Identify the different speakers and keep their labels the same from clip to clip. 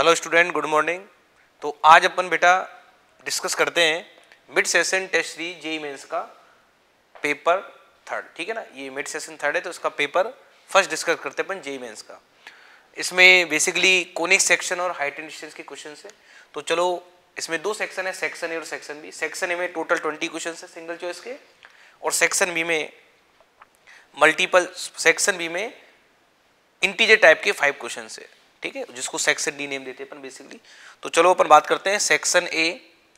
Speaker 1: Hello student good morning तो आज अपन बेटा डिस्कस करते हैं mid session test three JEE Mains का पेपर थर्ड ठीक है ना? ये मिड सेशन थर्ड है तो इसका पेपर फ़र्स्ट डिस्कस करते हैं अपन जेई मेंस का। इसमें बेसिकली कोनिक सेक्शन और हाइट एंड डिस्टेंस के क्वेश्चन है? तो चलो, इसमें दो सेक्शन है सेक्शन ए और सेक्शन बी सेक्शन ए में टोटल ट्वेंटी क्वेश्चन है सिंगल चॉइस के। और सेक्शन बी में मल्टीपल सेक्शन बी में इंटीजर टाइप के फाइव क्वेश्चन है। ठीक है? जिसको सेक्शन डी नेम देते हैं अपन बेसिकली तो चलो अपन बात करते हैं सेक्शन ए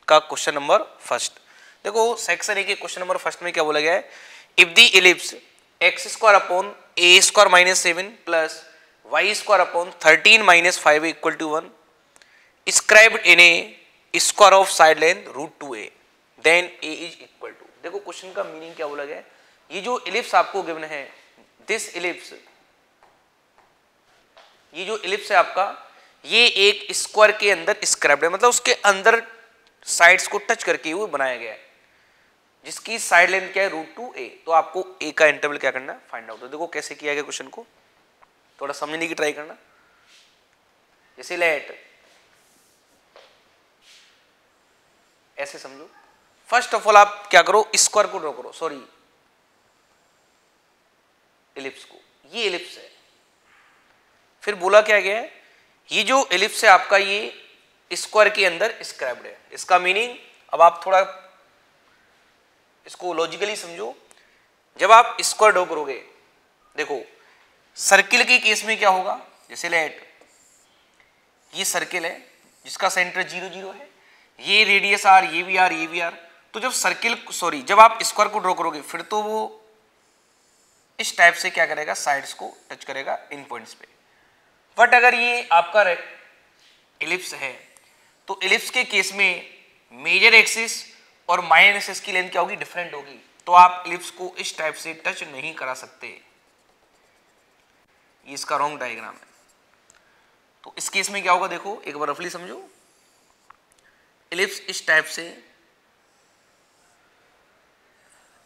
Speaker 1: का क्वेश्चन नंबर फ़र्स्ट देखो सेक्शन ए के क्वेश्चन नंबर फ़र्स्ट में क्या बोला गया है? If the ellipse X square upon A square minus seven plus Y square upon thirteen minus five equal to one scribe in a square of side length root two A then A is equal to देखो question का meaning क्या बोला गया है? ये जो ellipse आपको given है दिस इलिप्स ये जो इलिप्स है आपका, ये एक स्क्वायर के अंदर स्क्रैप्ड है। मतलब उसके अंदर साइड्स को टच करके वो बनाया गया है। जिसकी साइड लेंथ क्या है? रूट टू ए तो आपको ए का इंटरवल क्या करना है? फाइंड आउट देखो कैसे किया गया क्वेश्चन को। थोड़ा समझने की ट्राई करना। जैसे लेट ऐसे समझो। फ़र्स्ट ऑफ़ ऑल आप क्या करो? स्क्वायर को ड्रॉ करो। सॉरी इलिप्स को। ये इलिप्स है। फिर बोला क्या गया? है ये जो एलिप्स है आपका, ये स्क्वायर के अंदर स्क्रैप्ड है। इसका मीनिंग, अब आप थोड़ा इसको लॉजिकली समझो। जब आप स्क्वायर ड्रॉ करोगे, देखो सर्किल के केस में क्या होगा? जैसे लेट ये सर्किल है, जिसका सेंटर ज़ीरो ज़ीरो है, ये रेडियस आर ये भी आर ये भी आर तो जब सर्किल सॉरी जब आप स्क्वायर को ड्रॉ करोगे, फिर तो वो इस टाइप से क्या करेगा? साइड्स को टच करेगा इन पॉइंट्स पे। बट अगर ये आपका इलिप्स है तो इलिप्स के केस में मेजर एक्सिस और माइनर एक्सिस की लेंथ क्या होगी? डिफरेंट होगी। तो आप इलिप्स को इस टाइप से टच नहीं करा सकते। ये इसका रॉन्ग डायग्राम है। तो इस केस में क्या होगा देखो, एक बार रफली समझो। इलिप्स इस टाइप से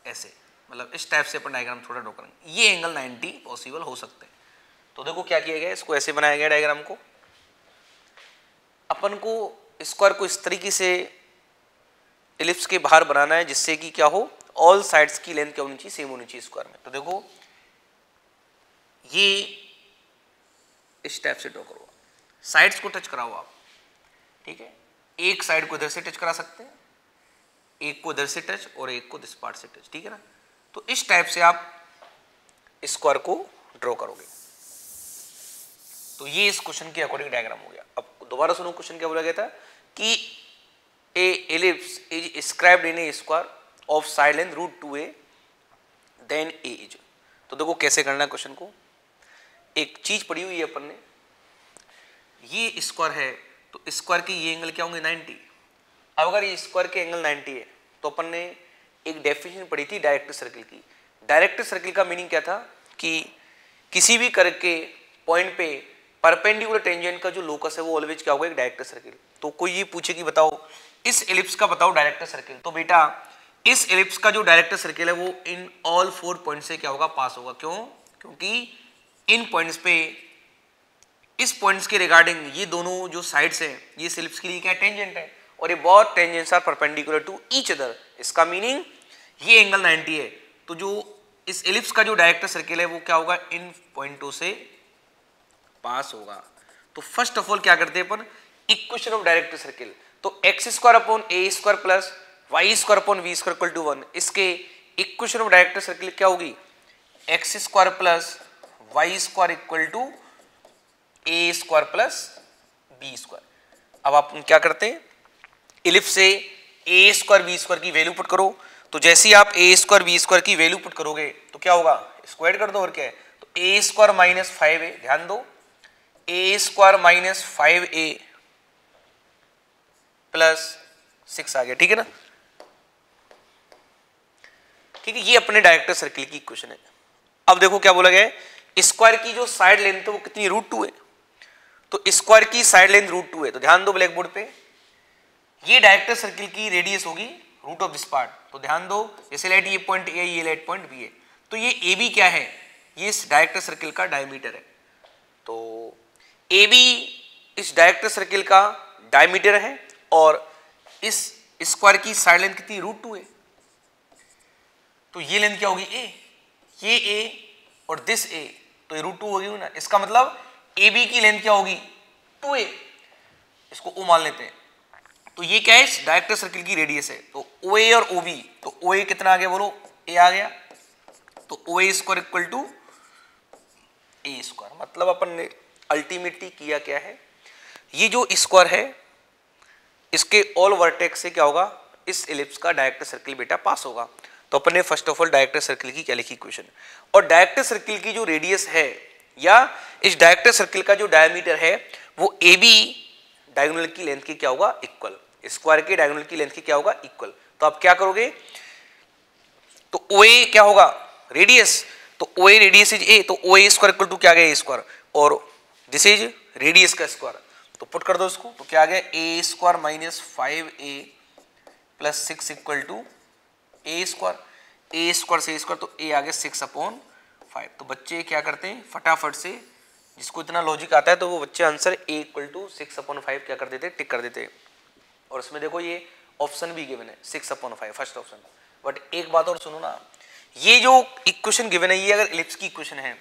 Speaker 1: ऐसे मतलब इस टाइप से अपन डायग्राम थोड़ा ड्रॉ करेंगे। ये एंगल 90 पॉसिबल हो सकते हैं। तो देखो क्या किया गया, इसको ऐसे बनाया गया डायग्राम को। अपन को स्क्वायर को इस तरीके से इलिप्स के बाहर बनाना है, जिससे कि क्या हो ऑल साइड्स की लेंथ क्या होनी चाहिए सेम होनी चाहिए स्क्वायर में। तो देखो, ये इस टाइप से ड्रॉ करो साइड्स को टच कराओ आप, ठीक है? एक साइड को इधर से टच करा सकते हैं, एक को इधर से टच और एक को दिस पार्ट से टच ठीक है ना? तो इस टाइप से आप स्क्वायर को ड्रॉ करोगे। तो ये इस क्वेश्चन के अकॉर्डिंग डायग्राम हो गया। अब दोबारा सुनो क्वेश्चन क्या बोला गया था? कि a ellipse is scribed in a square of side length root two A then A is तो देखो कैसे करना है क्वेश्चन को। एक चीज़ पड़ी हुई है अपन ने। ये स्क्वायर है तो स्क्वायर की ये एंगल क्या होंगे? 90 अब अगर ये स्क्वायर के एंगल 90 है तो अपन ने एक डेफिनेशन पढ़ी थी डायरेक्ट सर्किल की। डायरेक्ट सर्किल का मीनिंग क्या था? कि किसी भी कर के पॉइंट पे परपेंडिकुलर टेंजेंट का जो लोकस है वो ऑलवेज क्या होगा, एक डायरेक्टर सर्किल तो कोई ये पूछे कि बताओ, इस एलिप्स का बताओ डायरेक्टर सर्किल तो बेटा, इस एलिप्स का जो डायरेक्टर सर्किल है वो इन ऑल फोर पॉइंट से क्या होगा पास होगा। क्यों? क्योंकि इन पॉइंट्स पे, इस पॉइंट्स के रिगार्डिंग ये दोनों जो साइड्स हैं, ये एलिप्स के लिए क्या टेंजेंट है। और ये बहुत tangents are perpendicular to each other इसका मीनिंग ये एंगल 90 है। तो जो इस एलिप्स का जो डायरेक्टर सर्किल है वो क्या होगा, इन पॉइंटों से पास होगा। तो फ़र्स्ट ऑफ़ ऑल क्या करते हैं अपन? इक्वेशन ऑफ़ डायरेक्ट सर्किल तो X square upon A square plus Y square upon V square equal to one इसके इक्वेशन ऑफ़ डायरेक्ट सर्किल क्या होगी? X square plus Y square equal to A square plus B square अब आप क्या करते हैं? Ellipse A square B square की value put करो। तो जैसे ही आप ए स्क्वायर बी स्क्वायर की वैल्यू पुट करोगे तो क्या होगा? स्क्वायर कर दो और क्या है? तो ए स्क्वायर माइनस फाइव है। ध्यान दो। A square minus five A plus six आ गया, ठीक है ना? ठीक है, ये अपने डायरेक्टर सर्किल की इक्वेशन है। अब देखो क्या बोला गया है स्क्वायर की जो साइड लेंथ है वो कितनी रूट टू है? तो स्क्वायर की साइड लेंथ रूट टू है तो ध्यान दो ब्लैक बोर्ड पे। ये डायरेक्टर सर्किल की रेडियस होगी रूट ऑफ़ दिस पार्ट तो ध्यान दो, जैसे लाइट ये पॉइंट ए ये लाइट पॉइंट बी है। तो ये ए बी क्या है? ये इस डायरेक्टर सर्किल का डायमीटर है। तो ए बी इस डायरेक्टर सर्किल का डायमीटर है और इस स्क्वायर की साइड लेंथ कितनी? रूट टू है। तो ये लेंथ क्या होगी? ए ये ए और दिस ए तो ये रूट टू होगी ना। इसका मतलब ए बी की लेंथ क्या होगी? टू ए इसको ओ मान लेते हैं। तो ये क्या है? डायरेक्टर सर्किल की रेडियस है। तो ओ ए और ओ बी तो ओ ए कितना आ गया बोलो? ए आ गया। तो O A square equal to A square मतलब अपन ने अल्टीमेटली किया क्या है? ये जो स्क्वायर है, इसके ऑल वर्टेक्स से क्या होगा? इस एलिप्स का डायरेक्टर सर्किल बेटा पास होगा। तो अपन first of all director circle की क्या लिखी इक्वेशन और डायरेक्टर सर्किल की जो रेडियस है, या इस डायरेक्टर सर्किल का जो डायमीटर है, वो ए बी डायगोनल की लेंथ की क्या होगा? इक्वल स्क्वायर के डायगोनल की लेंथ की क्या होगा? इक्वल तो आप क्या करोगे? तो ओ ए क्या होगा? रेडियस तो O A radius is A तो O A square equal to क्या गया स्क्वायर और दिस इज़ रेडियस का स्क्वायर। तो पुट कर दो इसको। तो क्या आ गया? A square minus five A plus six equal to A square A square से स्क्वायर तो ए आ गया सिक्स अपॉन फाइव तो बच्चे क्या करते हैं? फटाफट से जिसको इतना लॉजिक आता है तो वो बच्चे answer A equal to six upon five क्या कर देते टिक कर देते और उसमें देखो, ये ऑप्शन भी गिवन है six upon five first option but एक बात और सुनो ना, ये जो इक्वेशन गिवन है, ये अगर इलिप्स की इक्वेशन है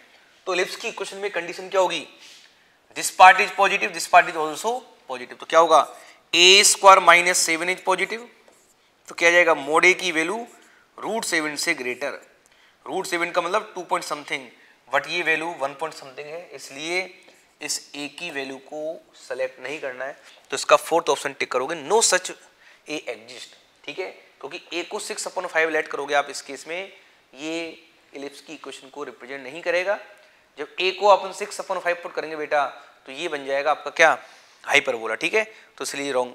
Speaker 1: तो इलिप्स की इक्वेशन में कंडीशन क्या होगी? This part is positive this part is also positive तो क्या होगा? A square minus seven is positive तो क्या जाएगा? मोड की वैल्यू रूट सेवन से ग्रेटर रूट सेवन का मतलब टू पॉइंट समथिंग बट ये वैल्यू वन पॉइंट समथिंग है, इसलिए इस ए की वैल्यू को सेलेक्ट नहीं करना है। तो इसका फोर्थ ऑप्शन टिक करोगे। नो सच ए एग्जिस्ट ठीक है? क्योंकि ए को सिक्स अपॉन फाइव लेट करोगे आप इस केस में, ये इलिप्स की इक्वेशन को रिप्रेजेंट नहीं करेगा। जब ए को अपन सिक्स अपन फाइव पुट करेंगे बेटा तो ये बन जाएगा आपका क्या? हाइपर बोला ठीक है? तो इसलिए रॉन्ग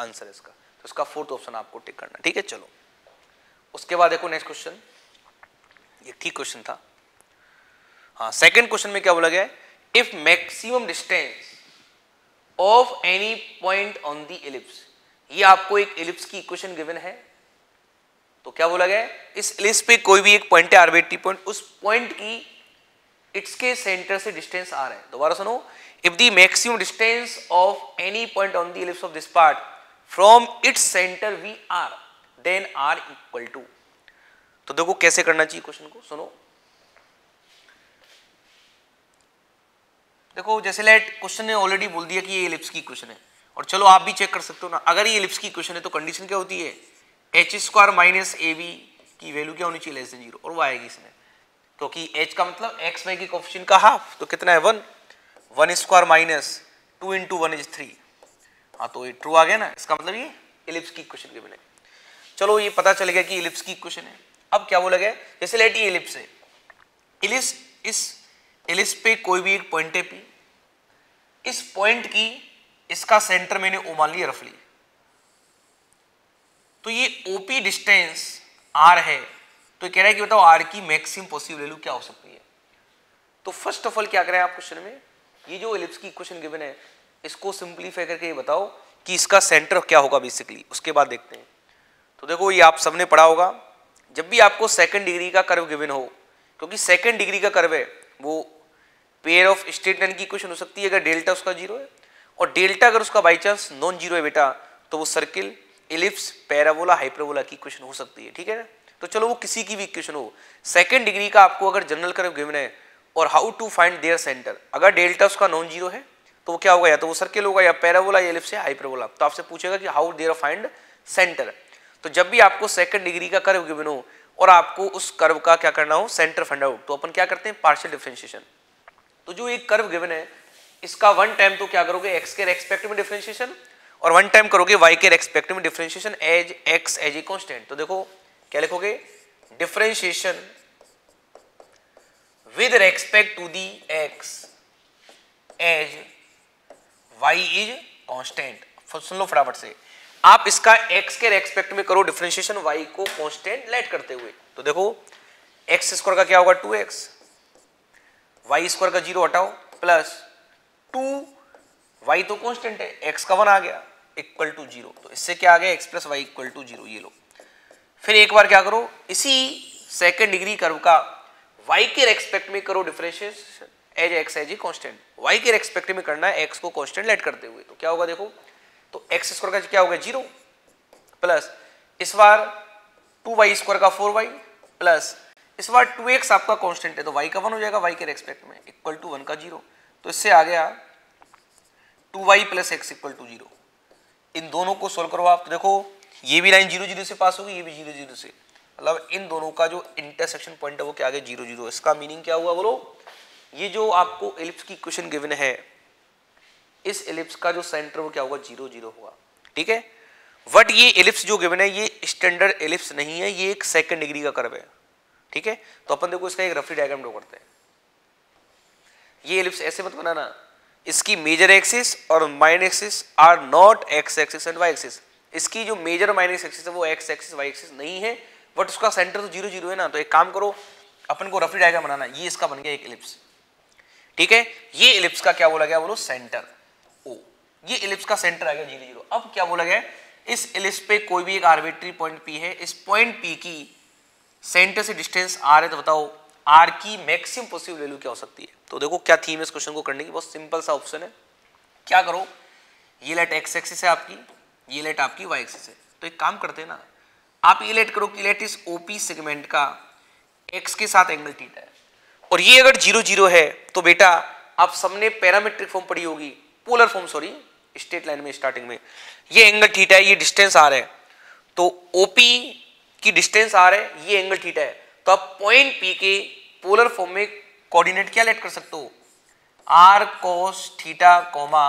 Speaker 1: आंसर इसका। तो इसका फोर्थ ऑप्शन आपको टिक करना ठीक है? चलो। उसके बाद देखो नेक्स्ट क्वेश्चन ये ठीक क्वेश्चन था। हाँ सेकंड क्वेश्चन में क्या बोला गया if maximum distance of any point on the ellipse ये आपको एक एलिप्स की इक्वेशन गिवन है। तो क्या बोला गया इस एलिप्स पे कोई भी एक पॉइंट है आर्बिट्री पॉइंट उस पॉइंट की इट्स के सेंटर से डिस्टेंस आर है। दोबारा सुनो। If the maximum distance of any point on the ellipse of this part from its centre we are then R equal to तो देखो कैसे करना चाहिए क्वेश्चन को, सुनो। देखो, जैसे लेट क्वेश्चन ने ऑलरेडी बोल दिया कि ये एलिप्स की क्वेश्चन है। और चलो आप भी चेक कर सकते हो ना। अगर ये एलिप्स की क्वेश्चन है तो कंडीशन क्या होती है? H square minus A B की वैल्यू क्या होनी चाहिए? लेस देन ज़ीरो और वो आएगी इसमें। क्योंकि एच का मतलब एक्स वाई की कॉफिशियन का हाफ़ तो कितना है? One one square minus two into one is three हाँ तो ये ट्रू आ गया ना? इसका मतलब ये इलिप्स की क्वेश्चन के बने चलो, ये पता चल गया कि इलिप्स की क्वेश्चन है। अब क्या बोला गया? जैसे लेट ये इलिप्स है। इलिप्स इस इलिप्स पे कोई भी एक पॉइंट है पी इस पॉइंट की, इसका सेंटर मैंने ओ मान लिया रफली तो ये ओपी डिस्टेंस आर है। तो कह रहा है कि बताओ आर की मैक्सिमम पॉसिबल वैल्यू क्या हो सकती है? तो फ़र्स्ट ऑफ़ ऑल क्या करें आप क्वेश्चन में? ये जो इलिप्स की क्वेश्चन गिवन है, इसको सिंप्लीफाई करके ये बताओ कि इसका सेंटर क्या होगा बेसिकली उसके बाद देखते हैं। तो देखो, ये आप सबने पढ़ा होगा, जब भी आपको सेकंड डिग्री का कर्व गिवन हो, क्योंकि सेकंड डिग्री का कर्व है, वो पेयर ऑफ़ स्टेट लाइन की क्वेश्चन हो सकती है अगर डेल्टा उसका ज़ीरो है। और डेल्टा अगर उसका बाई चांस नॉन ज़ीरो है बेटा तो वो सर्किल इलिप्स पैराबोला हाइपरबोला की क्वेश्चन हो सकती है, ठीक है ना? तो चलो वो किसी की भी इक्वेशन हो। सेकंड डिग्री का आपको अगर जनरल कर्व गिवन है, और how to find their centre अगर डेल्टा उसका नॉन ज़ीरो है तो वो क्या होगा? या तो वो सर्किल होगा, या पैराबोला या एलिप्स या हाइपरबोला तो आपसे पूछेगा कि हाउ देयर फाइंड सेंटर तो जब भी आपको सेकंड डिग्री का कर्व गिवन हो, और आपको उस कर्व का क्या करना हो सेंटर फाइंड आउट तो अपन क्या करते हैं? पार्शियल डिफरेंशिएशन तो जो एक कर्व गिवन है, इसका वन टाइम तो क्या करोगे? एक्स के रेस्पेक्ट में डिफरेंशिएशन और वन टाइम करोगे वाई के रेस्पेक्ट में differentiation as X as a constant तो देखो क्या लिखोगे? Differentiation with respect to the X as Y is constant सुन लो फटाफट से। आप इसका x के रेस्पेक्ट में करो डिफरेंशिएशन y को कांस्टेंट लेट करते हुए। तो देखो, x स्क्वायर का क्या होगा? 2x y स्क्वायर का ज़ीरो हटाओ प्लस टू वाई तो कांस्टेंट है। X का वन आ गया इक्वल टू ज़ीरो तो इससे क्या आ गया? X plus Y equal to zero ये लो। फिर एक बार क्या करो, इसी सेकेंड डिग्री कर्व का y के रेस्पेक्ट में करो differentiation as X as a constant Y के रेस्पेक्ट में करना है एक्स को कॉन्स्टेंट लेट करते हुए। तो क्या होगा देखो तो एक्स स्क्वायर का क्या होगा ज़ीरो प्लस इस बार टू वाई स्क्वायर का फोर वाई प्लस इस बार टू एक्स आपका कॉन्स्टेंट है तो वाई का वन हो जाएगा वाई के रेस्पेक्ट में इक्वल टू वन का ज़ीरो तो इससे आ गया two y plus x equal to zero इन दोनों को सोल्व करो आप तो देखो ये भी लाइन ज़ीरो ज़ीरो से पास होगी, ये भी ज़ीरो ज़ीरो से। मतलब इन दोनों का जो इंटरसेक्शन पॉइंट है, वो क्या गया ज़ीरो ज़ीरो इसका मीनिंग क्या हुआ बोलो? ये जो आपको एलिप्स की क्वेश्चन गिवन है, इस एलिप्स का जो सेंटर वो क्या होगा ज़ीरो ज़ीरो होगा ठीक है? बट ये एलिप्स जो गिवन है, ये स्टैंडर्ड एलिप्स नहीं है, ये एक सेकंड डिग्री का कर्व है। ठीक है? तो अपन देखो इसका एक रफली डायग्राम ड्रॉ करते हैं। ये एलिप्स ऐसे मत बनाना। इसकी मेजर एक्सिस और minor axis are not x axis and y axis इसकी जो मेजर माइनर एक्सिस है, वो एक्स एक्सिस वाई एक्सिस नहीं है बट उसका सेंटर तो ज़ीरो ज़ीरो है ना तो एक काम करो, अपन को रफली डायग्राम बनाना ये इसका बन गया एक एलिप्स ठीक है? ये एलिप्स का क्या बोला गया? बोलो सेंटर ओ, ये एलिप्स का सेंटर आ गया ज़ीरो ज़ीरो अब क्या बोला गया? इस एलिप्स पे कोई भी एक आर्बिट्री पॉइंट पी है, इस पॉइंट पी की सेंटर से डिस्टेंस आर है तो बताओ आर की मैक्सिमम पॉसिबल वैल्यू क्या हो सकती है? तो देखो क्या थीम है इस क्वेश्चन को करने की, बहुत सिंपल सा ऑप्शन है। क्या करो? ये लाइट एक्स एक्सिस है आपकी। ये लाइट आपकी वाई एक्सिस है। तो एक काम करते हैं ना, आप ये लाइट करो कि लाइट इस ओपी सेगमेंट का एक्स के साथ एंगल थीटा है। और ये अगर ज़ीरो ज़ीरो है तो बेटा आप सबने पैरामेट्रिक फॉर्म पढ़ी होगी polar form sorry straight line में स्टार्टिंग में। ये एंगल थीटा है, ये डिस्टेंस आर है। तो ओपी की डिस्टेंस आ रहा है, ये एंगल थीटा है। तो आप पॉइंट पी के पोलर फॉर्म में कोऑर्डिनेट क्या लेट कर सकते हो? R cos theta comma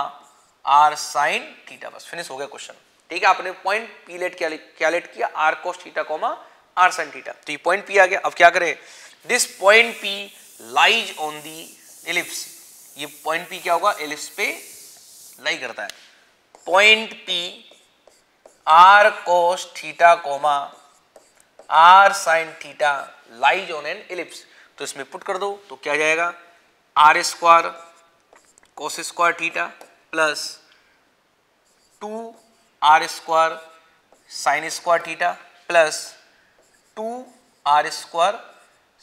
Speaker 1: r sine theta बस फिनिश हो गया क्वेश्चन ठीक है, आपने पॉइंट पी लेट क्या क्या लेट किया? R cos theta comma r sine theta तो ये पॉइंट पी आ गया। अब क्या करें? This point P lies on the ellipse ये पॉइंट पी क्या होगा? एलिप्स पे लाई करता है। Point P r cos theta comma r sine theta lies on an ellipse तो इसमें पुट कर दो तो क्या जाएगा? R square cos square theta plus two r square sine square theta plus two r square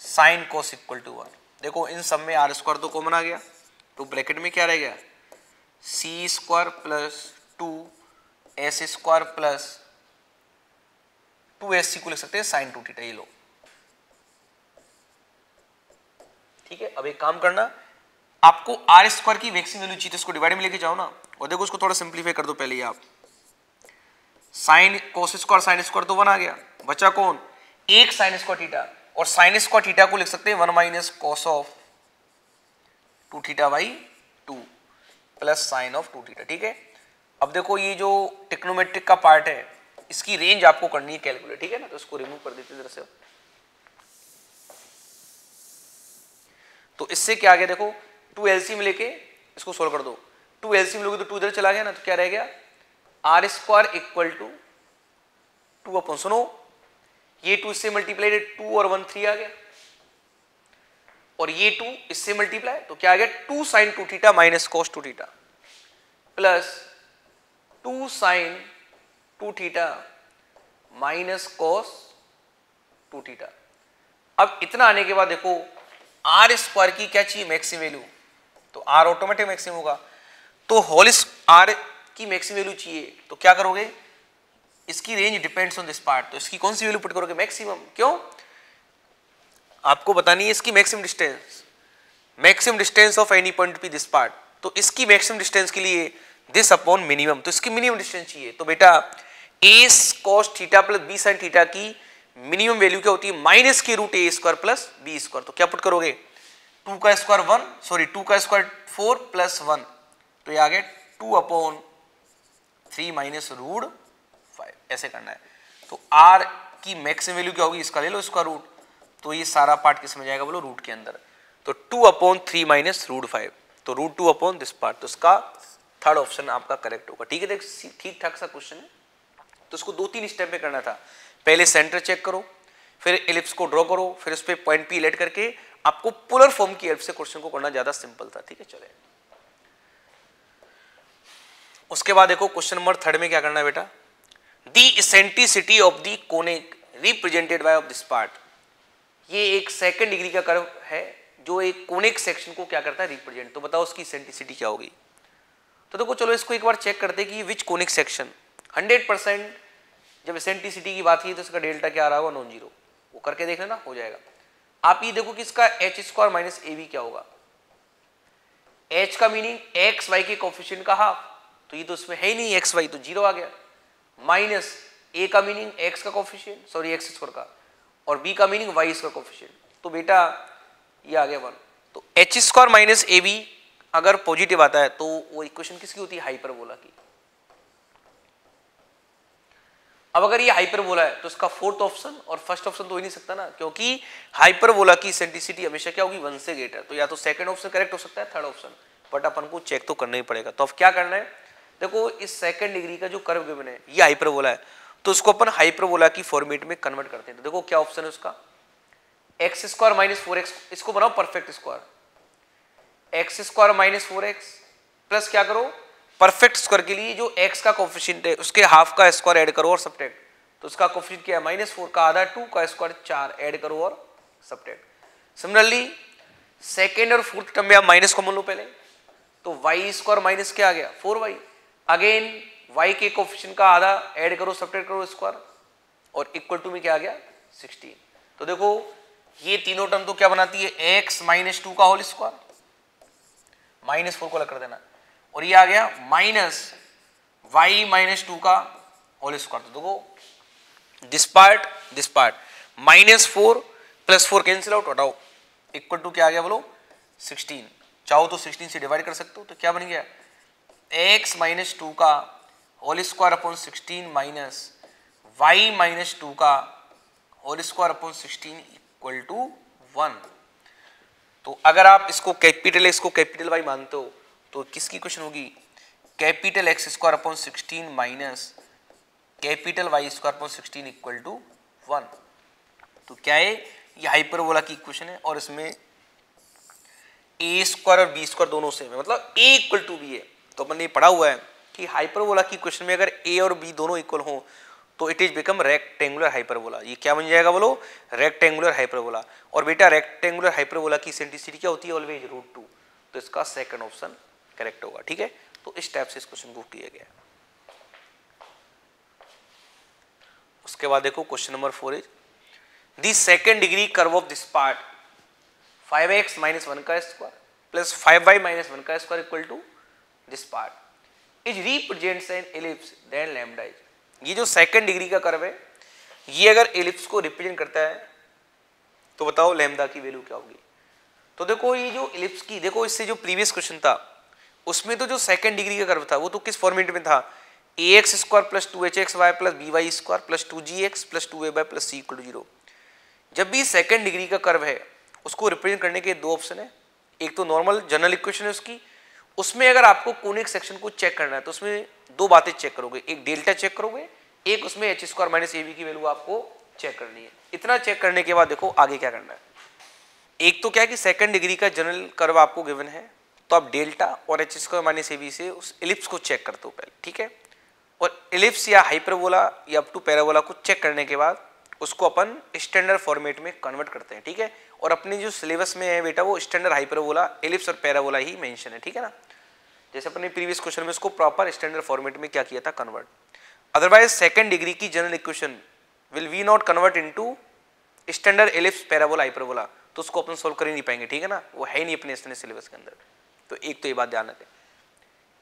Speaker 1: sine cos equal to one. देखो, इन सब में आर स्क्वायर तो कॉमन आ गया। तो ब्रैकेट में क्या रह गया? C square plus two s square plus two s c को लिख सकते हैं, साइन टू थीटा, ये लो। ठीक है, अब एक काम करना, आपको आर स्क्वायर की वैक्सीन वैल्यू चाहिए इसको डिवाइड में लेके जाओ ना, और देखो उसको थोड़ा सिंप्लीफाई कर दो पहले ही आप। Sine cos square, sine square तो वन आ गया। बचा कौन? एक साइन स्क्वायर थीटा। और साइन स्क्वायर थीटा को लिख सकते हैं one minus cos of two theta by two plus sine of two theta, ठीक है? अब देखो ये जो टेक्नोमेट्रिक का पार्ट है, इसकी रेंज आपको करनी है कैलकुलेट ठीक है ना? तो इसको रिमूव कर देते इधर से। तो इससे क्या आ गया देखो? टू एलसीएम लेके इसको सोल्व कर दो। टू एलसीएम लोगे तो टू इधर चला गया ना तो क्या रह गया? R square equal to two अपन सुनो, ये टू इससे मल्टीप्लाई टू और वन थ्री आ गया। और ये टू इससे मल्टीप्लाई तो क्या आ गया? Two sine two theta minus cos two theta plus two sine two theta minus cos two theta अब इतना आने के बाद देखो, आर स्क्वायर की क्या चाहिए? मैक्सिम वैल्यू तो आर ऑटोमेटिक मैक्सिम होगा। तो होल आर की मैक्सिम वैल्यू चाहिए तो क्या करोगे? इसकी range depends on this part तो इसकी कौन सी वैल्यू पुट करोगे? मैक्सिमम क्यों? आपको बतानी है इसकी maximum distance maximum distance of any point P this part तो इसकी मैक्सिमम डिस्टेंस के लिए दिस अपॉन मिनिमम तो इसकी मिनिमम डिस्टेंस चाहिए. तो बेटा a cos theta plus b sine theta की मिनिमम वैल्यू क्या होती है? माइनस के root a square plus b square तो क्या पुट करोगे? टू का स्क्वायर वन सॉरी टू का स्क्वायर फोर प्लस वन तो ये आ गया two upon three minus root five, ऐसे करना है। तो आर की मैक्सिमम वैल्यू क्या होगी? इसका ले लो इसका रूट। तो ये सारा पार्ट किसमें जाएगा बोलो? रूट के अंदर। तो two upon three minus root five तो root two upon this part तो इसका थर्ड ऑप्शन आपका करेक्ट होगा। ठीक है, देख ठीक ठाक सा क्वेश्चन है। तो उसको दो तीन स्टेप में करना था। पहले सेंटर चेक करो, फिर एलिप्स को ड्रॉ करो, फिर उस पर पॉइंट पी लेट करके आपको पुलर फॉर्म की हेल्प से क्वेश्चन को करना ज़्यादा सिंपल था। ठीक है, चले। उसके बाद देखो क्वेश्चन नंबर थर्ड में क्या करना है बेटा? The eccentricity of the conic represented by of this part ये एक सेकंड डिग्री का कर्व है, जो एक कोनिक सेक्शन को क्या करता है? रिप्रेजेंट तो बताओ उसकी सेंटिसिटी क्या होगी? तो देखो, चलो इसको एक बार चेक करते कि विच कोनिक सेक्शन 100 परसेंट जब एसेंटिसिटी की बात की तो इसका डेल्टा क्या आ रहा होगा? नॉन ज़ीरो वो करके देख लेना, हो जाएगा। आप ये देखो कि इसका एच स्क्वायर माइनस ए क्या होगा? एच का मीनिंग एक्स वाई के कॉफिशियंट का हाफ़ तो ये तो इसमें है ही नहीं एक्स वाई तो ज़ीरो आ गया। माइनस ए का मीनिंग एक्स का कॉफिशियंट सॉरी एक्स स्क्वायर का, और बी का मीनिंग वाई इसका कॉफिशियंट तो बेटा, ये आ गया वन तो h square minus a b अगर पॉजिटिव आता है तो वो इक्वेशन किसकी होती है? हाइपरबोला की। अब अगर ये हाइपरबोला है तो इसका फोर्थ ऑप्शन और फ़र्स्ट ऑप्शन तो हो नहीं सकता ना, क्योंकि हाइपरबोला की सेंटिसिटी हमेशा क्या होगी? वन से ग्रेटर तो या तो सेकंड ऑप्शन करेक्ट हो सकता है थर्ड ऑप्शन बट अपन को चेक तो करना ही पड़ेगा। तो अब क्या करना है? देखो, इस सेकंड डिग्री का जो कर्व गिवन है, ये हाइपरबोला है तो उसको अपन हाइपरबोला की फॉर्मेट में कन्वर्ट करते हैं। तो देखो, क्या ऑप्शन है उसका? X square minus four x इसको बनाओ perfect square x square minus four x plus क्या करो? परफेक्ट स्क्वायर के लिए जो एक्स का कोफिशियंट है, उसके हाफ़ का स्क्वायर ऐड करो और सब्ट्रैक्ट तो उसका कोफिशियंट क्या है? माइनस फोर का आधा टू का स्क्वायर चार ऐड करो और सब्ट्रैक्ट सिमिलरली सेकेंड और फोर्थ टर्म में आप माइनस कॉमन लो पहले। तो वाई स्क्वायर माइनस क्या आ गया? फोर वाई अगेन वाई के कोफिशियंट का आधा ऐड करो सब्ट्रैक्ट करो स्क्वायर और इक्वल टू में क्या आ गया? सिक्सटीन तो देखो, ये तीनों टर्म तो क्या बनाती है? एक्स माइनस टू का होल स्क्वायर माइनस फोर को अलग कर देना। और ये आ गया माइनस वाई माइनस टू का होल स्क्वायर तो देखो this part this part minus four plus four cancel out हटाओ। इक्वल टू क्या आ गया बोलो? सिक्सटीन चाहो तो सिक्सटीन से डिवाइड कर सकते हो तो क्या बन गया? एक्स माइनस टू का whole square upon sixteen minus y minus two का whole square upon sixteen equal to one. तो अगर आप इसको कैपिटल इसको कैपिटल वाई मानते हो तो किसकी क्वेश्चन होगी? Capital X square upon sixteen minus capital Y square upon sixteen equal to one. तो क्या है? ये हाइपरबोला की इक्वेशन है और इसमें ए स्क्वायर और बी स्क्वायर दोनों सेम है। मतलब ए इक्वल टू बी है। तो अपन ने पढ़ा हुआ है कि हाइपरबोला की क्वेश्चन में अगर ए और बी दोनों इक्वल हो तो it is become rectangular hyperbola ये क्या बन जाएगा बोलो? रेक्टेंगुलर हाइपरबोला और बेटा रेक्टेंगुलर हाइपरबोला की सेंटिसिटी क्या होती है? ऑलवेज रूट टू तो इसका सेकंड ऑप्शन करेक्ट होगा, ठीक है? तो इस टाइप से इस क्वेश्चन को किया गया उसके बाद देखो question number four is the second degree curve of this part five x minus one का square plus five y minus one का square equal to this part is represents an ellipse then lambda is ये जो second degree का curve है, ये अगर ellipse को represent करता है तो बताओ लैम्डा की वैल्यू क्या होगी? तो देखो ये जो एलिप्स की, देखो इससे जो प्रीवियस क्वेश्चन था, उसमें तो जो सेकंड डिग्री का कर्व था, वो तो किस फॉर्मेट में था? A x square plus two h x y plus b y square plus two g x plus two a y plus c equal to zero जब भी सेकंड डिग्री का कर्व है, उसको रिप्रेजेंट करने के दो ऑप्शन है। एक तो नॉर्मल जनरल इक्वेशन है उसकी उसमें अगर आपको कोनिक सेक्शन को चेक करना है तो उसमें दो बातें चेक करोगे। एक डेल्टा चेक करोगे, एक उसमें एच स्क्वायर माइनस ए की वैल्यू आपको चेक करनी है। इतना चेक करने के बाद देखो आगे क्या करना है। एक तो क्या है कि सेकंड डिग्री का जनरल कर्व आपको गिवन है तो आप डेल्टा और एच स्क्वायर माइनस ए से उस एलिप्स को चेक करते हो पहले, ठीक है? और एलिप्स या हाइपरबोला या अप टू पैराबोला को चेक करने के बाद उसको अपन स्टैंडर्ड फॉर्मेट में कन्वर्ट करते हैं, ठीक है? और अपने जो सिलेबस में है बेटा, वो स्टैंडर्ड हाइपरबोला एलिप्स और पैराबोला ही मेंशन है, ठीक है ना? जैसे अपने प्रीवियस क्वेश्चन में उसको प्रॉपर स्टैंडर्ड फॉर्मेट में क्या किया था? कन्वर्ट अदरवाइज़ सेकंड डिग्री की general equation will we not convert into standard ellipse parabola hyperbola तो उसको अपन सोल्व कर ही नहीं पाएँगे, ठीक है ना? वो है ही नहीं अपने सिलेबस के अंदर। तो एक तो ये बात ध्यान रखें।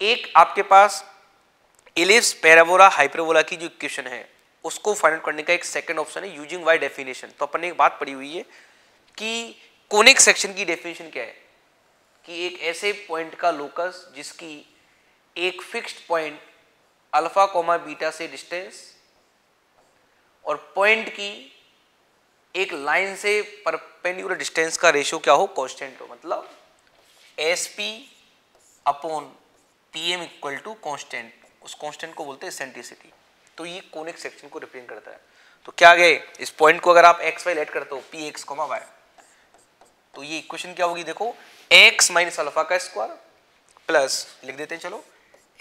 Speaker 1: एक, आपके पास एलिप्स पैराबोला हाइपरबोला की जो इक्वेशन है उसको फाइंड आउट करने का एक सेकंड ऑप्शन है यूजिंग वाई डेफिनेशन तो अपन ने एक बात पढ़ी हुई है कि कोनिक सेक्शन की डेफिनेशन क्या है? कि एक ऐसे पॉइंट का लोकस जिसकी एक fixed point alpha comma beta से डिस्टेंस और पॉइंट की एक लाइन से परपेंडिकुलर डिस्टेंस का रेशियो क्या हो? कांस्टेंट हो. मतलब S P upon P M equal to constant उस कॉन्स्टेंट को बोलते हैं सेंटिसिटी तो ये कोनिक सेक्शन को रिप्रेजेंट करता है? तो क्या गए? इस पॉइंट को अगर आप एक्स वाई लेट करते हो पी एक्स कोमा वाई तो ये इक्वेशन क्या होगी देखो? एक्स माइनस अल्फ़ा का स्क्वायर प्लस लिख देते हैं चलो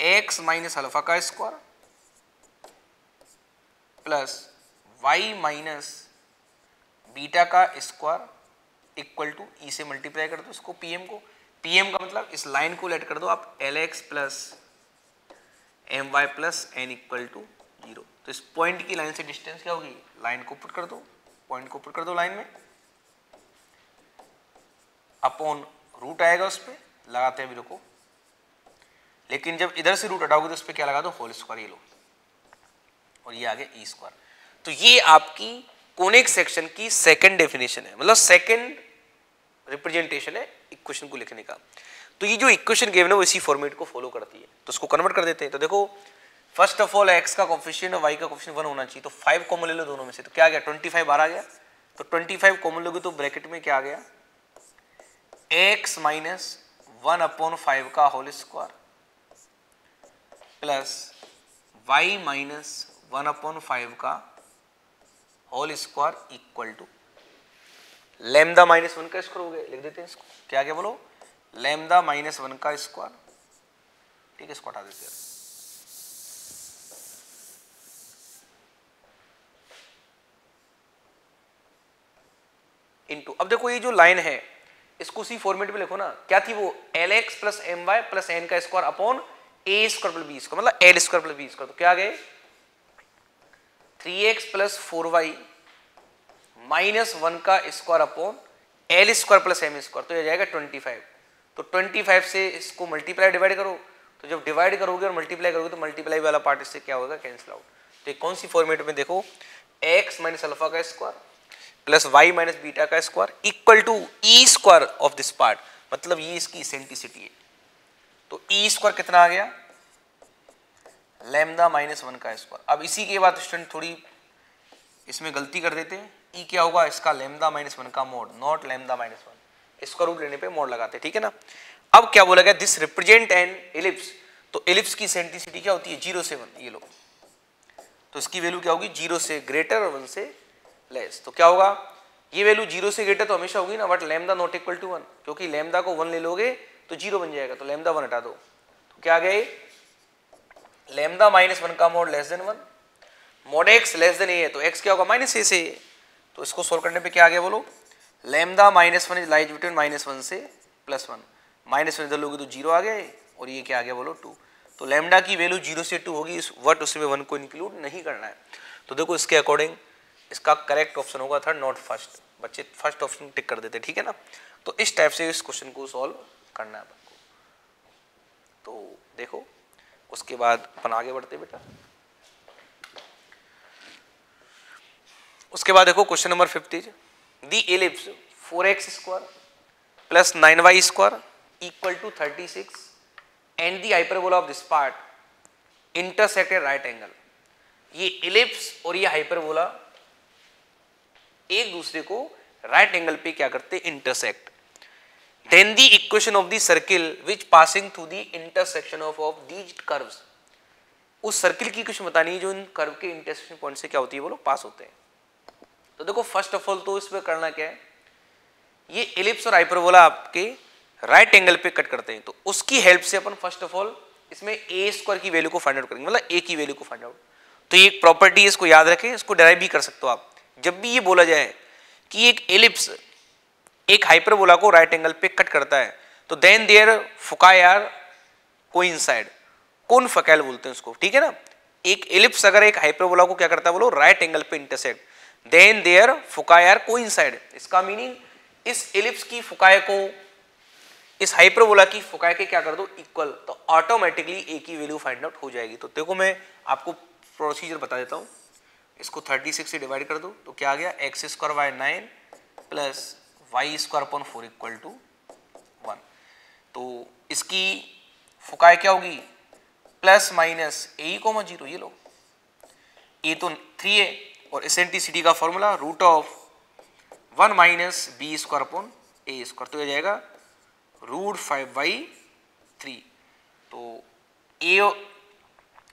Speaker 1: एक्स माइनस अल्फ़ा का square plus y minus beta का स्क्वायर इक्वल टू ई से मल्टीप्लाई कर दो इसको पीएम को। पीएम का मतलब इस लाइन को लेट कर दो आप l x plus m y plus n equal to zero. तो इस पॉइंट की लाइन से डिस्टेंस क्या होगी? लाइन को पुट कर दो। पॉइंट को पुट कर दो लाइन में। अपॉन रूट आएगा उस पर लगाते हैं भी रुको लेकिन जब इधर से रूट हटाओगे तो उस पर क्या लगा दो? होल स्क्वायर ये लो और ये आगे ई स्क्वायर तो ये आपकी कोनिक सेक्शन की सेकंड डेफिनेशन है। मतलब सेकंड रिप्रेजेंटेशन है इक्वेशन को लिखने का। तो ये जो इक्वेशन गिवन है, वो इसी फॉर्मेट को फॉलो करती है। तो उसको कन्वर्ट कर देते हैं। तो देखो फ़र्स्ट ऑफ़ ऑल एक्स का कॉफिशियन और वाई का कॉफिशियन वन होना चाहिए। तो फाइव कॉमन ले लो दोनों में से। तो क्या आ गया? ट्वेंटी फाइव बार आ गया। तो ट्वेंटी फाइव कॉमन लोगे तो ब्रैकेट में क्या आ गया? X minus one upon five का whole square plus y minus one upon five का whole square equal to lambda minus one का स्क्वायर हो गया। लिख देते हैं इसको। क्या क्या बोलो? लेमदा माइनस वन का स्क्वायर ठीक है, इसको हटा देते हैं। इंटू अब देखो ये जो लाइन है, इसको उसी फॉर्मेट में लिखो ना, क्या थी वो? L x plus m y plus n का square upon a square plus b square मतलब l square plus b square तो क्या गए? Three x plus four y minus one का square upon l square plus m square तो ये जाएगा twenty five तो ट्वेंटी फाइव से इसको मल्टीप्लाई डिवाइड करो। तो जब डिवाइड करोगे और मल्टीप्लाई करोगे तो मल्टीप्लाई वाला पार्ट इससे क्या होगा? कैंसिल आउट तो कौन सी फॉर्मेट में देखो? एक्स माइनस अल्फ़ा का square plus y minus beta का square equal to e square of this part मतलब ये इसकी इसेंटिसिटी है। तो ई स्क्वायर कितना आ गया? लेमदा माइनस वन का स्क्वायर अब इसी के बाद स्टूडेंट थोड़ी इसमें गलती कर देते हैं। ई e क्या होगा? इसका लेमदा माइनस वन का mod not lambda minus one इसका रूट लेने पे मोड लगाते ठीक है ना? अब क्या बोला गया? दिस रिप्रेजेंट एन एलिप्स तो एलिप्स की सेंटिसिटी क्या होती है? ज़ीरो से वन, ये लो। तो इसकी वैल्यू क्या होगी? ज़ीरो से ग्रेटर और वन से लेस तो क्या होगा? ये वैल्यू ज़ीरो से ग्रेटर तो हमेशा होगी ना but lambda not equal to one क्योंकि लेमदा को वन ले लोगे तो ज़ीरो बन जाएगा तो लेमदा वन हटा दो। तो क्या गए लेमदा माइनस वन का mod less than one mod x less than a है तो एक्स क्या होगा? माइनस ए से तो इसको सोल्व करने पे क्या आ गया बोलो? Lambda minus one is lies between minus one से प्लस वन माइनस वन इधर लोगे तो ज़ीरो आ गए और ये क्या आ गया बोलो? टू तो लेमडा की वैल्यू ज़ीरो से टू होगी वट उसमें वन को इंक्लूड नहीं करना है। तो देखो इसके अकॉर्डिंग इसका करेक्ट ऑप्शन होगा था नॉट फ़र्स्ट बच्चे फ़र्स्ट ऑप्शन टिक कर देते, ठीक है ना? तो इस टाइप से इस क्वेश्चन को सॉल्व करना है आपको। तो देखो, उसके बाद अपन आगे बढ़ते बेटा। उसके बाद देखो question number fifty the ellipse four x square plus nine y square equal to thirty six and the hyperbola of this part intersected right angle ये एलिप्स और ये हाइपरबोला एक दूसरे को राइट एंगल पे क्या करते intersect then the equation of the circle which passing through the intersection of of these curves उस सर्किल की कुछ बतानी है जो इन कर्व के इंटरसेक्शन पॉइंट से क्या होती है बोलो पास होते हैं। तो देखो फ़र्स्ट ऑफ़ ऑल तो इसमें करना क्या है? ये एलिप्स और हाइपरबोला आपके राइट एंगल पे कट करते हैं। तो उसकी हेल्प से अपन फ़र्स्ट ऑफ़ ऑल इसमें ए स्क्वायर की वैल्यू को फाइंड आउट करेंगे। मतलब ए की वैल्यू को फाइंड आउट तो ये एक प्रॉपर्टी इसको याद रखें, इसको डिराइव भी कर सकते हो आप। जब भी ये बोला जाए कि एक एलिप्स एक हाइपरबोला को राइट एंगल पे कट करता है तो then there foci are coincide कौन फकैल बोलते हैं उसको? ठीक है ना? एक एलिप्स अगर एक हाइपरबोला को क्या करता है बोलो? राइट एंगल पे intersect then there foci are coincide इसका मीनिंग इस एलिप्स की फुकाय को, इस हाइपरबोला की फुकाय के क्या कर दो? इक्वल तो ऑटोमेटिकली ए की वैल्यू फाइंड आउट हो जाएगी। तो देखो मैं आपको प्रोसीजर बता देता हूँ। इसको 36 से डिवाइड कर दो तो क्या आ गया? X square by nine plus y square upon four equal to one. तो इसकी फुकाय क्या होगी? Plus minus a comma zero, ये लो। ए तो थ्री है और एसेंटिसिटी का formula root of one minus b square upon a square तो ये जाएगा रूट फाइव बाई थ्री। तो a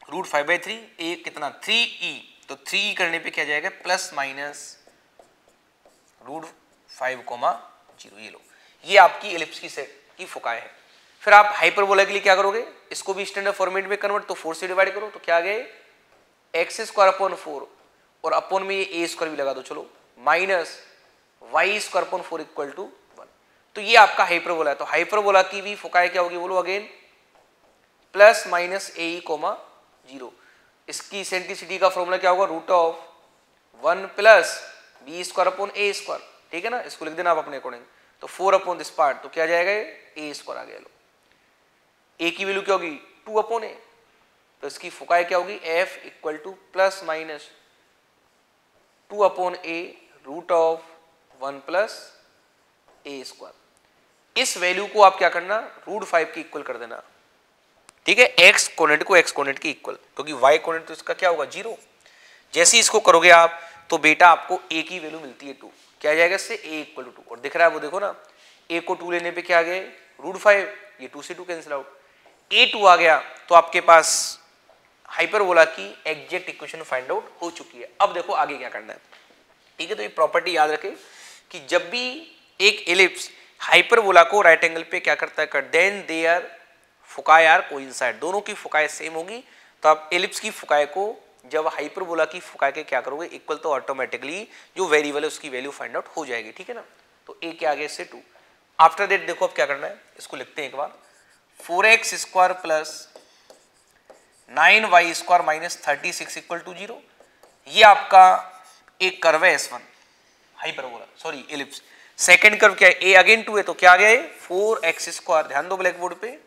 Speaker 1: root five by three, a कितना? Three e. तो थ्री करने पे क्या जाएगा? Plus minus root five comma zero ये लो। ये आपकी एलिप्स की सेट की फुकाय है। फिर आप हाइपरबोला के लिए क्या करोगे? इसको भी स्टैंडर्ड फॉर्मेट में कन्वर्ट तो फोर से डिवाइड करो तो क्या आ गए एक्स स्क्वायर अपॉन फोर और अपॉन में ये ए स्क्वायर भी लगा दो, चलो। Minus y square upon four equal to one तो ये आपका हाइपरबोला है। तो हाइपरबोला की भी फुकाई क्या होगी बोलो again plus minus a comma zero इसकी सेंटिसिटी का फॉर्मूला क्या होगा? Root of one plus b square upon a square ठीक है ना? इसको लिख देना आप अपने अकॉर्डिंग तो फोर अपॉन दिस पार्ट तो क्या जाएगा ये? ए स्क्वायर आ गया, लो। ए की वैल्यू क्या होगी? टू अपॉन ए तो इसकी फुकाई क्या होगी? F equal to plus minus two upon a root of one plus a square इस वैल्यू को आप क्या करना? रूट फाइव की इक्वल कर देना। ठीक है एक्स कोनेट को एक्स कोनेट की इक्वल क्योंकि वाई कोनेट तो इसका क्या होगा ज़ीरो जैसे इसको करोगे आप तो बेटा आपको ए की वैल्यू मिलती है टू क्या जाएगा इससे? ए इक्वल टू और दिख रहा है वो देखो ना ए को टू लेने पे क्या आ गए रूट फाइव ये टू से two cancel out a two आ गया तो आपके पास हाइपर हाइपरबोला की एग्जैक्ट इक्वेशन फाइंड आउट हो चुकी है। अब देखो आगे क्या करना है। ठीक है तो ये प्रॉपर्टी याद रखें कि जब भी एक एलिप्स हाइपरबोला को राइट एंगल पे क्या करता है, कर then they are foci are coincide दोनों की फुकाय सेम होगी। तो आप एलिप्स की फुकाय को, जब हाइपरबोला की फुकाय के क्या करोगे? इक्वल तो ऑटोमेटिकली जो वेरिएबल है, उसकी वैल्यू फाइंड आउट हो जाएगी, ठीक है ना? तो ए के आगे से टू आफ्टर दैट देखो अब क्या करना है, इसको लिखते हैं एक बार। Four x square plus nine y square minus thirty six equal to zero ये आपका एक कर्व है s one hyperbola sorry ellipse second curve क्या है? ए अगेन टू है तो क्या आ गया है? फोर एक्स स्क्वायर ध्यान दो ब्लैक बोर्ड पे।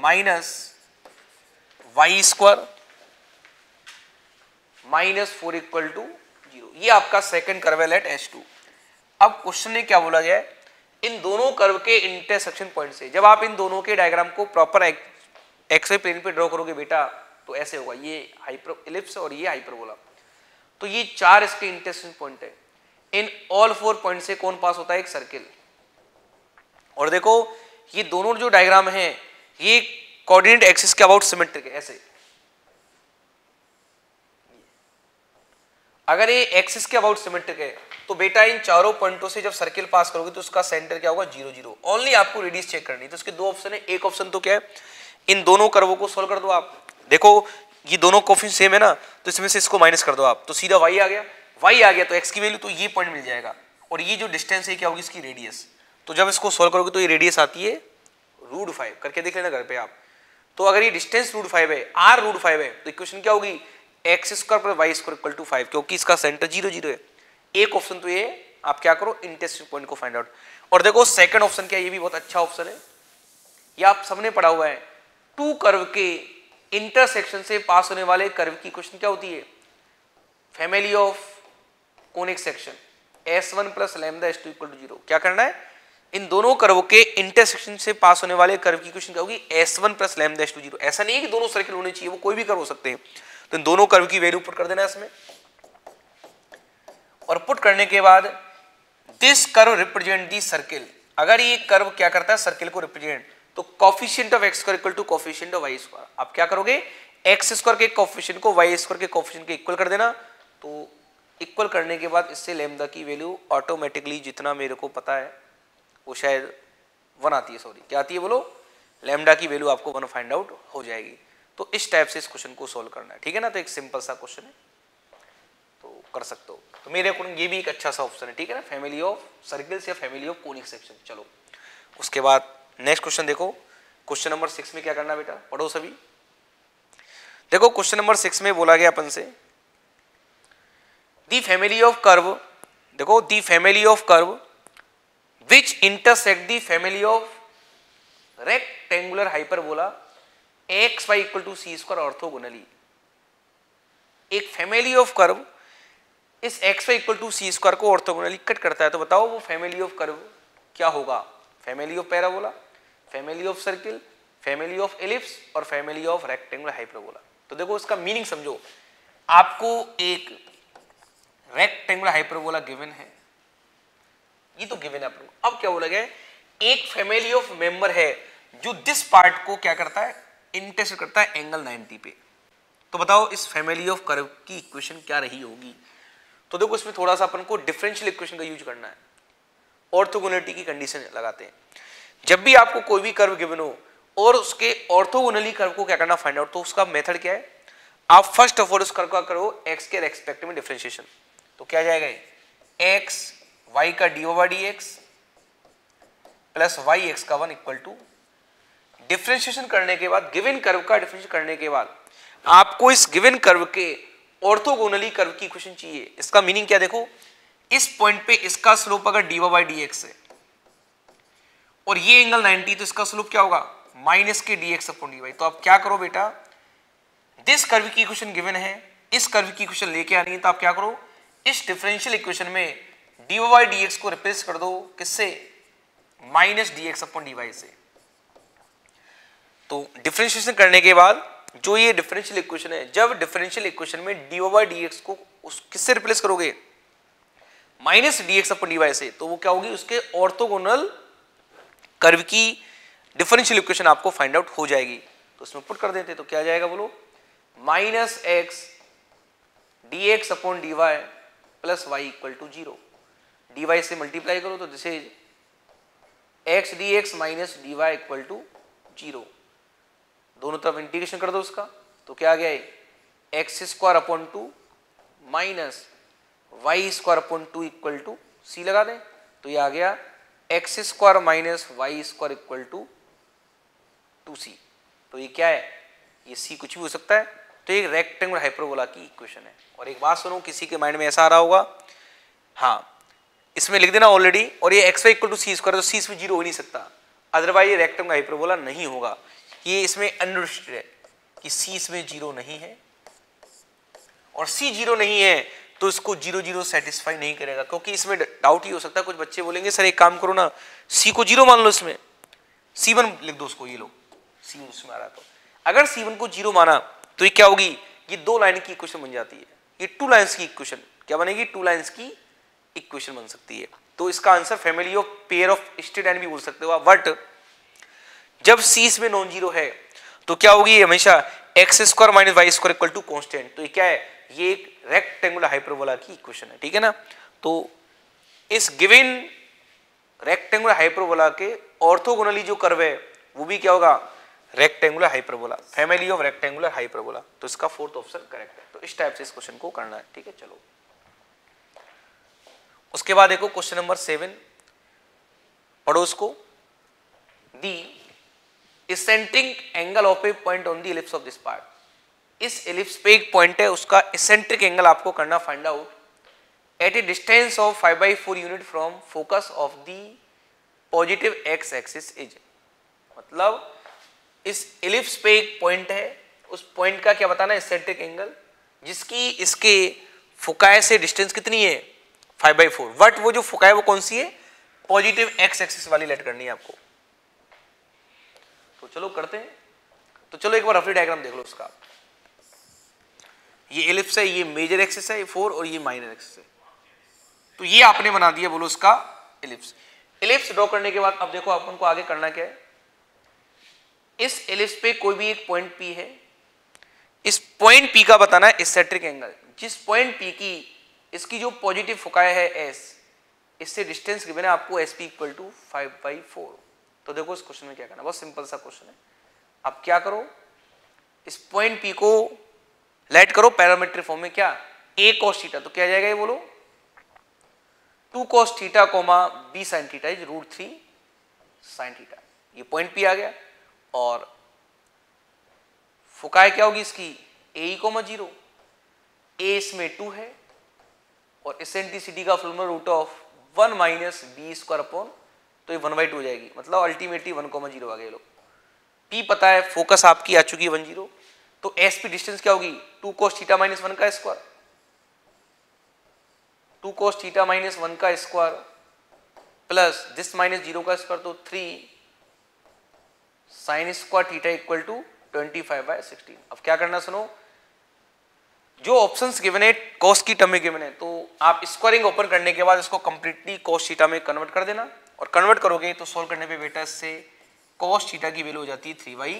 Speaker 1: Minus y square minus four equal to zero ये आपका सेकेंड कर्व है लेट एस टू अब क्वेश्चन में क्या बोला गया इन दोनों कर्व के इंटरसेक्शन पॉइंट से। जब आप इन दोनों के डायग्राम को प्रॉपर एक्स वाई प्लेन पे ड्रॉ करोगे बेटा तो ऐसे होगा। ये हाइपर इलिप्स और ये हाइपरबोला तो ये चार इसके इंटरसेक्शन पॉइंट है। इन ऑल फोर पॉइंट से कौन पास होता है? एक सर्किल और देखो, ये दोनों जो डायग्राम है ये कोऑर्डिनेट एक्सिस के अबाउट सिमेट्रिक है, ऐसे। अगर ये एक्सिस के अबाउट सिमेट्रिक है तो बेटा इन चारों पॉइंटों से जब सर्किल पास करोगे तो उसका सेंटर क्या होगा? ज़ीरो ज़ीरो ओनली आपको रेडियस चेक करनी है। तो उसके दो ऑप्शन है। एक ऑप्शन तो क्या है? इन दोनों कर्वों को सोल्व कर दो आप। देखो, ये दोनों कॉफ़ी सेम है ना? तो इसमें से इसको माइनस कर दो आप। तो सीधा वाई आ गया। वाई आ गया तो एक्स की वैल्यू तो ये पॉइंट मिल जाएगा। और ये जो डिस्टेंस है, क्या होगी? इसकी रेडियस तो जब इसको सोल्व करोगे तो ये रेडियस आती है रूट फाइव करके देख लेना घर पे आप। तो अगर ये डिस्टेंस रूट फाइव है आर रूट फाइव है तो इक्वेशन क्या होगी? X square plus y square equal to five क्योंकि इसका सेंटर ज़ीरो ज़ीरो है। एक ऑप्शन तो ये, आप क्या करो इंटरेस्ट पॉइंट को फाइंड आउट और देखो सेकंड ऑप्शन क्या ये भी बहुत अच्छा ऑप्शन है। ये आप सबने पढ़ा हुआ है। टू कर्व के इंटरसेक्शन से पास होने वाले कर्व की क्वेश्चन क्या होती है? Family of conic section s one plus lambda s two equal to zero क्या करना है? इन दोनों कर्व के इंटरसेक्शन से पास होने वाले कर्व की क्वेश्चन क्या होगी? S one plus lambda s two zero ऐसा नहीं है कि दोनों सर्किल होने चाहिए, वो कोई भी कर्व हो सकते हैं। तो इन दोनों कर्व की वैल्यू पुट कर देना इसमें। और पुट करने के बाद this curve represent the circle अगर ये कर्व क्या करता है? सर्किल को रिप्रेजेंट तो coefficient of X equal to coefficient of Y square आप क्या करोगे? एक्स स्क्वायर के कॉफिशियंट को वाई स्क्वायर के कॉफिशियंट के इक्वल कर देना। तो इक्वल करने के बाद इससे लेमदा की वैल्यू ऑटोमेटिकली जितना मेरे को पता है वो शायद वन आती है सॉरी क्या आती है बोलो? लेमडा की वैल्यू आपको वन फाइंड आउट हो जाएगी। तो इस टाइप से इस क्वेश्चन को सोल्व करना है। ठीक है ना? तो एक सिंपल सा क्वेश्चन है। तो कर सकते हो। तो मेरे अकॉर्डिंग ये भी एक अच्छा सा ऑप्शन है। ठीक है ना? फैमिली ऑफ़ सर्किल्स या फैमिली ऑफ़ कोनिक सेक्शन चलो। उसके बाद नेक्स्ट क्वेश्चन देखो। क्वेश्चन नंबर सिक्स में क्या करना बेटा? पढ़ो सभी। देखो क्वेश्चन नंबर सिक्स में बोला गया अपन से दी फैमिली ऑफ़ कर्व देखो the family of curve which intersect the family of rectangular hyperbola X Y equal to C square orthogonally एक फैमिली ऑफ़ कर्व इस X Y equal to C square को orthogonally cut करता है तो बताओ वो family of curve क्या होगा? Family of parabola family of circle family of ellipse और फैमिली ऑफ़ रेक्टेंगुलर हाइपरबोला तो देखो इसका मीनिंग समझो। आपको एक रेक्टेंगुलर हाइपरबोला गिवन है। ये तो गिवन है अब क्या बोला गया एक फैमिली ऑफ़ मेंबर है जो दिस पार्ट को क्या करता है? इंटरसेक्ट करता है एंगल 90 पे। तो बताओ, इस फैमिली ऑफ़ कर्व की इक्वेशन क्या रही होगी? तो देखो, इसमें थोड़ा सा अपन को डिफरेंशियल इक्वेशन का यूज़ करना है। ऑर्थोगोनलिटी की कंडीशन लगाते हैं। जब भी आपको कोई भी कर्व गिवन हो, और उसके ऑर्थोगोनली कर्व को क्या करना फाइंड आउट तो उसका मेथड क्या है? आप फ़र्स्ट ऑफ़ ऑल उस कर्व का करो एक्स के रेस्पेक्ट में डिफ्रेंशिएशन तो क्या जाएगा एक्स वाई का d over d x plus y x का वन इक्वल टू डिफ्रेंशिएशन करने के बाद गिवन कर्व का डिफ्रेंशिएशन करने के बाद, आपको इस गिवन कर्व के ऑर्थोगोनली कर्व की इक्वेशन चाहिए। इसका मीनिंग क्या देखो? इस पॉइंट पे इसका स्लोप अगर डी बाई डी एक्स है, और ये एंगल 90 तो इसका स्लोप क्या होगा? माइनस के d x upon d y तो आप क्या करो बेटा? दिस कर्व की इक्वेशन गिवन है, इस कर्व की इक्वेशन लेके आनी है तो आप क्या करो? इस डिफरेंशियल इक्वेशन में डी वाई डी एक्स को रिप्लेस कर दो, किससे? Minus d x upon d y से। तो डिफरेंशिएशन करने के बाद, जो ये डिफरेंशियल इक्वेशन है, जब डिफरेंशियल इक्वेशन में डी वाई डी एक्स को उस किससे रिप्लेस करोगे? Minus d x upon d y से। तो वो क्या होगी? उसके ऑर्थोगोनल कर्व की डिफरेंशियल इक्वेशन आपको फाइंड आउट हो जाएगी। तो उसमें पुट कर देते तो क्या जाएगा बोलो? Minus x d x upon d y plus y equal to zero d y से मल्टीप्लाई करो तो this is x d x minus d y equal to zero दोनों तरफ़ इंटीग्रेशन कर दो उसका। तो क्या आ गया है x square upon two minus y square upon two equal to c लगा दें। तो ये आ गया x square minus y square equal to two c तो ये क्या है? ये सी कुछ भी हो सकता है। तो ये रेक्टेंगुलर हाइपरबोला की इक्वेशन है। और एक बात सुनो, किसी के माइंड में ऐसा आ रहा होगा? हाँ इसमें लिख देना ऑलरेडी और ये x y equal to c square तो सी इसमें ज़ीरो हो नहीं सकता। अदरवाइज़ ये रेक्टेंगुलर हाइपरबोला नहीं होगा। ये इसमें अनरिस्टेड है कि सी इसमें ज़ीरो नहीं है। और सी ज़ीरो नहीं है तो इसको ज़ीरो ज़ीरो सेटिस्फाई नहीं करेगा, क्योंकि इसमें डाउट ही हो सकता है। कुछ बच्चे बोलेंगे, सर, एक काम करो ना सी को ज़ीरो मान लो इसमें। सी वन लिख दो उसको, ये लो। सी उसमें आ रहा तो। अगर सी वन को ज़ीरो माना तो ये क्या होगी? ये दो लाइन की इक्वेशन बन जाती है। ये टू लाइन्स की इक्वेशन क्या बनेगी? टू लाइन्स की इक्वेशन बन सकती है। तो इसका answer family of pair of state and भी बोल सकते हो आप। बट जब सी इसमें नॉन ज़ीरो है तो क्या होगी हमेशा x square minus y square equal to constant तो ये क्या है? ये एक रेक्टेंगुलर हाइपरबोला की इक्वेशन है, ठीक है ना? तो इस गिवन रेक्टेंगुलर हाइपरबोला के ऑर्थोगोनली जो कर्व है, वो भी क्या होगा? Rectangular hyperbola family of rectangular hyperbola तो इसका फोर्थ ऑप्शन करेक्ट है। तो इस टाइप से इस क्वेश्चन को करना है, ठीक है? चलो। उसके बाद देखो क्वेश्चन नंबर सेवन, पढ़ो उसको। The eccentric angle of a point on the ellipse of this part इस इलिप्स पे एक पॉइंट है, उसका इसेंट्रिक एंगल आपको करना find out at a distance of five by four unit from focus of the positive x axis is मतलब इस ellipse पे एक पॉइंट है, उस पॉइंट का क्या बताना है? इसेंट्रिक एंगल जिसकी, इसके फुकाय से डिस्टेंस कितनी है? Five by four. बट वो जो फुकाय वो कौन सी है? पॉजिटिव एक्स एक्सिस वाली लेट करनी है आपको। तो चलो करते हैं। तो चलो एक बार रफली डायग्राम देख लो उसका। ये एलिप्स है, ये मेजर एक्सिस है फोर और ये माइनर एक्सिस है। तो ये आपने बना दिया, बोलो उसका एलिप्स एलिप्स ड्रॉ करने के बाद, अब देखो अपन को आगे करना क्या है? इस एलिप्स पे कोई भी एक पॉइंट पी है। इस पॉइंट पी का बताना है इसेट्रिक एंगल जिस पॉइंट पी की इसकी जो पॉजिटिव फुकाय है एस इससे डिस्टेंस गिवन है आपको s p equal to five by four तो देखो इस क्वेश्चन में क्या करना बहुत सिंपल सा क्वेश्चन है। अब क्या करो? इस पॉइंट पी को लेट करो पैरामीट्रिक फॉर्म में। क्या? ए कॉस थीटा तो क्या जाएगा ये बोलो? Two cos theta comma b sine theta is root three sine theta ये पॉइंट पी आ गया। और फुकाय क्या होगी इसकी? ए कोमा ज़ीरो ए इसमें टू है। और एसेंट्रिसिटी का formula root of one minus b square upon तो ये वन बाई टू हो जाएगी। मतलब अल्टीमेटली वन कॉमा ज़ीरो आ गए लोग। पी पता है फोकस आपकी आ चुकी है वन ज़ीरो तो एस पी डिस्टेंस क्या होगी? Two cos theta minus one का square two cos theta minus one का square plus this minus zero का स्क्वायर तो three sine square theta equal to twenty five by sixteen अब क्या करना सुनो? जो ऑप्शंस गिवन है कॉस्ट की टर्म में गिवन है तो आप स्क्वायरिंग ओपन करने के बाद इसको कंप्लीटली कॉस्ट थीटा में कन्वर्ट कर देना। और कन्वर्ट करोगे तो सोल्व करने पे बेटा इससे कॉस थीटा की वैल्यू हो जाती है थ्री बाई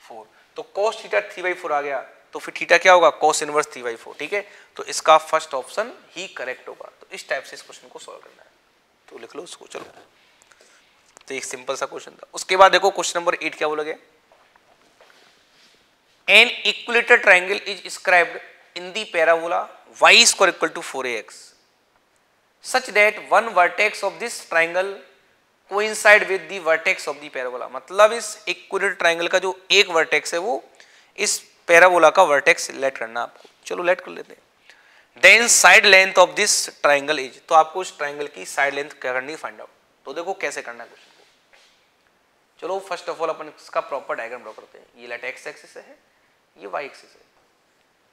Speaker 1: फोर तो cos theta three by four आ गया तो फिर थीटा क्या होगा? Cos inverse three by four ठीक है? तो इसका फ़र्स्ट ऑप्शन ही करेक्ट होगा। तो इस टाइप से इस क्वेश्चन को सोल्व करना है। तो लिख लो उसको चलो। तो एक सिंपल सा क्वेश्चन था। उसके बाद देखो क्वेश्चन नंबर एट क्या बोलोगे an equilateral triangle is scribed in the parabola y square equal to four x such that one vertex of this triangle coincide with the vertex of the मतलब इस equilateral triangle का जो एक vertex है वो इस पैराबोला का vertex late करना आपको। चलो लेट कर लेते हैं। Then side length of this triangle is तो आपको इस ट्राइंगल की साइड लेंथ क्या करनी फाइंड आउट तो देखो कैसे करना है क्वेश्चन चलो फ़र्स्ट ऑफ़ ऑल अपन इसका प्रॉपर डायग्राम ड्रॉ करते हैं। ये लेट एक्स एक्सिस है, ये वाई एक्सिस है।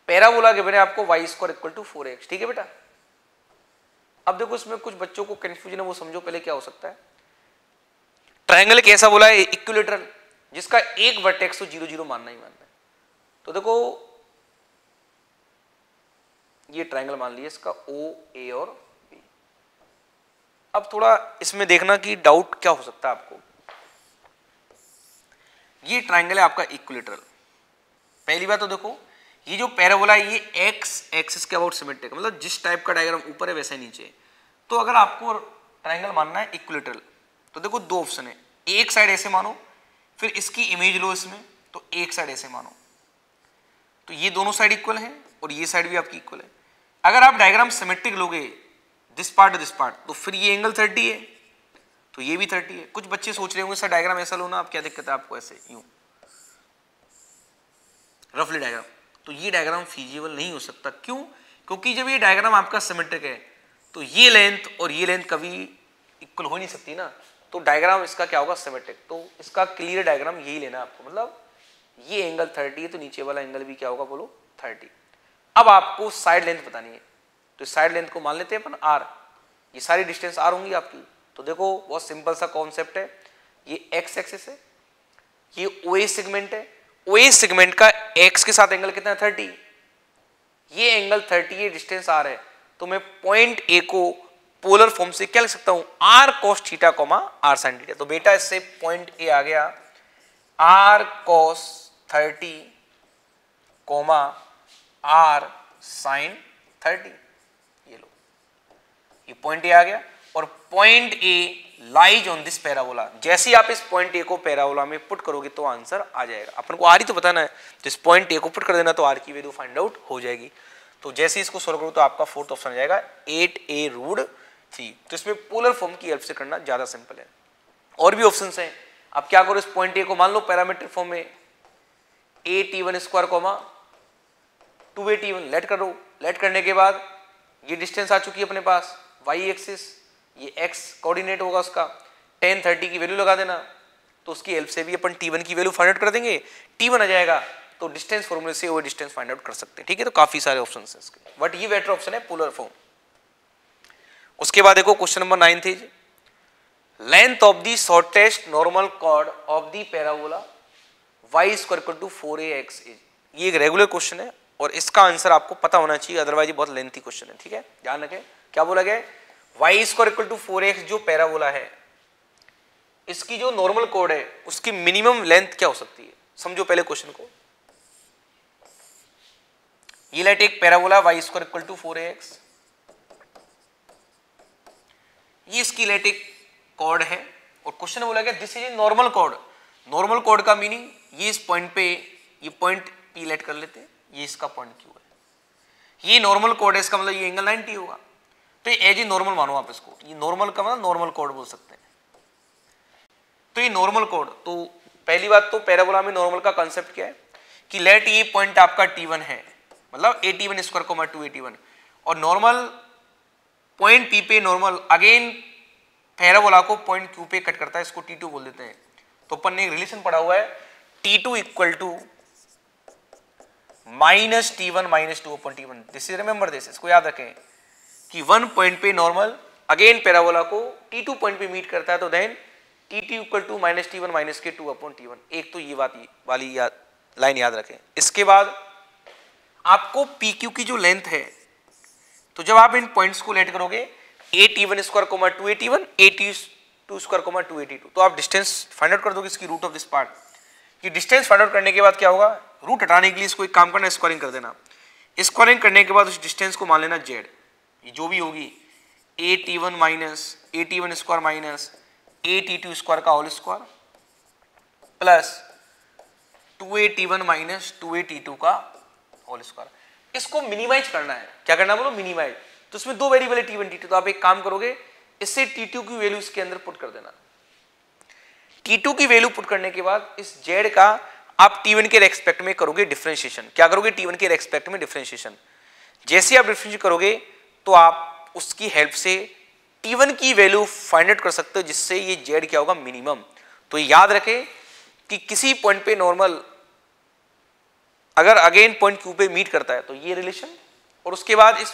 Speaker 1: पैराबोला के बिना आपको y square equal to four x ठीक है बेटा? अब देखो इसमें कुछ बच्चों को कंफ्यूजन है, वो समझो पहले क्या हो सकता है। ट्राइंगल कैसा बोला है इक्विलेटरल जिसका एक वर्टेक्स तो ज़ीरो ज़ीरो मानना ही मानना है। तो देखो, ये ट्राइंगल मान लिया इसका ओ ए और बी अब थोड़ा इसमें देखना कि डाउट क्या हो सकता है आपको। ये ट्राइंगल है आपका इक्विलेटरल पहली बात तो देखो ये जो पैराबोला है, ये एक्स एक्सिस के अबाउट सिमेट्रिक मतलब जिस टाइप का डायग्राम ऊपर है, वैसे नीचे तो अगर आपको ट्राइंगल मानना है इक्विलेटरल तो देखो दो ऑप्शन है। एक साइड ऐसे मानो, फिर इसकी इमेज लो इसमें तो एक साइड ऐसे मानो। तो ये दोनों साइड इक्वल है, और ये साइड भी आपकी इक्वल है। अगर आप डायग्राम सिमेट्रिक लोगे दिस पार्ट दिस पार्ट तो फिर ये एंगल थर्टी है। तो ये भी थर्टी है। कुछ बच्चे सोच रहे होंगे, सर डायग्राम ऐसा लो ना, आप क्या दिक्कत है आपको ऐसे? यूँ। रफली डायग्राम तो ये डायग्राम फीजिबल नहीं हो सकता। क्यों? क्योंकि जब ये डायग्राम आपका सिमेट्रिक है तो ये लेंथ और ये लेंथ कभी इक्वल हो नहीं सकती ना। तो डायग्राम इसका क्या होगा? सिमेट्रिक तो इसका क्लियर डायग्राम यही लेना आपको। मतलब ये एंगल थर्टी है तो नीचे वाला एंगल भी क्या होगा बोलो? थर्टी अब आपको साइड लेंथ बतानी है। तो साइड लेंथ को मान लेते हैं अपन आर ये सारी डिस्टेंस आर होंगी आपकी। तो देखो, बहुत सिंपल सा कॉन्सेप्ट है। ये एक्स एक्सिस है। ये ओ सेगमेंट है। ओ सेगमेंट का एक्स के साथ एंगल कितना है? थर्टी। ये एंगल थर्टी ये डिस्टेंस आर है। तो मैं पॉइंट ए को पोलर फॉर्म से क्या लिख सकता हूँ? R cos theta comma r sin theta तो बेटा इससे पॉइंट ए आ गया। R cos thirty comma r sin thirty ये लो। ये पॉइंट ए आ गया। और point A lies on this parabola जैसे आप इस पॉइंट ए को पैराबोला में पुट करोगे तो आंसर आ जाएगा। अपन को आर ही तो बताना है। तो इस पॉइंट ए को पुट कर देना तो आर की वैल्यू फाइंड आउट हो जाएगी। तो जैसे इसको सोल्व करो तो आपका फोर्थ ऑप्शन आ जाएगा। एट ए रूड थ्री तो इसमें पोलर फॉर्म की हेल्प से करना ज़्यादा सिंपल है। और भी ऑप्शन है। अब क्या करो, इस पॉइंट ए को मान लो पैरामीट्रिक फॉर्म में a t one square comma two a t one let करो। लेट करने के बाद ये डिस्टेंस आ चुकी है अपने पास। वाई एक्सिस ये एक्स कोऑर्डिनेट होगा उसका टेन थर्टी की वैल्यू लगा देना तो उसकी हेल्प से भी अपन टी वन की वैल्यू फाइंड आउट कर देंगे। टी वन आ जाएगा तो डिस्टेंस फॉर्मूले से वो डिस्टेंस फाइंड आउट कर सकते हैं, ठीक है? तो काफ़ी सारे ऑप्शन है इसके। बट ये बेटर ऑप्शन है पोलर फॉर्म उसके बाद देखो question number nine the length of the shortest normal chord of the parabola y square to four a x is ये एक रेगुलर क्वेश्चन है, और इसका आंसर आपको पता होना चाहिए अदरवाइज़ बहुत लेंथी क्वेश्चन है, ठीक है? ध्यान रखें। क्या बोला गया y square equal to four x जो पैराबोला है, इसकी जो नॉर्मल कोड है, उसकी मिनिमम लेंथ क्या हो सकती है? समझो पहले क्वेश्चन को। ये लेट एक parabola y square equal to four x ये इसकी लेट एक कॉर्ड है, और क्वेश्चन बोला गया this is a normal chord normal chord का मीनिंग ये इस पॉइंट पे, ये पॉइंट पी लेट कर लेते हैं, ये इसका पॉइंट क्यू है। ये नॉर्मल कोड है, इसका मतलब ये एंगल 90 होगा। तो ये एज ए नॉर्मल मानो आप इसको। ये नॉर्मल का मतलब नॉर्मल कोड बोल सकते हैं। तो ये नॉर्मल कोड तो पहली बात तो पैराबोला में नॉर्मल का कंसेप्ट क्या है? कि लेट ये पॉइंट आपका टी है। मतलब a t one square comma two a t one और नॉर्मल पॉइंट पी पे नॉर्मल अगेन पैराबोला को पॉइंट क्यू पे कट करता है, इसको टी टू बोल देते हैं। तो अपन ने एक रिलेशन पढ़ा हुआ है। T two equal to minus t one minus two upon t one this is remember this इसको याद रखें। कि वन पॉइंट पे नॉर्मल अगेन पैराबोला को टी टू पॉइंट पे मीट करता है तो then t t equal to minus t one minus के टू अपॉन टी वन एक तो ये बात, वाली याद लाइन याद रखें। इसके बाद आपको पी क्यू की जो लेंथ है तो जब आप इन पॉइंट्स को लेट करोगे a t one square comma two a t one a t two square comma two a t two तो आप डिस्टेंस फाइंड आउट कर दोगे इसकी रूट ऑफ़ दिस पार्ट ये डिस्टेंस फाइंड आउट करने के बाद क्या होगा? रूट हटाने के लिए इसको एक काम करना स्क्वायरिंग कर देना। स्क्वायरिंग करने के बाद उस डिस्टेंस को मान लेना जेड ये जो भी होगी a t one minus a t one square minus a t two square का whole square plus two a t one minus two a t two का होल स्क्वायर इसको मिनिमाइज करना है। क्या करना बोलो? मिनिमाइज तो उसमें दो वेरिएबल है टी वन टी टू तो आप एक काम करोगे, इससे टी टू की वैल्यू इसके अंदर पुट कर देना। टी टू की वैल्यू पुट करने के बाद इस जेड का आप टी वन के रेस्पेक्ट में करोगे डिफ्रेंशिएशन क्या करोगे? टी वन के रेस्पेक्ट में डिफ्रेंशिएशन जैसे आप डिफ्रेंशिएट करोगे तो आप उसकी हेल्प से टी वन की वैल्यू फाइंड आउट कर सकते हो, जिससे ये जेड क्या होगा मिनिमम तो याद रखें कि किसी पॉइंट पे नॉर्मल अगर अगेन पॉइंट क्यू पे मीट करता है तो ये रिलेशन और उसके बाद इस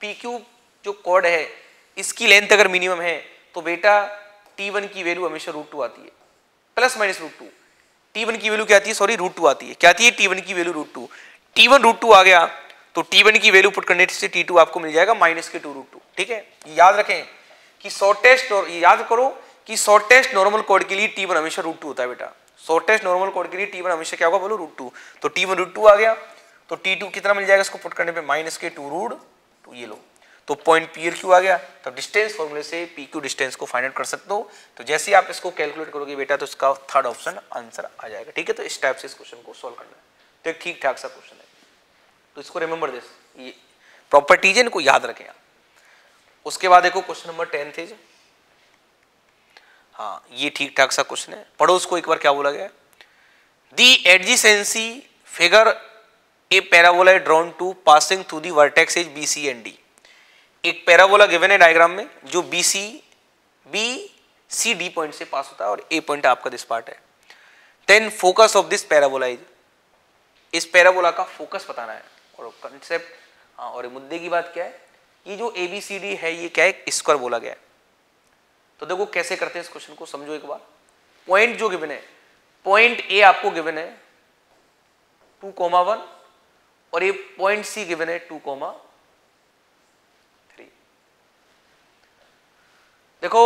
Speaker 1: पी क्यू जो कॉर्ड है, इसकी लेंथ अगर मिनिमम है तो बेटा टी वन की वैल्यू हमेशा रूट टू आती है। Plus minus root two t one की वैल्यू क्या आती है? सॉरी रूट टू आती है। क्या आती है? टी वन की value root two t one root two आ गया। तो टी वन की वैल्यू पुट करने से टी टू आपको मिल जाएगा माइनस के टू रूट टू ठीक है? याद रखें कि शॉर्टेस्ट याद करो कि शॉर्टेस्ट नॉर्मल कोड के लिए टी वन हमेशा रूट टू होता है बेटा। शॉर्टेस्ट नॉर्मल कोड के लिए टी वन हमेशा क्या होगा? बोलो रूट टू तो टी वन रूट टू आ गया। तो टी टू कितना मिल जाएगा इसको पुट करने पे? माइनस के टू रूट टू ये लो। तो पॉइंट पी क्यू आ गया। तो डिस्टेंस फॉर्मूले से पी क्यू डिस्टेंस को फाइंड आउट कर सकते हो। तो जैसे ही आप इसको कैलकुलेट करोगे बेटा तो इसका थर्ड ऑप्शन आंसर आ जाएगा, ठीक है? तो इस टाइप से इस क्वेश्चन को सोल्व करना है। तो एक ठीक ठाक सा क्वेश्चन है। तो इसको रिमेंबर दिस ये प्रॉपर्टीज़ इनको याद रखें आप। उसके बाद देखो क्वेश्चन नंबर टेन थे इज़ हाँ ये ठीक ठाक सा क्वेश्चन है। पढ़ो उसको एक बार क्या बोला गया the adjacency figure a parabola drawn to passing through the vertex is B C and D एक पैराबोला गिवन है डायग्राम में, जो B C B C D point से पास होता है और ए पॉइंट आपका दिस पार्ट है। Then focus of this parabola is इस पैराबोला का फोकस बताना है। और कंसेप्ट हाँ और मुद्दे की बात क्या है? ये जो ए बी सी डी है, ये क्या है स्क्वायर बोला गया है। तो देखो कैसे करते हैं इस क्वेश्चन को, समझो एक बार। पॉइंट जो गिवन है पॉइंट ए आपको गिवन है टू कोमा वन और ये पॉइंट सी गिवन है टू कोमा थ्री देखो,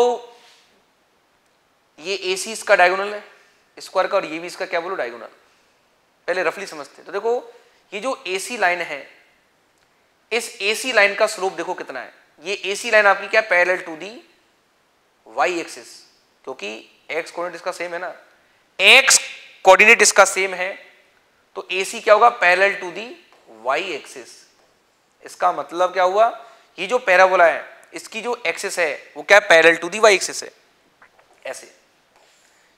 Speaker 1: ये ए सी इसका डायगोनल है स्क्वायर का, और ये भी इसका, क्या बोलो डायगोनल पहले रफली समझते हैं। तो देखो ये जो ए सी लाइन है, इस ए सी लाइन का स्लोप देखो कितना है। ये ए सी लाइन आपकी क्या parallel to the y axis क्योंकि एक्स कोऑर्डिनेट इसका सेम है ना। एक्स कोऑर्डिनेट इसका सेम है तो ए सी क्या होगा? Parallel to the y axis इसका मतलब क्या हुआ? ये जो पैराबोला है, इसकी जो एक्सिस है, वो क्या parallel to the y axis है। ऐसे।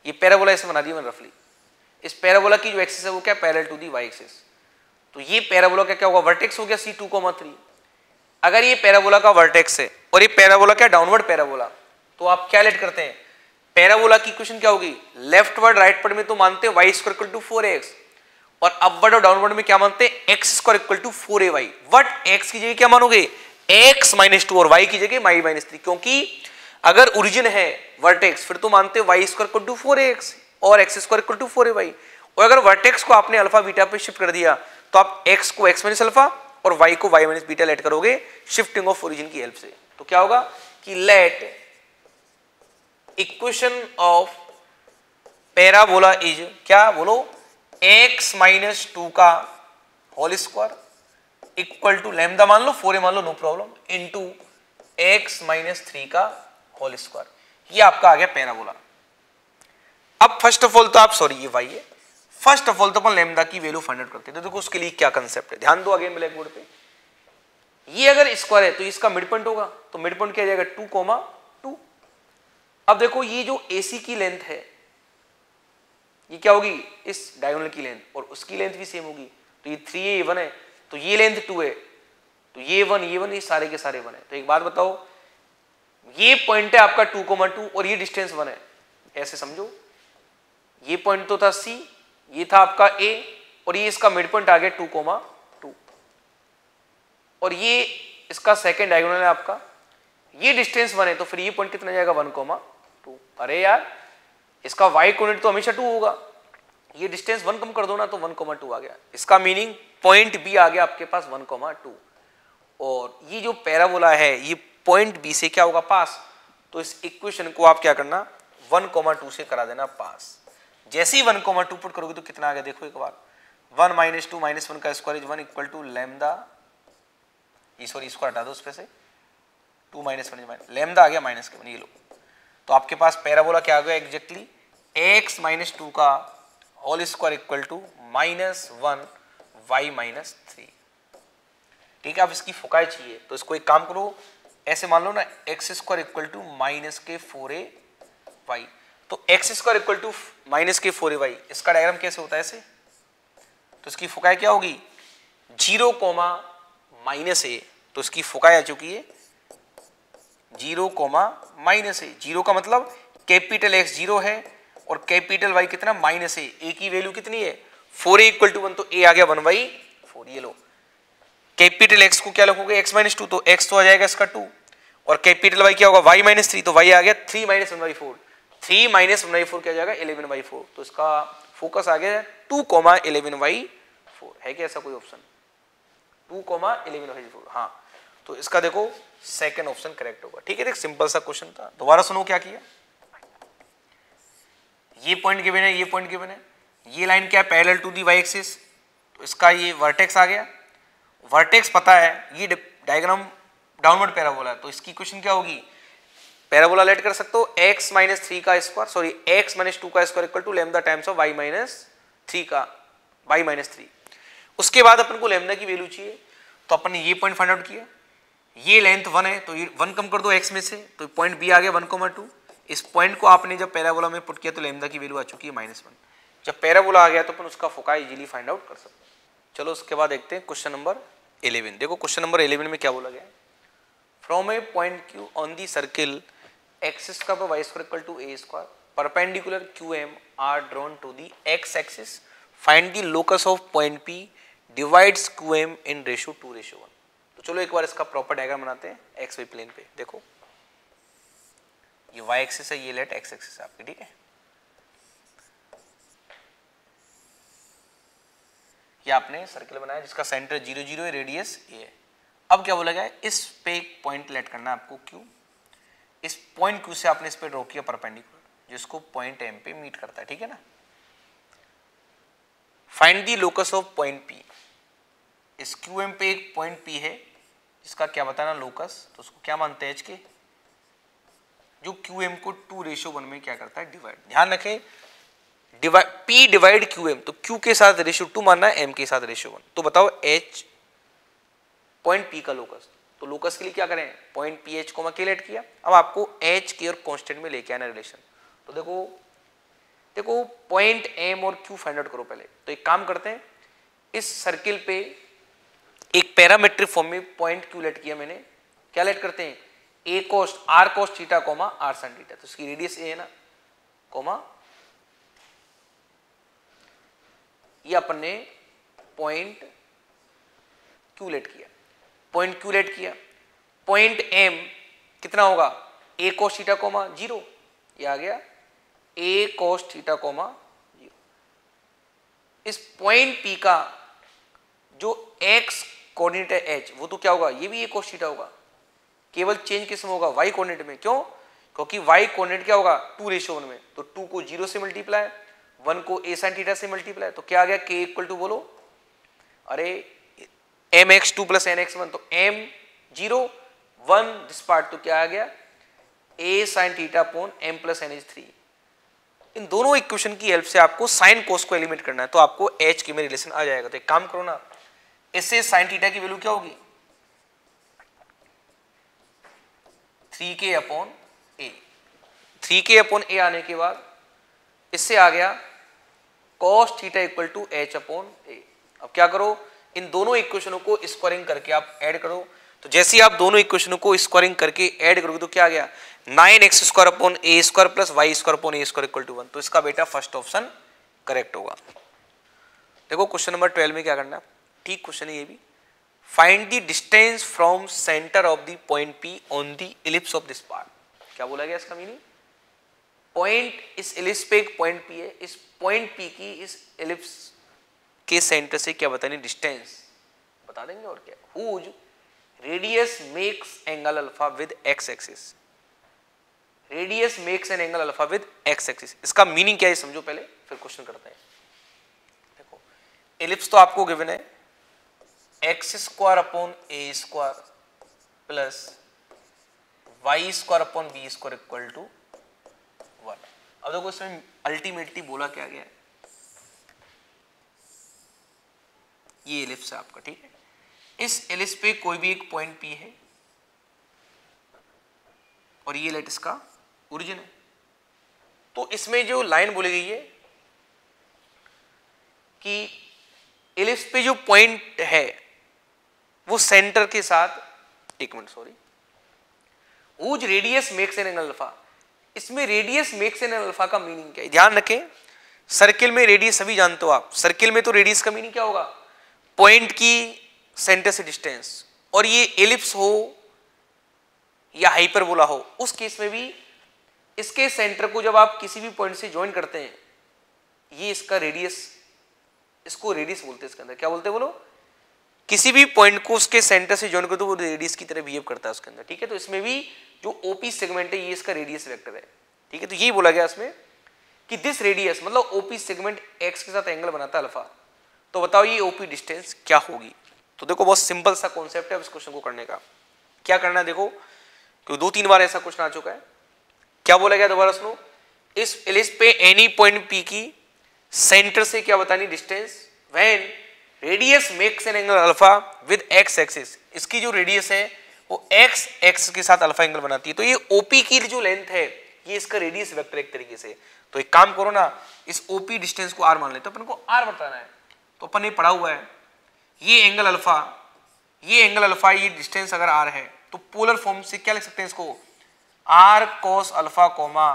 Speaker 1: ये पैराबोला ऐसे बना दिया मैंने रफली इस पैराबोला की जो एक्सिस है, वो क्या parallel to the y axis तो ये पैराबोला का क्या होगा? वर्टेक्स हो गया सी टू कोमा थ्री अगर ये पैराबोला का वर्टेक्स है, और ये पैराबोला क्या? Downward parabola. तो आप क्या लेट करते हैं? पैराबोला की क्वेश्चन क्या होगी? लेफ़्ट वर्ड राइट वर्ड में तो मानते हैं y square equal to four x और अपवर्ड और डाउनवर्ड में क्या मानते हैं? X square equal to four a y what x की जगह क्या मानोगे? एक्स माइनस टू और वाई की जगह वाई माइनस थ्री क्योंकि अगर ओरिजिन है वर्टेक्स फिर तो मानते y square equal to four x और x square equal to four a y और अगर वर्टेक्स को आपने अल्फ़ा बीटा पे शिफ्ट कर दिया तो आप एक्स को एक्स माइनस अल्फ़ा और वाई को वाई माइनस बीटा लेट करोगे शिफ्टिंग ऑफ़ ओरिजिन की हेल्प से। तो क्या होगा कि let equation of parabola is क्या? बोलो, x माइनस टू का whole square equal to lambda मान लो फोर ए मान लो no problem into x minus three का होल स्क्वायर ये आपका आ गया पैराबोला अब फ़र्स्ट ऑफ़ ऑल तो आप सॉरी ये वाई है। फ़र्स्ट ऑफ़ ऑल तो अपन लेमदा की वैल्यू फाइंड आउट करते हैं। तो देखो उसके लिए क्या कंसेप्ट है। ध्यान दो अगेन ब्लैक बोर्ड पे। ये अगर स्क्वायर है तो इसका मिड पॉइंट होगा। तो मिड पॉइंट क्या जाएगा? टू कोमा टू अब देखो ये जो एसी की लेंथ है, ये क्या होगी? इस डायगोनल की लेंथ और उसकी लेंथ भी सेम होगी। तो ये थ्री ए वन है। तो ये लेंथ टू है। तो ये वन ये वन ये सारे के सारे वन है। तो एक बात बताओ, ये पॉइंट है आपका टू कोमा टू और ये डिस्टेंस वन है। ऐसे समझो। ये पॉइंट तो था सी ये था आपका ए और ये इसका मिड पॉइंट आ गया टू कोमा टू और ये इसका सेकेंड डायगोनल है आपका। ये डिस्टेंस वन है तो फिर ये पॉइंट कितना जाएगा? वन कोमा टू अरे यार, इसका वाई कोऑर्डिनेट तो हमेशा टू होगा। ये डिस्टेंस वन कम कर दो ना तो वन कोमा टू आ गया। इसका मीनिंग पॉइंट बी आ गया आपके पास वन कोमा टू और ये जो पैराबोला है, ये पॉइंट बी से क्या होगा? पास तो इस इक्वेशन को आप क्या करना? वन कोमा टू से करा देना पास जैसे ही वन कोमा टू पुट करोगे तो कितना आ गया देखो एक बार। One minus two minus one का square is one equal to lambda sorry square हटा दो उस पर से। Two minus one minus lambda आ गया माइनस के वन, ये लो। तो आपके पास पैराबोला क्या आ गया एग्जैक्टली एक्स माइनस टू का whole square equal to minus one y minus three ठीक है, अब इसकी फुकाई चाहिए। तो इसको एक काम करो, ऐसे मान लो ना x square equal to minus के फोर ए वाई तो x square equal to minus के फोर वाई इसका डायग्राम कैसे होता है ऐसे? तो इसकी फुकाई क्या होगी? ज़ीरो कोमा माइनस ए तो इसकी फुकाई आ चुकी है zero comma minus a zero का मतलब कैपिटल एक्स ज़ीरो है और कैपिटल वाई कितना? माइनस ए ए की वैल्यू कितनी है? Four a equal to one तो ए आ गया वन बाई फोर ये लो। कैपिटल एक्स को क्या लिखोगे? एक्स माइनस टू तो एक्स तो आ जाएगा इसका टू और कैपिटल वाई क्या होगा? वाई माइनस थ्री तो वाई आ गया three minus one by four three minus one by four क्या जाएगा, इलेवन बाई फोर। तो इसका फोकस आ गया two comma eleven by four. है क्या ऐसा कोई option two comma eleven by four हाँ। तो इसका देखो सेकेंड ऑप्शन करेक्ट होगा। ठीक है, देख सिंपल सा क्वेश्चन था। दोबारा सुनो क्या किया? ये पॉइंट गिवन है, ये पॉइंट गिवन है। ये लाइन क्या है? Parallel to the y axis तो इसका ये वर्टेक्स आ गया। वर्टेक्स पता है, ये डायग्राम डाउनवर्ड पैराबोला है। तो इसकी क्वेश्चन क्या होगी? पैराबोला लेट कर सकते हो, x माइनस थ्री का square sorry x minus two का square equal to lambda times of y minus three का, y माइनस थ्री उसके बाद अपन को लेमदा की वैल्यू चाहिए तो अपन ने ये पॉइंट फाइंड आउट किया। ये लेंथ वन है तो ये वन कम कर दो x में से तो पॉइंट बी आ गया वन कोमा टू इस पॉइंट को आपने जब पैराबोला में पुट किया तो लेमदा की वैल्यू आ चुकी है माइनस वन जब पैराबोला आ गया तो अपन उसका फोका इजीली फाइंड आउट कर सकते चलो, उसके बाद देखते हैं क्वेश्चन नंबर इलेवन देखो क्वेश्चन नंबर इलेवन में क्या बोला गया from a point Q on the circle x square y square equal to a square perpendicular Q M are drawn to the x axis find the locus of point P divides Q M in ratio two ratio one तो चलो एक बार इसका proper diagram बनाते हैं x y plane पे। देखो। ये Y axis है, ये लेट एक्स एक्सिस है आपकी, ठीक है? ये आपने सर्किल बनाया जिसका सेंटर ज़ीरो ज़ीरो है रेडियस ए है। अब क्या बोला गया इस पे एक पॉइंट लेट करना है आपको क्यू इस पॉइंट क्यू से आपने इस पर ड्रॉ किया परपेंडिकुलर, जिसको पॉइंट एम पे मीट करता है, ठीक है ना? Find the locus of point P इस क्यू एम पे एक पॉइंट पी है, जिसका क्या बताना? लोकस तो उसको क्या मानते हैं एच के जो क्यू एम को टू रेशियो वन में क्या करता है? डिवाइड ध्यान रखें divide P divide Q M तो क्यू के साथ रेशियो टू मानना है एम के साथ रेशियो वन तो बताओ एच पॉइंट पी का लोकस तो लोकस के लिए क्या करें? पॉइंट पी एच को मैं किया। अब आपको एच के और कॉन्स्टेंट में लेके आना रिलेशन तो देखो देखो पॉइंट एम और क्यू फाइंड आउट करो पहले। तो एक काम करते हैं, इस सर्किल पे एक पैरामेट्रिक फॉर्म में पॉइंट क्यू लेट किया मैंने। क्या लेट करते हैं? A cos r cos theta comma r sin theta तो इसकी रेडियस ए है ना? कोमा ये अपन ने पॉइंट क्यू लेट किया। पॉइंट क्यूलेट किया। पॉइंट एम कितना होगा? A cos theta comma zero ये आ गया। A cos theta comma zero इस पॉइंट पी का जो एक्स कोऑर्डिनेट है एच वो तो क्या होगा? ये भी ए कोस थीटा होगा। केवल चेंज किसमें होगा? वाई कोऑर्डिनेट में। क्यों? क्योंकि वाई कोऑर्डिनेट क्या होगा? टू रेशियो वन में। तो टू को ज़ीरो से मल्टीप्लाई वन को ए साइन थीटा से मल्टीप्लाई तो क्या आ गया? के इक्वल टू बोलो। अरे m x two plus n x one तो m zero one this part तो क्या आ गया? A sin theta upon m plus n h three इन दोनों इक्वेशन की हेल्प से आपको साइन कोस को एलिमिनेट करना है तो आपको एच के में रिलेशन आ जाएगा। तो एक काम करो ना इससे साइन थीटा की वैल्यू क्या होगी? Three k upon a three k upon a आने के बाद, इससे आ गया cos theta equal to h upon a अब क्या करो? इन दोनों इक्वेशनों को स्क्वायरिंग करके आप ऐड करो। तो जैसे ही आप दोनों इक्वेशनों को स्क्वायरिंग करके ऐड करोगे तो क्या आ गया? Nine x square upon a square plus y square upon a square equal to one तो इसका बेटा फ़र्स्ट ऑप्शन करेक्ट होगा। देखो क्वेश्चन नंबर ट्वेल्व में क्या करना ठीक क्वेश्चन है ये भी। Find the distance from centre of the point P on the ellipse of this part क्या बोला गया इसका मीनिंग पॉइंट इस एलिप्स पे एक पॉइंट पी है। इस पॉइंट पी की इस एलिप्स के सेंटर से, क्या बतानी डिस्टेंस बता देंगे और क्या? Whose radius makes angle alpha with x axis radius makes an angle alpha with x axis इसका मीनिंग क्या है, समझो पहले, फिर क्वेश्चन करते हैं। देखो एलिप्स तो आपको गिवन है। X square upon a square plus y square upon b square equal to one अब देखो, इसमें अल्टीमेटली बोला क्या गया ये एलिप्स है आपका, ठीक है? इस एलिस पे कोई भी एक पॉइंट पी है। और ये लाइट इसका ओरिजिन है। तो इसमें जो लाइन बोली गई है कि एलिप्स पे जो पॉइंट है, वो सेंटर के साथ, एक minute sorry whose radius makes an angle alpha इसमें रेडियस मेक्स एन अल्फ़ा का मीनिंग क्या है? ध्यान रखें सर्किल में रेडियस सभी जानते हो आप। सर्किल में तो रेडियस का मीनिंग क्या होगा? पॉइंट की सेंटर से डिस्टेंस, और ये एलिप्स हो या हाइपरबोला हो, उस केस में भी इसके सेंटर को जब आप किसी भी पॉइंट से ज्वाइन करते हैं, ये इसका रेडियस, इसको रेडियस बोलते हैं इसके अंदर। क्या बोलते हैं बोलो किसी भी पॉइंट को उसके सेंटर से ज्वाइन करते वो रेडियस की तरह बिहेव करता है उसके अंदर, ठीक है? तो इसमें भी जो ओपी सेगमेंट है, ये इसका रेडियस वेक्टर है, ठीक है? तो यही बोला गया इसमें कि दिस रेडियस मतलब ओपी सेगमेंट एक्स के साथ एंगल बनाता है अल्फ़ा तो बताओ ये ओपी डिस्टेंस क्या होगी? तो देखो, बहुत सिंपल सा कॉन्सेप्ट है इस क्वेश्चन को करने का। क्या करना है देखो क्योंकि दो तीन बार ऐसा क्वेश्चन आ चुका है। क्या बोला गया दोबारा सुनो। इस एलिस पे एनी पॉइंट पी की सेंटर से क्या बतानी? Distance when radius makes an angle alpha with x axis इसकी जो रेडियस है, वो एक्स एक्स के साथ अल्फ़ा एंगल बनाती है। तो ये ओपी की जो लेंथ है, ये इसका रेडियस वेक्टर एक तरीके से। तो एक काम करो ना, इस ओपी डिस्टेंस को आर मान लेते तो अपन को आर बताना है। तो अपन ने पढ़ा हुआ है। ये एंगल अल्फ़ा ये एंगल अल्फ़ा ये डिस्टेंस अगर आर है तो पोलर फॉर्म से क्या लिख सकते हैं इसको? R cos alpha comma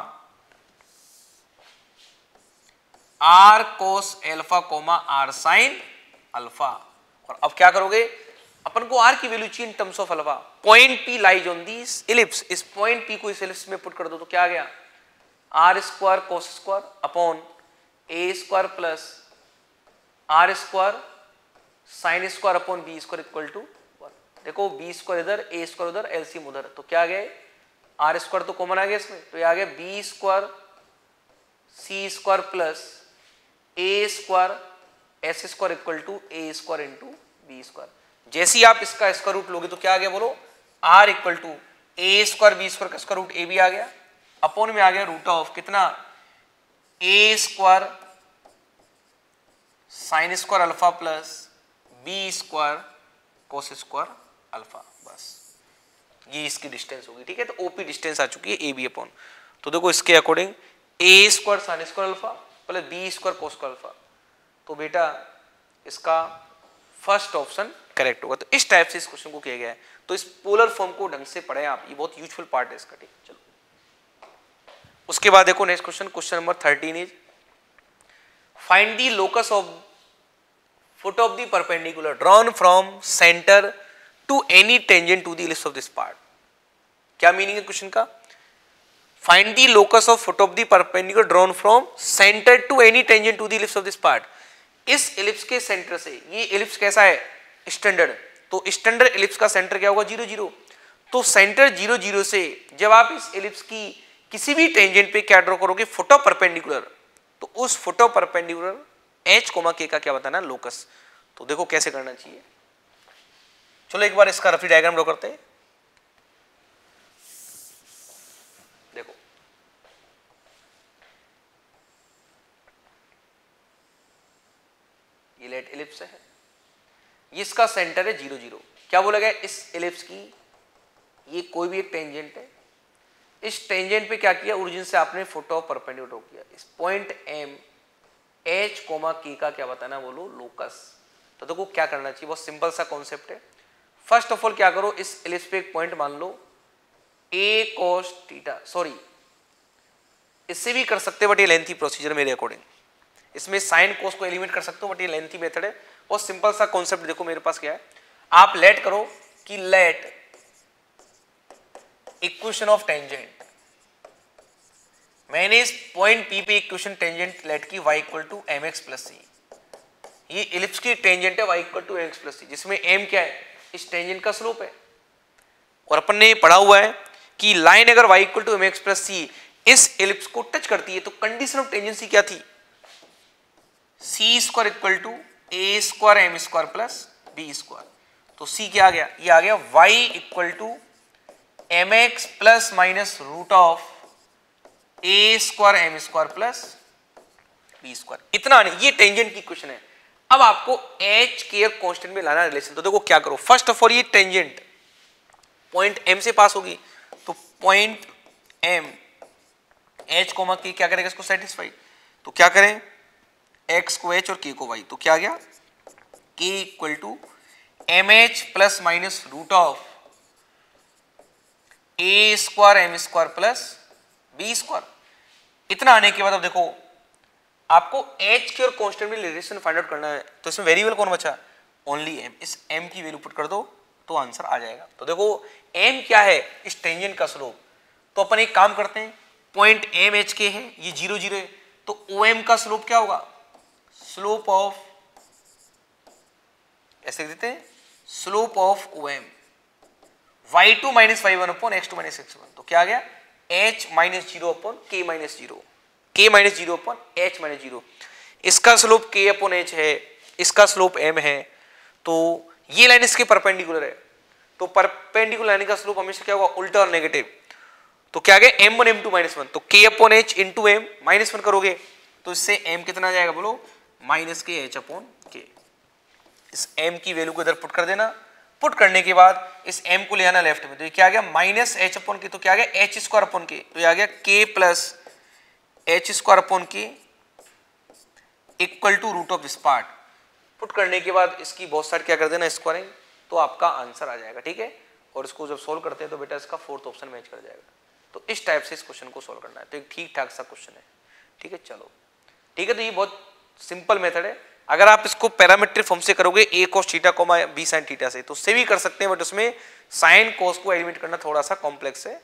Speaker 1: r cos alpha comma r sin alpha और अब क्या करोगे? अपन को आर की वैल्यू चाहिए in terms of alpha point P lies on this ellipse इस पॉइंट पी को इस इलिप्स में पुट कर दो तो क्या आ गया? R square cos square upon a square plus r square sin square upon b square equal to one. देखो, बी स्क्वायर इधर, ए स्क्वायर उधर एलसीएम उधर। तो क्या आ गया? आर स्क्वायर तो कॉमन आ गया इसमें। तो ये आ गया b square, c square plus a square, s square equal to a square into b square. जैसे ही आप इसका स्क्वायर रूट लोगे तो क्या आ गया बोलो? R equal to a square, b square का स्क्वायर रूट ए भी आ गया। अपोन में आ गया रूट ऑफ़ कितना? A square sin square alpha plus b square cos square alpha बस। ये इसकी डिस्टेंस होगी, ठीक है? तो ओपी डिस्टेंस आ चुकी है ए बी अपॉन तो देखो इसके according a square sin square alpha plus b square cos square alpha तो बेटा, इसका फ़र्स्ट ऑप्शन करेक्ट होगा। तो इस टाइप से इस क्वेश्चन को किया गया है। तो इस पोलर फॉर्म को ढंग से पढ़े आप। ये बहुत यूजफुल पार्ट है इसका, ठीक चलो। उसके बाद देखो next question question number thirteen is find the locus of foot of the perpendicular drawn from centre to any tangent to list of this part क्या मीनिंग है क्वेश्चन का? Find the locus of foot of the perpendicular drawn from centre to any tangent to the of this part इस ellipse के centre से, ये ellipse कैसा है? Standard तो स्टैंडर्ड एलिप्स का सेंटर क्या होगा? ज़ीरो ज़ीरो तो सेंटर ज़ीरो ज़ीरो से, जब आप इस एलिप्स की किसी भी टेंजेंट पे क्या ड्रॉ करोगे? फ़ोटो परपेंडिकुलर तो उस फ़ोटो परपेंडिकुलर एच कोमा के का क्या बताना लोकस तो देखो कैसे करना चाहिए। चलो एक बार इसका रफी डायग्राम ड्रॉ करते हैं। ये लेट इलिप्स है। इसका सेंटर है ज़ीरो ज़ीरो क्या बोला गया? इस इलिप्स की। ये कोई भी एक टेंजेंट है। इस टेंजेंट पे क्या किया? ओरिजिन से आपने फ़ोटो परपेंडिकुलर किया। इस पॉइंट एम एच कोमा की का क्या बताना बोलो? लोकस तो देखो क्या करना चाहिए? बहुत सिंपल सा कॉन्सेप्ट है। फ़र्स्ट ऑफ़ ऑल क्या करो? इस एलिप्स पे एक पॉइंट मान लो। ए कोस टीटा सॉरी इससे भी कर सकते बट ये लेंथी प्रोसीजर मेरे अकॉर्डिंग इसमें साइन कोस को एलिमिनेट कर सकते हो बट ये लेंथी मेथड है। बहुत सिंपल सा कॉन्सेप्ट देखो मेरे पास क्या है। आप लेट करो कि लेट इक्वेशन ऑफ़ टेंजेंट मैंने इस पॉइंट पी पे इक्वेशन टेंजेंट लेट की y equal to m x plus c ये इलिप्स की टेंजेंट है, y equal to m x plus c जिसमें m क्या है? इस टेंजेंट का स्लोप है। और अपन ने पढ़ा हुआ है कि लाइन अगर y equal to m x plus c इस इलिप्स को टच करती है तो कंडीशन ऑफ़ टेंजेंसी क्या थी? C square equal to A square M square plus B square तो सी क्या आ गया? ये आ गया Y equal to M x plus minus root of a square M square plus B square इतना नहीं, ये टेंजेंट की क्वेश्चन है। अब आपको एच के कांस्टेंट में लाना रिलेशन तो देखो क्या करो। फ़र्स्ट ऑफ़ ऑल ये टेंजेंट पॉइंट एम से पास होगी। तो पॉइंट एम एच कोमा के क्या करेगा इसको सेटिस्फाई तो क्या करें? एक्स को एच और के को वाई तो क्या गया? K equal to m h plus minus root of a square m square plus b square इतना आने के बाद अब देखो, आपको एच के और कॉन्स्टेंट में रिलेशन फाइंड आउट करना है। तो इसमें वेरिएबल कौन बचा? ओनली एम इस एम की वैल्यू पुट कर दो तो आंसर आ जाएगा। तो देखो एम क्या है? इस टेंजेंट का स्लोप तो अपन एक काम करते हैं पॉइंट एम एच के है, ये ज़ीरो ज़ीरो है तो ओ एम का स्लोप क्या होगा? स्लोप ऑफ़ ऐसे देते हैं slope of O M y two minus five one upon x two minus x one तो क्या आ गया? H minus zero upon k minus zero k minus zero upon h minus zero इसका slope k upon h है, इसका slope M है तो ये लाइन इसके परपेंडिकुलर है। तो परपेंडिकुलर लाइन का स्लोप हमेशा क्या होगा? उल्टा और नेगेटिव तो क्या आ गया? M one m two minus one तो k upon h into m minus one करोगे। तो इससे एम कितना जाएगा बोलो? माइनस के एच अपॉन के इस एम की वैल्यू को इधर पुट कर देना। पुट करने के बाद इस एम को ले आना लेफ़्ट में। तो ये क्या आ गया? माइनस एच अपॉन के तो क्या आ गया? एच स्क्वायर अपॉन के तो ये आ गया k plus h square upon k equal to root of this part put करने के बाद इसकी बहुत साइड क्या कर देना स्क्वायरिंग तो आपका आंसर आ जाएगा, ठीक है? और इसको जब सोल्व करते हैं तो बेटा इसका फोर्थ ऑप्शन मैच कर जाएगा। तो इस टाइप से इस क्वेश्चन को सोल्व करना है। तो एक ठीक ठाक सा क्वेश्चन है। ठीक है, चलो। ठीक है तो ये बहुत सिंपल मेथड है। अगर आप इसको पैरामीट्रिक फॉर्म से करोगे a cos theta comma b sin theta से तो उससे भी कर सकते हैं बट उसमें साइन कोस को एलिमिनेट करना थोड़ा सा कॉम्प्लेक्स है।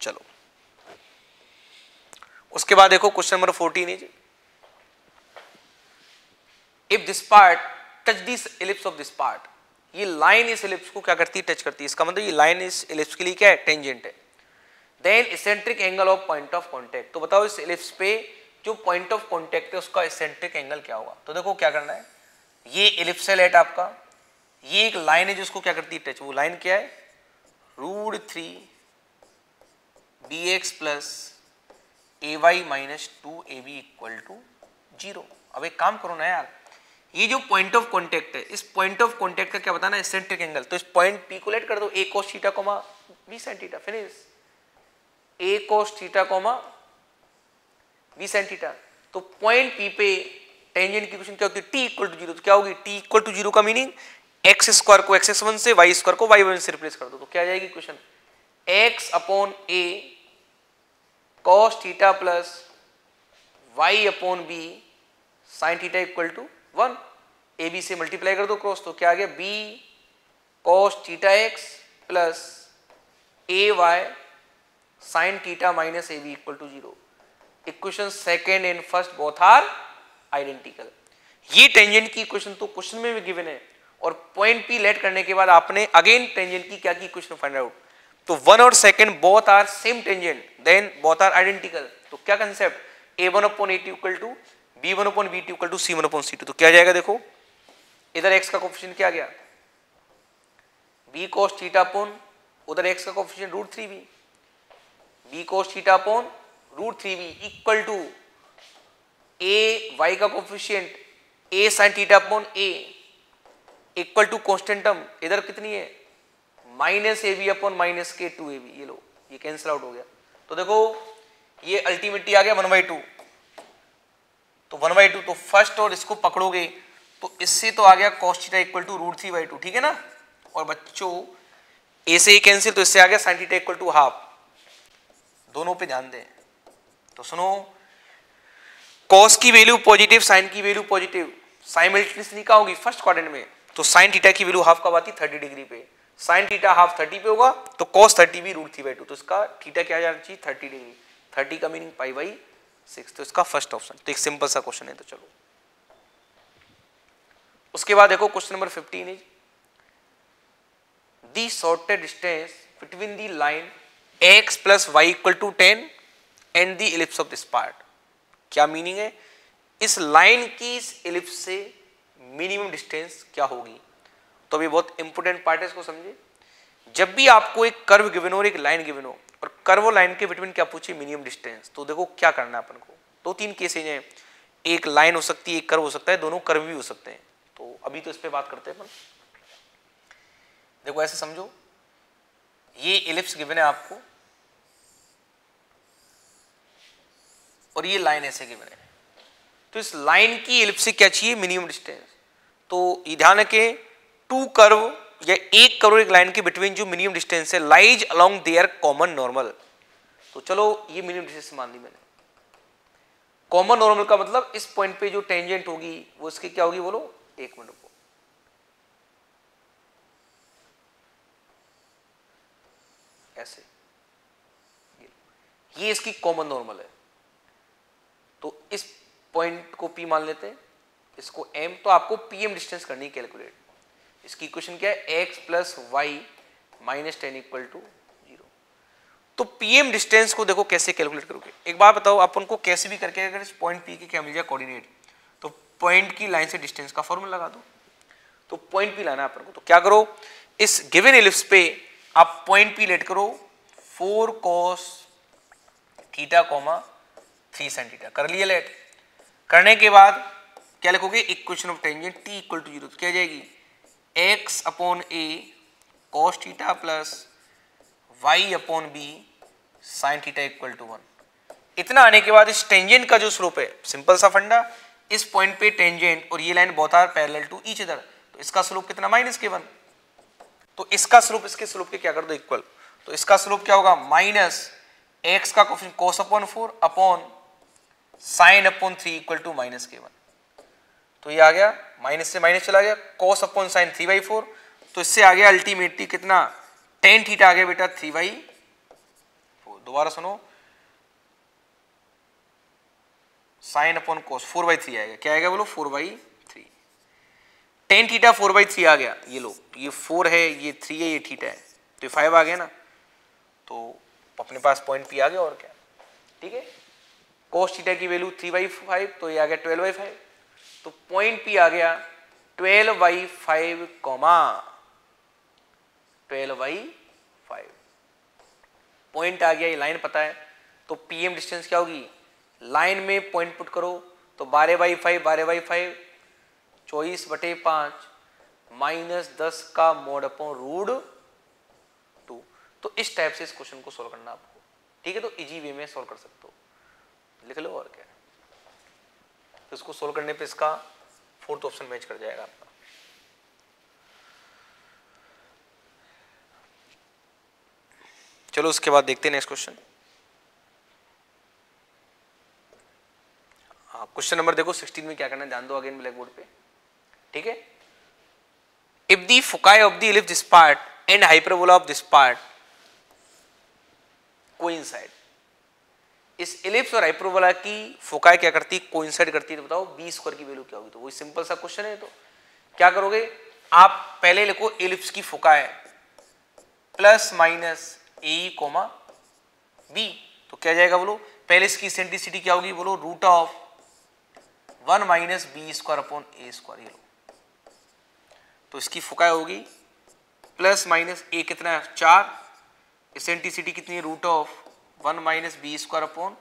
Speaker 1: चलो। उसके बाद देखो question number fourteen is if this part touch this ellipse of this part ये लाइन इस एलिप्स को क्या करती है? टच करती है। इसका मतलब ये लाइन इस एलिप्स के लिए क्या है? टेंजेंट है। Then eccentric angle of point of contact तो बताओ इस एलिप्स पे जो पॉइंट ऑफ़ कॉन्टेक्ट है, उसका इसेंट्रिक एंगल क्या होगा? तो देखो क्या करना है। ये एलिप्सल एट आपका। ये एक लाइन है जिसको क्या करती है? टच वो लाइन क्या है? Root three b x plus a y minus two a b equal to zero अब एक काम करो ना यार। ये जो पॉइंट ऑफ़ कॉन्टेक्ट है, इस पॉइंट ऑफ़ कॉन्टेक्ट का क्या बताना एसेंट्रिक एंगल तो इस पॉइंट पी को लेट कर दो। A cos theta comma b sin theta finish a cos theta comma b sin theta तो पॉइंट पी पे टेंजेंट की क्वेश्चन क्या होती है? टी इक्वल टू ज़ीरो तो क्या होगी? टी इक्वल टू ज़ीरो का मीनिंग एक्स स्क्वायर को एक्स एक्स वन से वाई स्क्वायर को वाई वन से रिप्लेस कर दो। तो क्या आ जाएगी question x upon a cos theta plus y upon b sin theta equal to one a b से मल्टीप्लाई कर दो क्रॉस तो क्या आ गया? B cos theta x plus a y sin theta minus a b equal to zero equation second and first both are identical ये tangent की equation तो क्वेश्चन में भी गिवन है। और पॉइंट पी लेट करने के बाद आपने अगेन टेंजेंट की क्या की इक्वेशन फाइंड आउट तो वन और second both are same tangent then both are identical तो क्या concept a one upon a t equal to b one upon b t equal to c one upon c two तो क्या जाएगा देखो? इधर x का coefficient क्या गया? बी कोस थीटा अपॉन उधर एक्स का coefficient root three b b cos theta upon root three b equal to a y का coefficient a sin theta upon a equal to constant इधर कितनी है? Minus a b upon minus k two a b ये लो, ये cancel out हो गया। तो देखो, ये अल्टीमेटली आ गया वन बाई टू तो वन बाई टू तो फ़र्स्ट और इसको पकड़ोगे तो इससे तो आ गया cos theta equal to root three by two ठीक है ना? और बच्चों ए से ही कैंसिल तो इससे आ गया sin theta equal to half दोनों पे ध्यान दें। तो सुनो कॉस की वैल्यू पॉजिटिव साइन की वैल्यू पॉजिटिव साइमल्टेनियसली क्या होगी? फ़र्स्ट क्वाड्रेंट में तो साइन थीटा की वैल्यू हाफ़ कब आती थर्टी डिग्री पे। साइन थीटा हाफ़ थर्टी पे होगा तो कॉस थर्टी भी रूट थ्री बाई टू तो इसका थीटा क्या जाना चाहिए? थर्टी डिग्री थर्टी का मीनिंग पाई बाई सिक्स तो इसका फ़र्स्ट ऑप्शन तो एक सिंपल सा क्वेश्चन है तो चलो। उसके बाद देखो question number fifteen is the shortest distance between the line x plus y equal to ten and the ellipse of this part क्या मीनिंग है? इस लाइन की इस इलिप्स से मिनिमम डिस्टेंस क्या होगी? तो अभी बहुत इंपॉर्टेंट पार्ट है इसको समझिए। जब भी आपको एक कर्व गिवन हो और एक लाइन गिवन हो, और कर्व लाइन के बिटवीन क्या पूछे मिनिमम डिस्टेंस तो देखो क्या करना है अपन को। दो तीन केसेज हैं। एक लाइन हो सकती है, एक कर्व हो सकता है, दोनों कर्व भी हो सकते हैं। तो अभी तो इस पर बात करते हैं अपन। देखो ऐसे समझो। ये इलिप्स गिवन है आपको। और ये लाइन ऐसे गिवन है तो इस लाइन की इलिप्स से क्या चाहिए? मिनिमम डिस्टेंस तो ध्यान रखें टू कर्व या एक कर्व एक लाइन के बिटवीन जो मिनिमम डिस्टेंस है lies along their common normal तो चलो, ये मिनिमम डिस्टेंस मान ली मैंने। कॉमन नॉर्मल का मतलब इस पॉइंट पे जो टेंजेंट होगी, वो इसकी क्या होगी बोलो? एक मिनट को ऐसे। ये इसकी कॉमन नॉर्मल है। तो इस पॉइंट को पी मान लेते हैं। इसको एम तो आपको पीएम डिस्टेंस करनी कैलकुलेट इसकी क्वेश्चन क्या है? X plus y minus ten equal to zero तो पीएम डिस्टेंस को देखो कैसे कैलकुलेट करोगे। एक बार बताओ, आप उनको कैसे भी करके अगर इस पॉइंट पी के क्या मिल जाए कोऑर्डिनेट तो पॉइंट की लाइन से डिस्टेंस का फॉर्मूला लगा दो। तो पॉइंट पी लाना है को तो क्या करो? इस गिवन एलिप्स पे आप पॉइंट पी लेट करो। Four cos theta comma three sine theta कर लिया लेट करने के बाद क्या लिखोगे? Equation of tangent T equal to zero क्या जाएगी? X upon a cos theta plus y upon b sine theta equal to one इतना आने के बाद इस टेंजेंट का जो स्लोप है सिंपल सा फंडा, इस पॉइंट पे टेंजेंट और ये लाइन बहुत are parallel to each other तो इसका स्लोप कितना? माइनस के वन तो इसका स्लोप इसके स्लोप के क्या कर दो? इक्वल तो इसका स्लोप क्या होगा? माइनस एक्स का cos upon four upon sine upon three equal to minus के वन। तो ये आ गया, माइनस से माइनस चला गया cos upon sine three by four. तो इससे आ गया अल्टीमेटली कितना? टेन थीटा आ गया बेटा थ्री बाई फोर। दोबारा सुनो। Sine upon cos four by three आएगा। क्या आएगा बोलो? Four by three. Tan theta four by three आ गया। ये लो, ये फोर है, ये थ्री है, ये थीटा है। तो ये फाइव आ गया ना। तो अपने पास पॉइंट पी आ गया और क्या? ठीक है? कॉस थीटा की वैल्यू थ्री बाई फाइव तो ये आ गया ट्वेल्व बाई फाइव तो पॉइंट पी आ गया twelve by five comma twelve by five point आ गया, ये लाइन पता है. तो पीएम डिस्टेंस क्या होगी? लाइन में पॉइंट पुट करो तो बारह बाई फाइव बारह बाई फाइव चौबीस बटे पाँच माइनस दस का मोड अपॉन रूड टू तो इस टाइप से इस क्वेश्चन को सोल्व करना आपको. ठीक है तो इजी वे में सोल्व कर सकते हो. लिख लो और क्या। तो इसको सोल्व करने पे इसका फोर्थ ऑप्शन मैच कर जाएगा आपका। चलो उसके बाद देखते हैं नेक्स्ट क्वेश्चन क्वेश्चन नंबर देखो 16 में क्या करना है, ध्यान दो अगेन ब्लैक बोर्ड पे। ठीक है? If the foci of the lift this part and hyperbola of this part coincide इस इलिप्स और हाइपरबोला की फोकाई क्या करती है कोइंसाइड करती है तो बताओ बी स्क्वायर की वैल्यू क्या होगी? तो वही सिंपल सा क्वेश्चन है तो। क्या करोगे? आप पहले लिखो इलिप्स की foci plus minus a comma b तो क्या जाएगा बोलो? पहले इसकी सेंटिसिटी क्या होगी? बोलो root of one minus b square upon a square ये लो। तो इसकी फुकाई होगी। प्लस माइनस ए कितना है? चार। सेंटिसिटी कितनी है? Root of one minus b square upon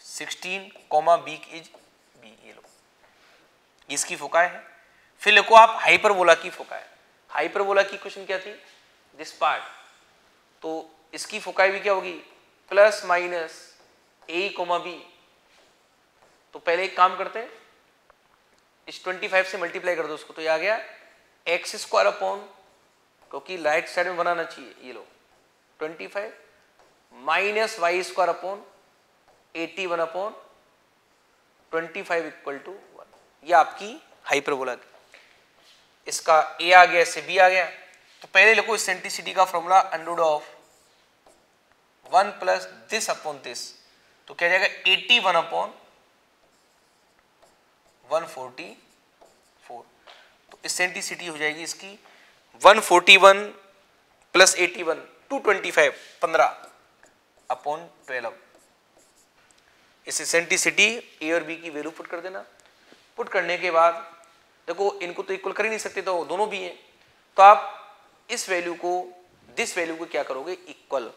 Speaker 1: sixteen comma b is b, ये लो। इसकी फोकाय है। फिर लिखो आप हाइपरबोला की फोकाय हाइपरबोला की क्वेश्चन क्या थी? दिस पार्ट तो इसकी फोकाई भी क्या होगी? Plus minus a comma b. तो पहले एक काम करते हैं। इस 25 से मल्टीप्लाई कर दो उसको। तो ये आ गया एक्स स्क्वायर अपॉन, क्योंकि राइट साइड में बनाना चाहिए, ये लो। 25 minus y square upon eighty one upon twenty five equal to one. ये आपकी हाइपरबोला की। इसका ए आ गया, इससे बी आ गया। तो पहले लिखो सेंटिसिटी का formula under of one plus this upon this तो क्या जाएगा? Eighty one upon one forty four तो इस सेंटिसिटी हो जाएगी इसकी one forty one plus eighty one two twenty five पंद्रह। अपॉन ट्वेल्व इस सेंटिसिटी ए और बी की वैल्यू पुट कर देना। पुट करने के बाद, देखो, इनको तो इक्वल कर ही नहीं सकते तो दोनों भी हैं। तो आप इस वैल्यू को दिस वैल्यू को क्या करोगे? इक्वल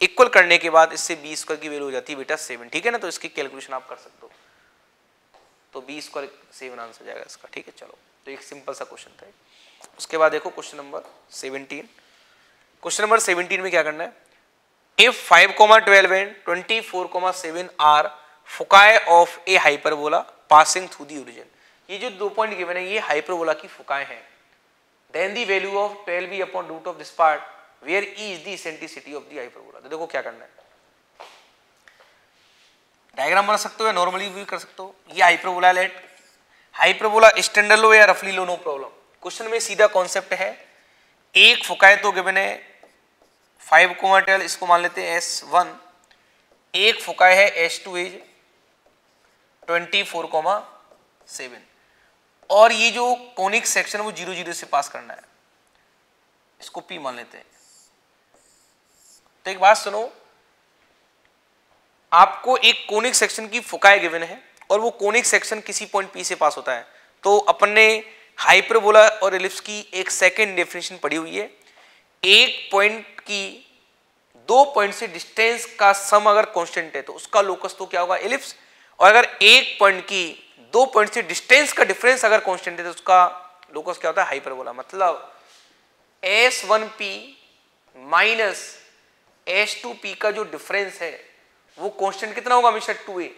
Speaker 1: इक्वल करने के बाद इससे बी स्क्वायर की वैल्यू हो जाती है बेटा सेवन ठीक है ना? तो इसकी कैलकुलेशन आप कर सकते हो। तो बी स्क्वायर सेवन आंसर जाएगा इसका, ठीक है? चलो तो एक सिंपल सा क्वेश्चन था उसके बाद देखो question number seventeen question number seventeen में क्या करना है? Twelve and twenty four comma seven are foci of a hyperbola passing through the origin ये जो दो पॉइंट गिवन है, ये हाइपरबोला की फुकाए हैं। Then the value of twelve b upon root of this part where is the eccentricity of the hyperbola तो देखो क्या करना है। डायग्राम बना सकते हो या नॉर्मली भी कर सकते हो। ये हाइपरबोला लेट हाइपरबोला स्टैंडर्ड लो या रफली लो नो प्रॉब्लम क्वेश्चन में सीधा कॉन्सेप्ट है। एक फुकाए तो गिवन है फाइव कोमाटेल इसको मान लेते हैं एस वन। एक फुकाए है S two is twenty four comma seven. और ये जो कोनिक सेक्शन वो ज़ीरो ज़ीरो से पास करना है। इसको पी मान लेते हैं। तो एक बात सुनो, आपको एक कोनिक सेक्शन की फुकाए गिवन है और वो कोनिक सेक्शन किसी पॉइंट पी से पास होता है। तो अपन ने हाइपरबोला और एलिप्स की एक सेकेंड डेफिनेशन पढ़ी हुई है। एक पॉइंट की दो पॉइंट से डिस्टेंस का सम अगर कांस्टेंट है तो उसका लोकस तो क्या होगा? एलिप्स और अगर एक पॉइंट की दो पॉइंट से डिस्टेंस का डिफरेंस अगर कांस्टेंट है तो उसका लोकस क्या होता है? हाइपरबोला मतलब S one P minus S two P का जो डिफरेंस है, वो कांस्टेंट कितना होगा हमेशा? टू ए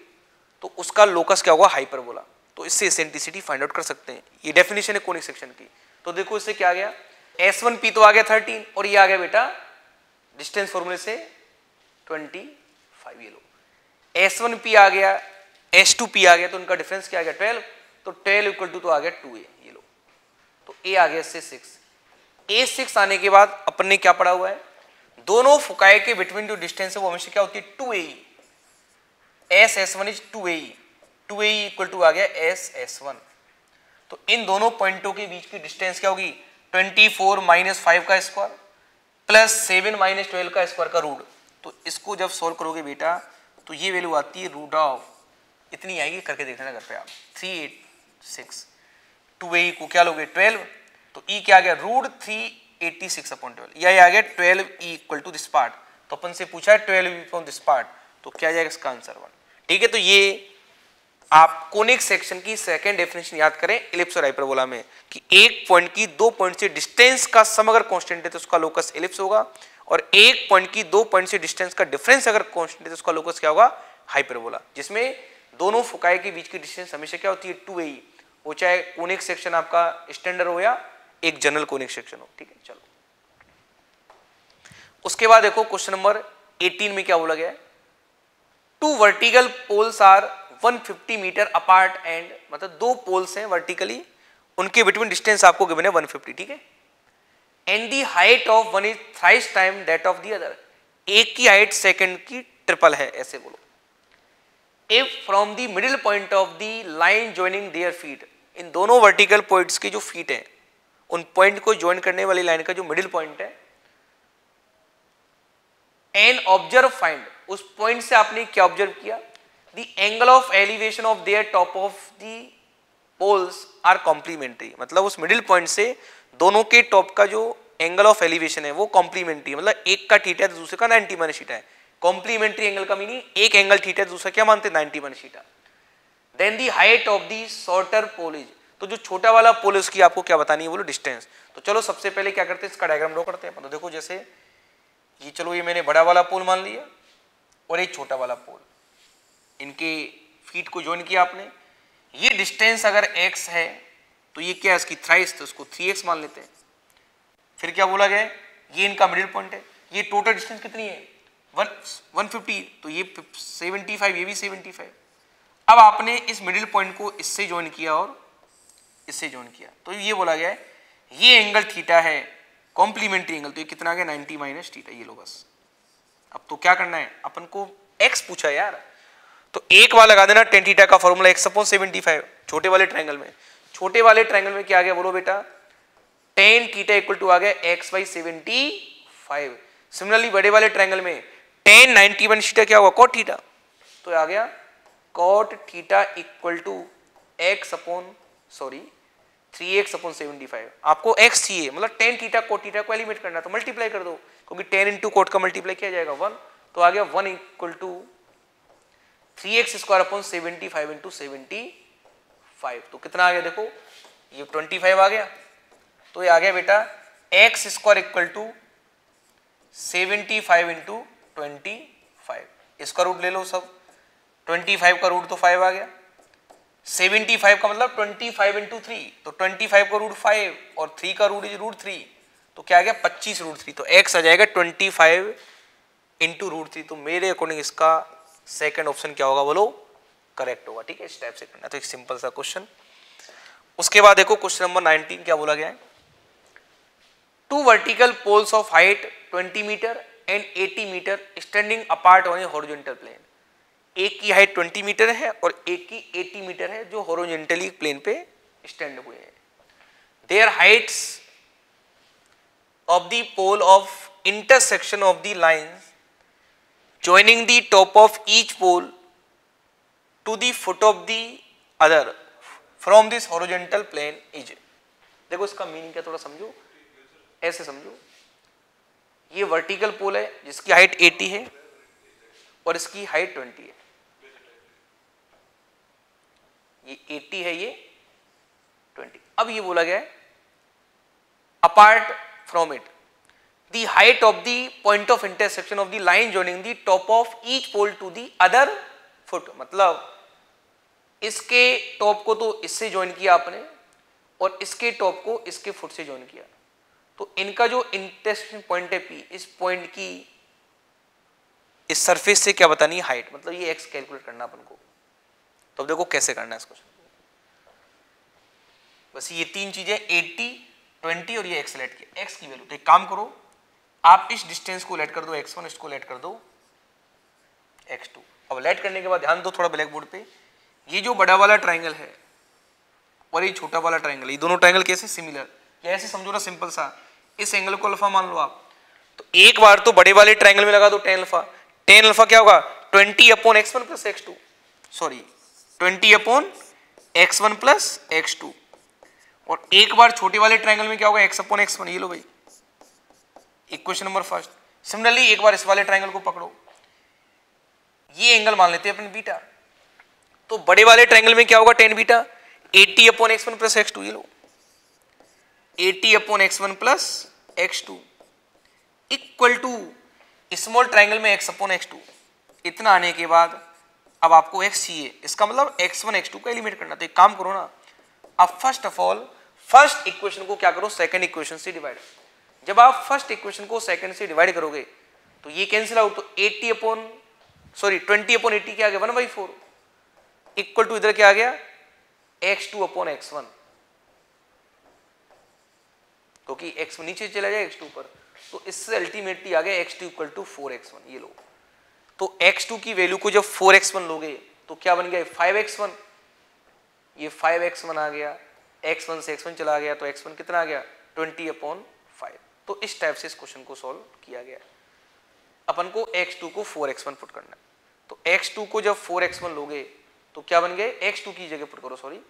Speaker 1: तो उसका लोकस क्या होगा? हाइपरबोला तो इससे एसेंटिसिटी फाइंड आउट कर सकते हैं। ये डेफिनेशन है कोनिक सेक्शन की। तो देखो इससे क्या गया? एस वन पी तो आ गया थर्टीन और ये आ गया बेटा डिस्टेंस फॉर्मूले से ट्वेंटी फाइव ये लो एस वन पी आ गया एस टू पी आ गया तो उनका डिफरेंस क्या आ गया? ट्वेल्व तो ट्वेल्व इक्वल टू तो आ गया टू ए ये लो तो ए आ गया इससे सिक्स ए सिक्स आने के बाद अपन ने क्या पढ़ा हुआ है? दोनों फुकाए के बिटवीन जो डिस्टेंस है, वो हमेशा क्या होती है? Two a S S one is two a two a equal to आ गया एस एस वन तो इन दोनों पॉइंटों के बीच की डिस्टेंस क्या होगी? ट्वेंटी फोर माइनस फाइव का square plus seven minus twelve का स्क्वायर का रूट तो इसको जब सोल्व करोगे बेटा तो ये वैल्यू आती है रूट ऑफ़ इतनी आएगी करके देखना घर पे आप. Three eight six two a को क्या लोगे? ट्वेल्व तो ई e क्या आ गया? Root three eighty six upon twelve यह आ गया twelve e equal to this part तो अपन से पूछा है ट्वेल्व अपॉन दिस पार्ट तो क्या जाएगा इसका आंसर वन ठीक है तो ये आप कोनिक सेक्शन की सेकेंड डेफिनेशन याद करें इलिप्स और हाइपरबोला में, कि एक पॉइंट की दो पॉइंट से डिस्टेंस का सम अगर कांस्टेंट है तो उसका लोकस इलिप्स होगा, और एक पॉइंट की दो पॉइंट से डिस्टेंस का डिफरेंस अगर कांस्टेंट है तो उसका लोकस क्या होगा? हाइपरबोला जिसमें दोनों फुकाए के बीच की डिस्टेंस हमेशा क्या होती है? टू ए वो चाहे कोनिक सेक्शन आपका स्टैंडर्ड हो या एक जनरल कोनिक सेक्शन हो, ठीक है? चलो. उसके बाद देखो क्वेश्चन नंबर 18 में क्या बोला गया है? Two vertical poles are 150 metre apart and मतलब दो पोल्स हैं वर्टिकली उनके बिटवीन डिस्टेंस आपको गिवन है 150 ठीक है? And the height of one is thrice time that of the other एक की हाइट सेकंड की ट्रिपल है, ऐसे बोलो। If from the middle point of the line joining their feet इन दोनों वर्टिकल पॉइंट्स के जो फीट हैं, उन पॉइंट को ज्वाइन करने वाली लाइन का जो मिडिल पॉइंट है एन ऑब्ज़र्व फाइंड उस पॉइंट से आपने क्या ऑब्ज़र्व किया? The angle of elevation of their top of the poles are complementary. मतलब उस मिडिल पॉइंट से दोनों के टॉप का जो एंगल ऑफ़ एलिवेशन है, वो कॉम्प्लीमेंट्री मतलब एक का थीटा है दूसरे का 90 माइनस थीटा है। कॉम्प्लीमेंट्री एंगल का मीनिंग एक एंगल थीटा है दूसरा क्या मानते हैं? 90 minus theta then the height of the shorter pole is तो जो छोटा वाला पोल उसकी आपको क्या बतानी है? बोलो डिस्टेंस तो चलो सबसे पहले क्या करते हैं? इसका डायग्राम ड्रॉ करते हैं तो देखो जैसे ये चलो ये मैंने बड़ा वाला पोल मान लिया और एक छोटा वाला पोल इनके फीट को ज्वाइन किया आपने। ये डिस्टेंस अगर x है तो ये क्या है इसकी थ्राइस तो उसको थ्री एक्स मान लेते हैं। फिर क्या बोला गया ये इनका मिडिल पॉइंट है। ये टोटल डिस्टेंस कितनी है? वन वन फिफ्टी तो ये सेवेंटी फाइव ये भी सेवेंटी फाइव अब आपने इस मिडिल पॉइंट को इससे ज्वाइन किया और इससे ज्वाइन किया। तो ये बोला गया है, ये एंगल थीटा है कॉम्प्लीमेंट्री एंगल तो ये कितना गया? नाइनटी माइनस थीटा ये लो बस। अब तो क्या करना है? अपन को एक्स पूछा यार। तो एक बार लगा देना टेन थीटा का फॉर्मूला एक, सपोज़ सेवेंटी फाइव, छोटे वाले ट्रायंगल में। छोटे वाले ट्रायंगल में क्या आ गया? बोलो बेटा टेन थीटा इक्वल टू आ गया x by seventy five similarly बड़े वाले ट्रायंगल में टेन नाइनटी वन थीटा क्या होगा कॉट थीटा तो आ गया cot theta equal to x upon sorry three x upon seventy five आपको एक्स चाहिए मतलब टेन थीटा कोट थीटा को एलिमिनेट करना तो मल्टीप्लाई कर दो, क्योंकि टेन इंटू कोट का मल्टीप्लाई किया जाएगा वन तो आ गया one equal to three x square upon seventy five into seventy five. तो कितना आ गया देखो? ये ट्वेंटी फाइव आ गया। तो ये आ गया बेटा x square equal to seventy five into twenty five. इसका रूट ले लो सब। ट्वेंटी फाइव का रूट तो फाइव आ गया। सेवेंटी फाइव का मतलब ट्वेंटी फाइव इंटू थ्री तो ट्वेंटी फाइव का रूट फाइव और थ्री का रूट इज़ रूट थ्री तो क्या आ गया? पच्चीस रूट थ्री तो एक्स आ जाएगा twenty five into root three तो मेरे अकॉर्डिंग इसका सेकेंड ऑप्शन क्या होगा बोलो? करेक्ट होगा, ठीक है? इस टाइप से करना तो एक सिंपल सा क्वेश्चन उसके बाद देखो क्वेश्चन नंबर 19 क्या बोला गया है? Two vertical poles of height 20 metre and 80 metre standing apart on a horizontal plane एक की हाइट 20 मीटर है और एक की 80 मीटर है, जो हॉरिजॉन्टली प्लेन पे स्टैंड हुए हैं। Their heights of the pole of intersection of the lines joining the top of each pole to the foot of the other from this horizontal plane is देखो इसका meaning क्या थोड़ा समझो ऐसे समझो ये वर्टिकल पोल है जिसकी हाइट 80 है और इसकी हाइट 20 है ये 80 है ये 20 अब ये बोला गया है apart from it the height of the point of intersection of the line joining the top of each pole to the other foot मतलब इसके टॉप को तो इससे ज्वाइन किया आपने और इसके टॉप को इसके फुट से ज्वाइन किया। तो इनका जो इंटरसेक्शन पॉइंट है पी इस पॉइंट की, इस सरफेस से क्या बतानी है हाइट मतलब ये एक्स कैलकुलेट करना अपन को। तो अब देखो कैसे करना है इसको बस ये तीन चीज़ें 80 20 और ये एक्स लेट एक्स की वैल्यू तो एक काम करो आप इस डिस्टेंस को लेट कर दो एक्स वन इसको लेट कर दो एक्स टू अब लेट करने के बाद ध्यान दो थोड़ा ब्लैक बोर्ड पे। ये जो बड़ा वाला ट्राइंगल है और ये छोटा वाला ट्राइंगल ये दोनों ट्राइंगल कैसे सिमिलर कैसे समझो ना सिंपल सा। इस एंगल को अल्फ़ा मान लो आप। तो एक बार तो बड़े वाले ट्राइंगल में लगा दो टेन अल्फ़ा टेन अल्फ़ा क्या होगा? Twenty upon x one plus x two sorry twenty upon x one plus x two और एक बार छोटे वाले ट्राइंगल में क्या होगा? एक्स अपॉन एक्स वन ये लो भाई। इक्वेशन नंबर फ़र्स्ट सिमिलरली एक बार इस वाले ट्राइंगल को पकड़ो। ये एंगल मान लेते हैं अपन बीटा तो बड़े वाले ट्राइंगल में क्या होगा tan beta eighty upon x one plus x two ये लो। Eighty upon x one plus x two equal to small triangle में एक्स अपॉन एक्स टू इतना आने के बाद अब आपको एक्स चाहिए। इसका मतलब एक्स वन एक्स टू का एलिमिनेट करना। तो एक काम करो ना, अब first of all first equation को क्या करो? सेकंड इक्वेशन से डिवाइड जब आप फ़र्स्ट इक्वेशन को सेकंड से डिवाइड करोगे तो ये कैंसिल आउट तो 80 अपॉन सॉरी 20 अपॉन एट्टी क्या आ गया? One by four equal to इधर क्या आ गया? X two upon x one क्योंकि एक्स नीचे चला जाए एक्स टू पर। तो इससे अल्टीमेटली आ गया x two equal to four x one ये लो। तो एक्स टू की वैल्यू को जब फोर एक्स वन लोगे तो क्या बन गया? फाइव एक्स वन ये फाइव एक्स वन आ गया। एक्स वन से एक्स वन चला गया तो एक्स वन कितना आ गया? ट्वेंटी अपॉन तो इस टाइप से इस क्वेश्चन को सॉल्व किया गया अपन को x2 को 4x1 पुट करना है। तो x2 को जब 4x1 लोगे तो क्या बन गए x2 की जगह पुट करो सॉरी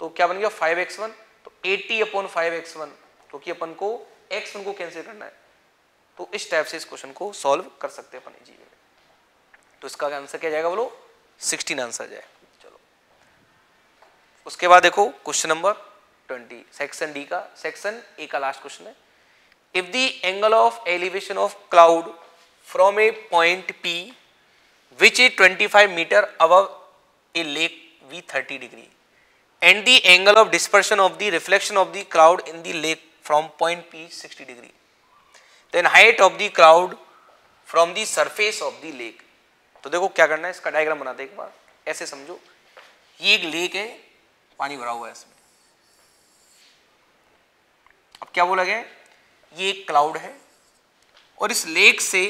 Speaker 1: तो क्या बन गया? 5x1 तो 80 अपॉन फाइव एक्स वन क्योंकि अपन को x1 को कैंसिल करना है। तो इस टाइप से इस क्वेश्चन को सॉल्व कर सकते हैं अपन जी में। तो इसका आंसर क्या जाएगा बोलो? 16 आंसर जाए। चलो। उसके बाद देखो क्वेश्चन नंबर 20 सेक्शन डी का सेक्शन ए का लास्ट क्वेश्चन है। If the angle of elevation of cloud from a point P which is 25 meter above a lake V 30 degree and the angle of dispersion of the reflection of the cloud in the lake from point P 60 degree then height of the cloud from the surface of the lake तो देखो क्या करना है इसका diagram बनाते एक बार ऐसे समझो ये एक लेक है पानी भरा हुआ है इसमें अब क्या बोला गया ये एक क्लाउड है और इस लेक से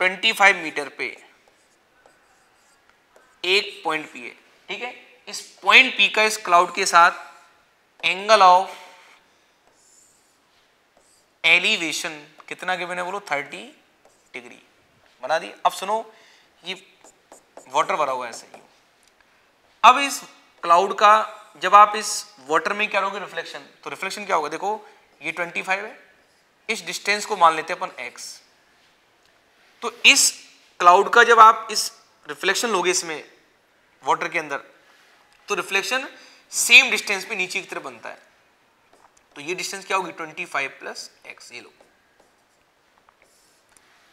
Speaker 1: 25 मीटर पे एक पॉइंट पी है, ठीक है? इस पॉइंट पी का इस क्लाउड के साथ एंगल ऑफ़ एलिवेशन कितना गिवन है बोलो? 30 डिग्री बना दी अब सुनो, ये वाटर भरा हुआ है, ऐसे ही। अब इस क्लाउड का जब आप इस वाटर में क्या करोगे? रिफ्लेक्शन तो रिफ्लेक्शन क्या होगा? देखो, ये 25 है। इस डिस्टेंस को मान लेते हैं अपन x तो इस क्लाउड का जब आप इस रिफ्लेक्शन लोगे इसमें वाटर के अंदर तो रिफ्लेक्शन सेम डिस्टेंस पे नीचे की तरफ़ बनता है। तो ये डिस्टेंस क्या होगी? 25 फाइव प्लस एक्स ये लो।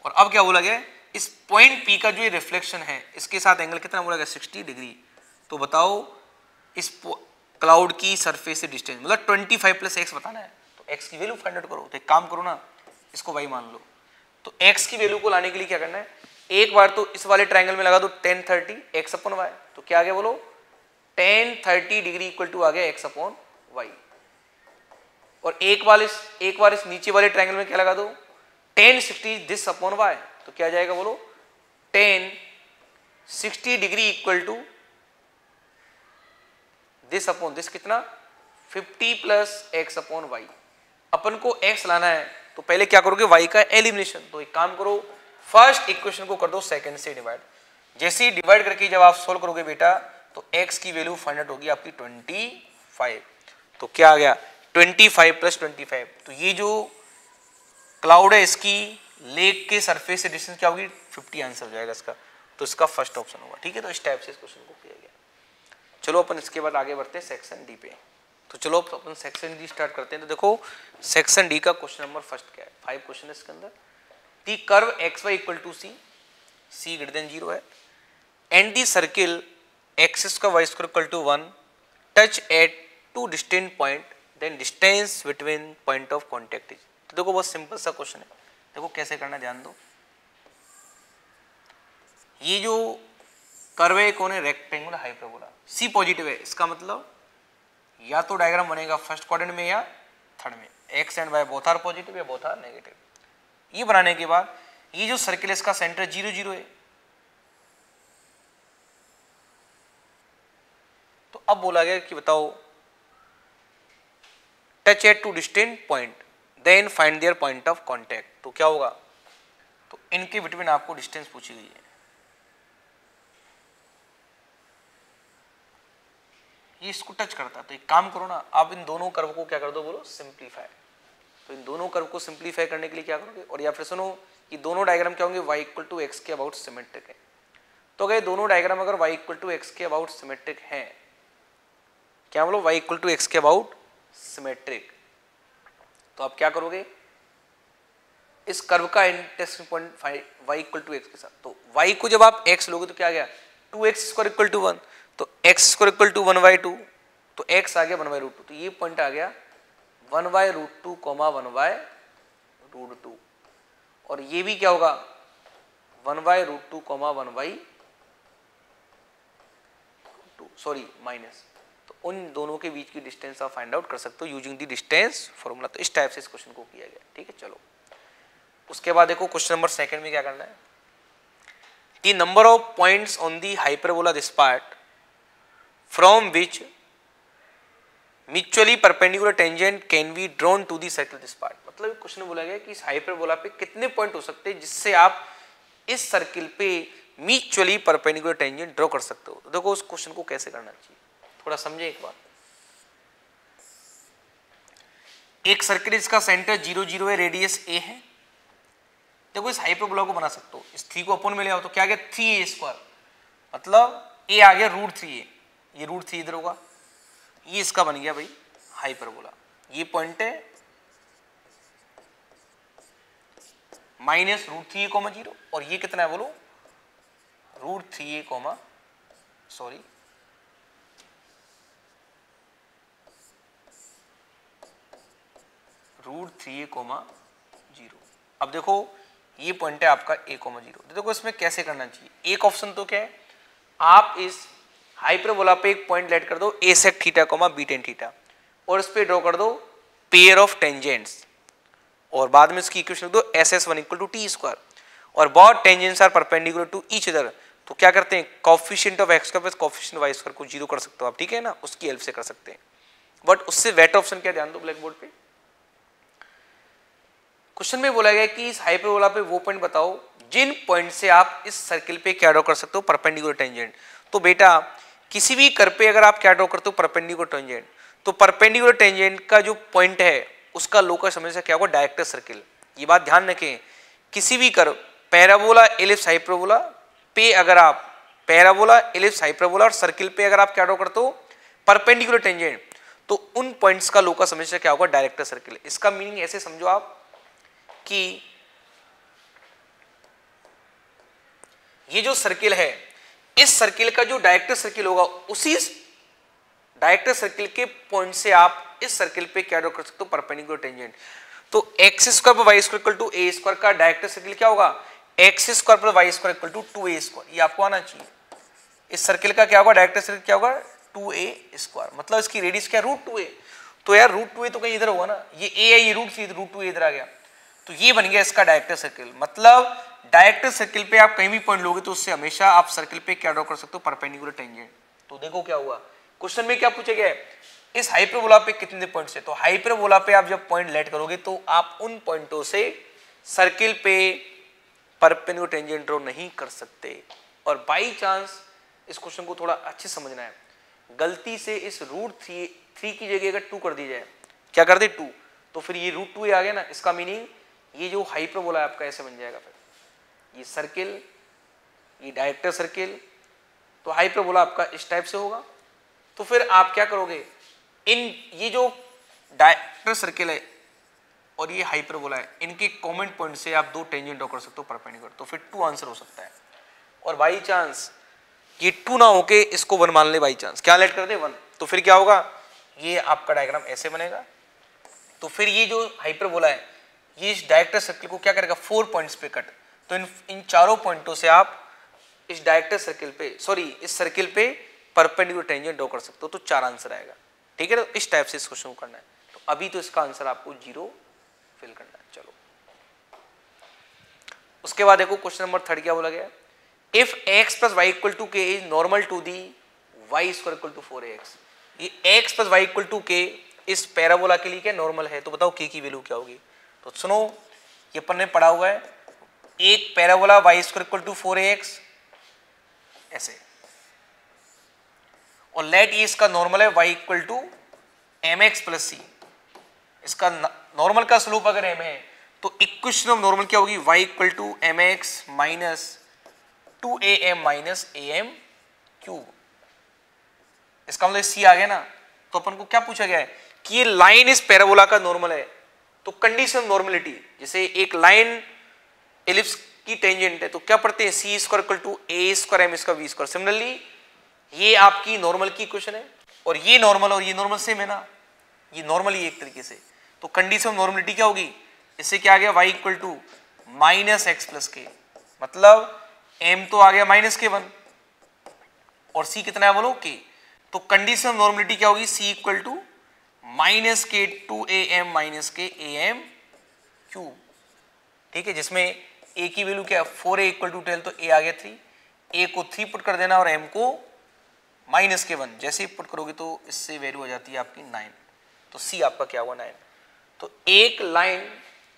Speaker 1: और अब क्या बोला गया इस पॉइंट पी का जो ये रिफ्लेक्शन है, इसके साथ एंगल कितना बोला गया? 60 डिग्री तो बताओ, इस क्लाउड की सरफेस से डिस्टेंस मतलब 25 फाइव प्लस एक्स बताना है। तो एक्स की वैल्यू फाइंड आउट करो। तो एक काम करो ना, इसको वाई मान लो। तो एक्स की वैल्यू को लाने के लिए क्या करना है? एक बार तो इस वाले ट्राइंगल में लगा दो tan thirty x upon y तो क्या आ गया बोलो? Tan thirty degree equal to आ गया एक्स अपॉन वाई और एक बार इस, एक बार इस नीचे वाले ट्राइंगल में क्या लगा दो? Tan sixty this upon y तो क्या जाएगा बोलो? Tan sixty degree equal to this upon this कितना? 50 प्लस एक्स अपॉन वाई अपन को एक्स लाना है तो पहले क्या करोगे? वाई का एलिमिनेशन तो एक काम करो फ़र्स्ट इक्वेशन को कर दो सेकंड से डिवाइड जैसे ही डिवाइड करके जब आप सोल्व करोगे बेटा तो x की वैल्यू फाइंड आउट होगी आपकी 25 तो क्या आ गया? 25 प्लस ट्वेंटी तो ये जो क्लाउड है, इसकी लेक के सरफेस से डिस्टेंस क्या होगी? 50 आंसर हो जाएगा इसका. तो इसका फ़र्स्ट ऑप्शन होगा. ठीक है? तो इस टाइप से इस क्वेश्चन को. चलो अपन इसके बाद आगे बढ़ते हैं सेक्शन डी पे। तो चलो अपन सेक्शन डी स्टार्ट करते हैं। तो देखो सेक्शन डी का क्वेश्चन नंबर फ़र्स्ट क्या है? फाइव क्वेश्चन है इसके अंदर। The curve x y equal to c c greater than zero है। एंड दी सर्किल एक्स का y square equal to one touch at two distant point then distance between point of contact is तो देखो, बहुत simple सा question है। देखो, कैसे करना ध्यान दो। ये जो कर्व कौन है रेक्टेंगुलर हाइपरबोला सी पॉजिटिव है। इसका मतलब या तो डायग्राम बनेगा फ़र्स्ट क्वाड्रेंट में या थर्ड में। X and y both are positive या बोथ आर नेगेटिव ये बनाने के बाद, ये जो सर्किल इसका सेंटर ज़ीरो ज़ीरो है। तो अब बोला गया कि बताओ touch at two distant point then find their point of contact तो क्या होगा? तो इनके बिटवीन आपको डिस्टेंस पूछी गई है। ये इसको टच करता है। तो एक काम करो ना, आप इन दोनों कर्व को क्या कर दो बोलो? सिंप्लीफाई तो इन दोनों कर्व को सिंप्लीफाई करने के लिए क्या करोगे? और या फिर सुनो, ये दोनों डायग्राम क्या होंगे? वाई इक्वल टू एक्स के अबाउट सिमेट्रिक है। तो अगर दोनों डायग्राम अगर वाई इक्वल टू एक्स के अबाउट सिमेट्रिक है, क्या बोलो? वाई इक्वल टू एक्स के अबाउट सिमेट्रिक तो आप क्या करोगे? इस कर्व का intersection point y equal to x के साथ। तो वाई को जब आप एक्स लोगे तो क्या गया? Two x square equal to one तो x square equal to one by two तो एक्स आ गया वन बाई रूट टू तो ये पॉइंट आ गया one by root two comma one by root two और ये भी क्या होगा? One by root two comma one by two sorry minus तो उन दोनों के बीच की डिस्टेंस आप फाइंड आउट कर सकते हो यूजिंग दी डिस्टेंस फॉर्मूला तो इस टाइप से इस क्वेश्चन को किया गया, ठीक है? चलो। उसके बाद देखो क्वेश्चन नंबर सेकंड में क्या करना है? The number of points on the hyperbola this part from which mutually perpendicular tangent can be drawn to the circle this part. मतलब क्वेश्चन बोला गया कि इस हाइपरबोला पे कितने पॉइंट हो सकते हैं जिससे आप इस सर्किल पे म्यूचुअली परपेंडिकुलर टेंजेंट ड्रॉ कर सकते हो? तो देखो उस क्वेश्चन को कैसे करना चाहिए? थोड़ा समझे एक बार। एक सर्किल इसका सेंटर ज़ीरो ज़ीरो है रेडियस ए है। देखो इस हाइपरबोला को बना सकते हो। इस थ्री को अपन में ले आओ तो क्या गया? थ्री ए स्क्वायर मतलब ए आ गया रूट थ्री ए ये रूट थ्री इधर होगा। ये इसका बन गया भाई हाइपरबोला ये पॉइंट है। Minus root three comma zero और ये कितना है बोलो? Root three comma sorry root three comma zero अब देखो, ये पॉइंट है आपका ए कोमा ज़ीरो देखो इसमें कैसे करना चाहिए? एक ऑप्शन तो क्या है? आप इस हाइपरबोला पे एक पॉइंट लेट कर दो a sec theta comma b tan theta और इस पे ड्रॉ कर दो पेयर ऑफ़ टेंजेंट्स और बाद में इसकी इक्वेशन लिख दो S S one equal to T square और बहुत tangents are perpendicular to each other तो क्या करते हैं कॉफिशियंट ऑफ़ एक्स का कॉफिशियंट वाई स्क्वायर को ज़ीरो कर सकते हो आप, ठीक है ना, उसकी हेल्प से कर सकते हैं। बट उससे वेट ऑप्शन क्या ध्यान दो ब्लैक बोर्ड पे? क्वेश्चन में बोला गया कि इस हाइपरबोला पे वो पॉइंट बताओ, जिन पॉइंट से आप इस सर्किल पे क्या ड्रॉ कर सकते हो परपेंडिकुलर टेंजेंट तो बेटा किसी भी कर पे अगर आप क्या ड्रॉ करते हो परपेंडिकुलर टेंजेंट तो परपेंडिकुलर टेंजेंट का जो पॉइंट है, उसका लोकस हमेशा क्या होगा? डायरेक्टर सर्किल ये बात ध्यान रखें। किसी भी कर पैराबोला एलिप्स हाइपरबोला पे अगर आप पैराबोला एलिप्स हाइपरबोला और सर्किल पे अगर आप क्या ड्रॉ करते हो परपेंडिकुलर टेंजेंट तो उन पॉइंट्स का लोकस हमेशा क्या होगा? डायरेक्टर सर्किल इसका मीनिंग ऐसे समझो आप कि ये जो सर्किल है इस सर्किल का जो डायरेक्टर सर्किल होगा, उसी डायरेक्टर सर्किल के पॉइंट से आप इस सर्किल पे क्या ड्रॉ कर सकते हो? परपेंडिकुलर टेंजेंट तो एक्स स्क्वायर पर y square equal to a square का डायरेक्टर सर्किल क्या होगा? एक्स स्क्वायर पर y square equal to two a square ये आपको आना चाहिए। इस सर्किल का क्या होगा? डायरेक्टर सर्किल क्या होगा? टू ए स्क्वायर मतलब इसकी रेडियस क्या? रूट टू ए तो यार रूट टू ए तो कहीं इधर होगा ना? ये ए है, ये root three root two a इधर आ गया। तो ये बन गया इसका डायरेक्टर सर्किल मतलब डायरेक्टर सर्किल पे आप कहीं भी पॉइंट लोगे तो उससे हमेशा आप सर्किल पे क्या ड्रॉ कर सकते हो? परपेंडिकुलर टेंजेंट तो देखो क्या हुआ। क्वेश्चन में क्या पूछा गया है इस हाइपरबोला पे कितने पॉइंट्स है? तो हाइपरबोला पे आप जब पॉइंट लेट करोगे तो आप उन पॉइंटों से सर्किल पे परपेंडिकुलर टेंजेंट ड्रॉ नहीं कर सकते। और बाई चांस इस क्वेश्चन को थोड़ा अच्छे समझना है। गलती से इस रूट थ्री थ्री की जगह अगर टू कर दी जाए, क्या कर दे? टू तो फिर ये रूट टू आ गया ना, इसका मीनिंग ये जो हाइपरबोला है आपका ऐसे बन जाएगा फिर। ये सर्किल ये डायरेक्टर सर्किल तो हाइपरबोला आपका इस टाइप से होगा। तो फिर आप क्या करोगे? इन, ये जो डायरेक्टर सर्किल है और ये हाइपरबोला है, इनके कॉमेंट पॉइंट से आप दो टेंजेंट ड्रॉ कर सकते हो परपेंडिकुलर तो फिर टू आंसर हो सकता है। और बाई चांस ये टू ना होके इसको वन मान ले बाई चांस क्या लेट कर दे? वन तो फिर क्या होगा? ये आपका डायग्राम ऐसे बनेगा। तो फिर ये जो हाइपरबोला है, ये इस डायरेक्टर सर्किल को क्या करेगा? फोर पॉइंट्स पे कट तो इन इन चारों पॉइंटों से आप इस डायरेक्टर सर्किल पे सॉरी इस सर्किल पे परपेंडिकुलर टेंजेंट ड्रॉ कर सकते हो तो चार आंसर आएगा। ठीक है तो इस टाइप से इस क्वेश्चन को करना है। तो अभी तो इसका आंसर आपको ज़ीरो फिल करना है। चलो। उसके बाद देखो क्वेश्चन नंबर थर्ड क्या बोला गया if x plus y equal to k is normal to the y square equal to four x ये x plus y equal to k इस पैराबोला के लिए क्या नॉर्मल है? तो बताओ के की वैल्यू क्या होगी? तो सुनो, ये अपन ने पढ़ा हुआ है। एक parabola y square equal to four x ऐसे। और लेट ये इसका नॉर्मल है y equal to m x plus c इसका नॉर्मल का स्लोप अगर एम है तो इक्वेशन ऑफ़ नॉर्मल क्या होगी? Y equal to m x minus two a m minus a m cube इसका मतलब सी आ गया ना? तो अपन को क्या पूछा गया है? कि ये लाइन इस पैराबोला का नॉर्मल है तो कंडीशन नॉर्मलिटी जैसे एक लाइन एलिप्स की टेंजेंट है तो क्या पढ़ते हैं? C square equal to a square m इसका वी स्क्वायर सिमिलरली ये आपकी नॉर्मल की क्वेश्चन है, और ये नॉर्मल और ये नॉर्मल सेम है ना? ये नॉर्मल ही एक तरीके से। तो कंडीशन नॉर्मलिटी क्या होगी? इससे क्या आ गया? Y equal to minus x plus k मतलब एम तो आ गया माइनस के वन और सी कितना है बोलो? के तो कंडीशन नॉर्मलिटी क्या होगी? सी इक्वल टू माइनस के टू ए एम माइनस के ए एम क्यूब ठीक है, जिसमें ए की वैल्यू क्या है? फोर ए इक्वल टू टेल तो ए आ गया थ्री ए को थ्री पुट कर देना और एम को माइनस के वन जैसे ही पुट करोगे तो इससे वैल्यू हो जाती है आपकी नाइन तो सी आपका क्या हुआ? नाइन तो एक लाइन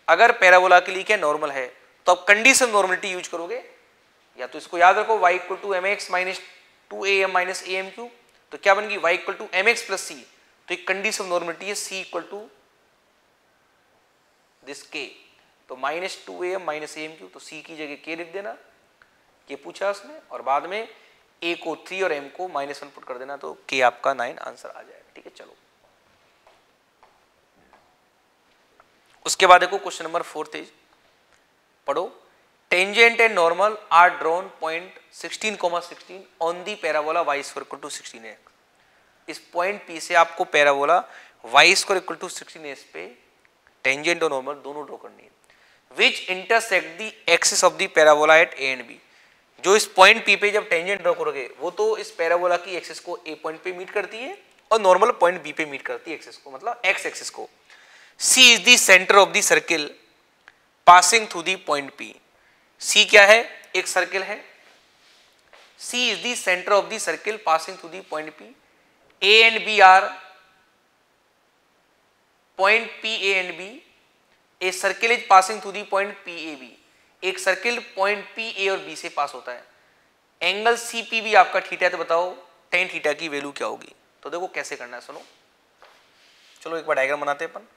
Speaker 1: अगर पैराबोला के लिए क्या नॉर्मल है तो आप कंडीशन नॉर्मलिटी यूज़ करोगे, या तो इसको याद रखो, y equal to M x minus two A M minus A m q तो क्या बनेगी y equal to M x plus c तो एक कंडीशन नॉर्मलिटी है, c equal to this k. तो minus two A M minus A m q तो C की जगह के लिख देना ये पूछा उसने, और बाद में ए को थ्री और एम को माइनस वन पुट कर देना तो k आपका नाइन आंसर आ जाएगा, ठीक है, चलो। उसके बाद देखो क्वेश्चन नंबर फोर्थ इज़ पढ़ो। Tangent and normal are drawn point 16 16 on the parabola y square equal to 16x इस पॉइंट P से आपको parabola y square equal to 16x पे टेंजेंट और नॉर्मल दोनों ड्रॉ करनी है। Which intersect the axis of the parabola at A and B जो इस पॉइंट पी पे जब टेंजेंट ड्रॉ करोगे, वो तो इस पैराबोला की एक्सिस को ए पॉइंट पे मीट करती है और नॉर्मल पॉइंट बी पे मीट करती है एक्सिस को मतलब एक्स एक्सिस को। C is the centre of the circle passing through the point P C क्या है? एक सर्किल है। C is the centre of the circle passing through the point P A and B are point P A and B a circle is passing through the point P A B एक circle point P ए और B से पास होता है। Angle C P भी आपका theta है तो बताओ टेन थीटा की वैल्यू क्या होगी? तो देखो कैसे करना है, सुनो। चलो एक बार डायग्राम बनाते हैं अपन।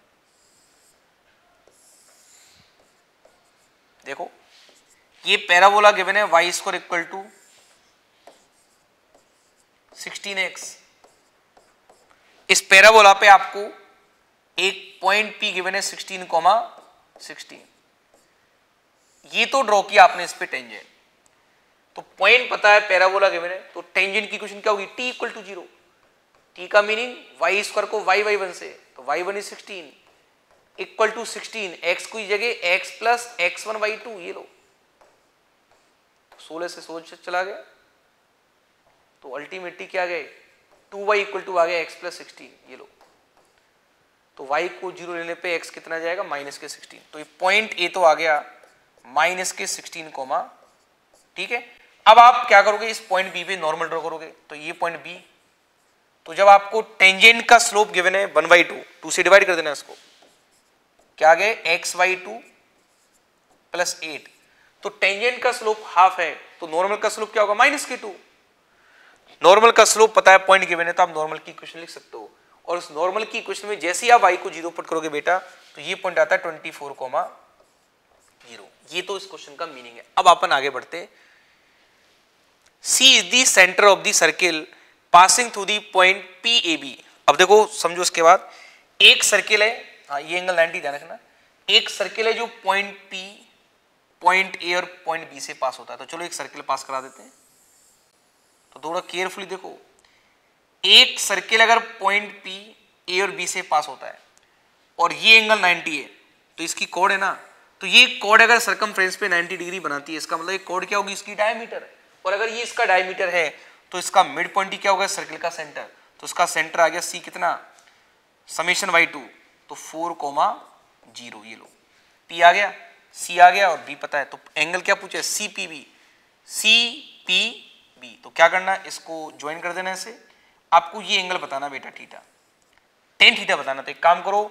Speaker 1: देखो, ये पैराबोला गिवन है y square equal to sixteen x इस पैराबोला पे आपको एक पॉइंट पी गिवन है सिक्सटीन कॉमा सिक्सटीन। ये तो ड्रॉ किया आपने इस पे टेंजेंट तो पॉइंट पता है पैराबोला गिवन है तो टेंजेंट की क्वेश्चन क्या होगी? T equal to zero T का मीनिंग वाई स्क्वायर को वाई वाई वन से। तो y one is sixteen equal to sixteen x की जगह x plus x one y two ये लो। सोलह से सोच चला गया। तो अल्टीमेटली क्या गए टू वाई इक्वल टू आ गया एक्स प्लस सिक्सटीन ये लो। तो y को ज़ीरो लेने पे x कितना जाएगा? माइनस के सिक्सटीन। तो ये पॉइंट ए तो आ गया माइनस के सिक्सटीन कोमा ठीक है? अब आप क्या करोगे? इस पॉइंट बी पे नॉर्मल ड्रॉ करोगे। तो ये पॉइंट बी तो जब आपको टेंजेंट का स्लोप गिवन है वन बाई टू टू से डिवाइड कर देना इसको। क्या आ गए x y two plus eight तो टेंजेंट का स्लोप हाफ़ है तो नॉर्मल का स्लोप क्या होगा? माइनस के टू नॉर्मल का स्लोप पता है पॉइंट गिवन है तो आप नॉर्मल की क्वेश्चन लिख सकते हो। और उस नॉर्मल की क्वेश्चन में जैसे ही आप वाई को ज़ीरो पुट करोगे बेटा तो ये पॉइंट आता है ट्वेंटी फोर कोमा ज़ीरो ये तो इस क्वेश्चन का मीनिंग है। अब अपन आगे बढ़ते C is the centre of the circle passing through the point P A B अब देखो, समझो उसके बाद। एक सर्किल है। हाँ ये एंगल 90 ध्यान रखना। एक सर्किल है जो पॉइंट पी पॉइंट ए और पॉइंट बी से पास होता है। तो चलो एक सर्किल पास करा देते हैं। तो थोड़ा केयरफुली देखो। एक सर्किल अगर पॉइंट पी ए और बी से पास होता है, और ये एंगल 90 है तो इसकी कोड है ना तो ये कोड अगर सरकम पे 90 डिग्री बनाती है, इसका मतलब कोड क्या होगी? इसकी डायमीटर और अगर ये इसका डायमीटर है तो इसका मिड पॉइंट क्या होगा? सर्किल का सेंटर तो इसका सेंटर आ गया सी कितना? समेशन वाई टू तो फोर कोमा ज़ीरो ये लो। पी आ गया सी आ गया और बी पता है। तो एंगल क्या पूछे? C P B C P B तो क्या करना इसको ज्वाइन कर देना इसे। आपको ये एंगल बताना बेटा थीटा टेन थीटा बताना तो एक काम करो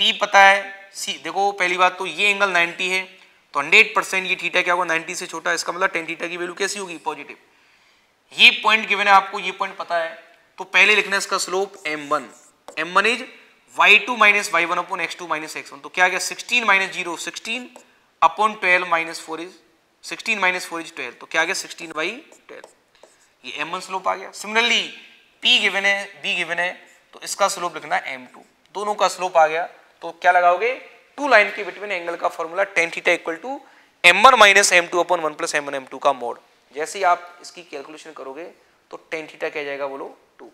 Speaker 1: पी पता है, सी, देखो पहली बात तो ये एंगल 90 है तो 100 परसेंट ये थीटा क्या होगा 90 से छोटा, इसका मतलब टेन थीटा की वैल्यू कैसी होगी? पॉजिटिव ये पॉइंट गिवन है आपको, ये पॉइंट पता है तो पहले लिखना इसका slope m one m one is y two minus y one upon x two minus x one तो क्या गया? Sixteen minus zero sixteen upon twelve minus four is sixteen minus four is twelve तो क्या गया? Sixteen by twelve ये m one slope आ गया। Similarly P given है, B गिवन है तो इसका स्लोप लिखना है M2 दोनों का स्लोप आ गया तो क्या लगाओगे? टू लाइन के बिटवीन एंगल का formula tan theta equal to m one minus m two upon one plus m one m two का मोड जैसे ही आप इसकी कैलकुलेशन करोगे तो टेन थीटा क्या जाएगा बोलो? टू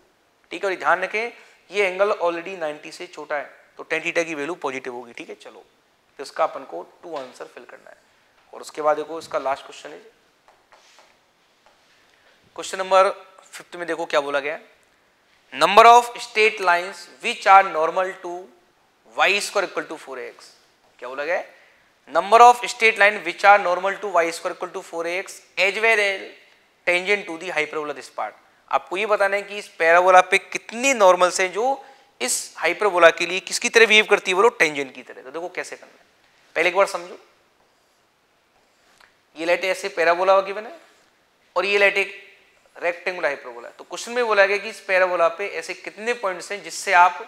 Speaker 1: ठीक है, और ध्यान रखें, ये एंगल ऑलरेडी 90 से छोटा है तो टेन थीटा की वैल्यू पॉजिटिव होगी, ठीक है? चलो तो इसका अपन को टू आंसर फिल करना है। और उसके बाद देखो, इसका लास्ट क्वेश्चन है। क्वेश्चन नंबर फिफ्थ में देखो क्या बोला गया? Number of straight lines which are normal to y square equal to 4x क्या बोला गया number of straight line which are normal to y square equal to 4x as well as tangent to the hyperbola this part आपको ये बताना है कि इस parabola पे कितनी नॉर्मल से जो इस हाइपरबोला के लिए किसकी तरह बिहेव करती है बोलो टेंजेंट की तरह तो देखो कैसे करना है पहले एक बार समझो ये लाइट ऐसे पैराबोला गिवन है और ये लाइट एक रेक्टेंगुलर हाइपरबोला तो क्वेश्चन में बोला गया कि इस पैराबोला पे ऐसे कितने पॉइंट्स हैं जिससे आप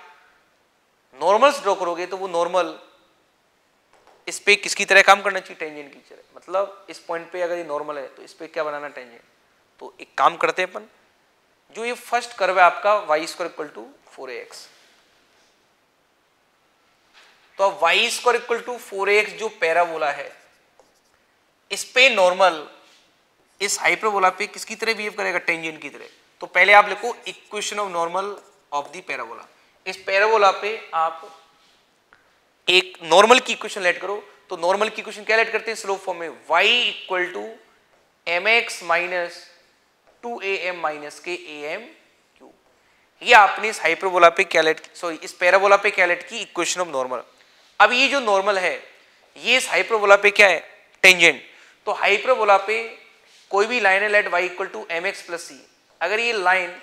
Speaker 1: नॉर्मल्स ड्रॉ करोगे तो वो नॉर्मल इस पे किसकी तरह काम करना चाहिए? टेंजेंट की तरह। मतलब इस पॉइंट पे अगर ये नॉर्मल है तो इस पे क्या बनाना टेंजेंट तो एक काम करते हैं अपन। जो ये फ़र्स्ट कर्व है आपका y square equal to four x तो अब y square equal to four x जो पैराबोला है, इस पे नॉर्मल इस हाइपरबोला पे किसकी तरह बिहेव करेगा? टेंजेंट की तरह। तो पहले आप लिखो equation of normal of the parabola इस पैराबोला पे आप एक नॉर्मल की इक्वेशन लेट करो। तो नॉर्मल की इक्वेशन क्या लेट करते हैं? स्लोप फॉर्म में y equal to m x minus two a m minus के ए एम क्यू ये आपने इस हाइपरबोला पे क्या लेट सॉरी इस पैराबोला पे क्या लेट की? इक्वेशन ऑफ़ नॉर्मल अब ये जो नॉर्मल है, ये इस हाइपरबोला पे क्या है? टेंजेंट तो हाइपरबोला पे कोई भी लाइन है let y equal to m x plus c अगर ये लाइन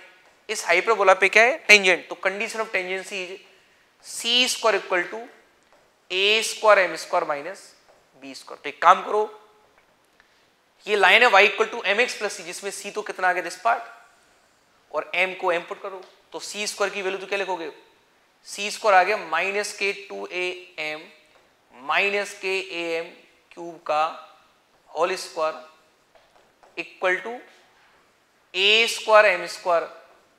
Speaker 1: इस हाइपरबोला पे क्या है? टेंजेंट तो condition of tangency is c square equal to a square m square minus b square तो एक काम करो, ये लाइन है y equal to m x plus c जिसमें सी तो कितना आ गया दिस पार्ट और एम को एम पुट करो। तो सी स्क्वायर की वैल्यू तो क्या लिखोगे? सी स्क्वायर आ गया माइनस के टू ए एम माइनस के ए एम क्यूब का whole square equal to a square m square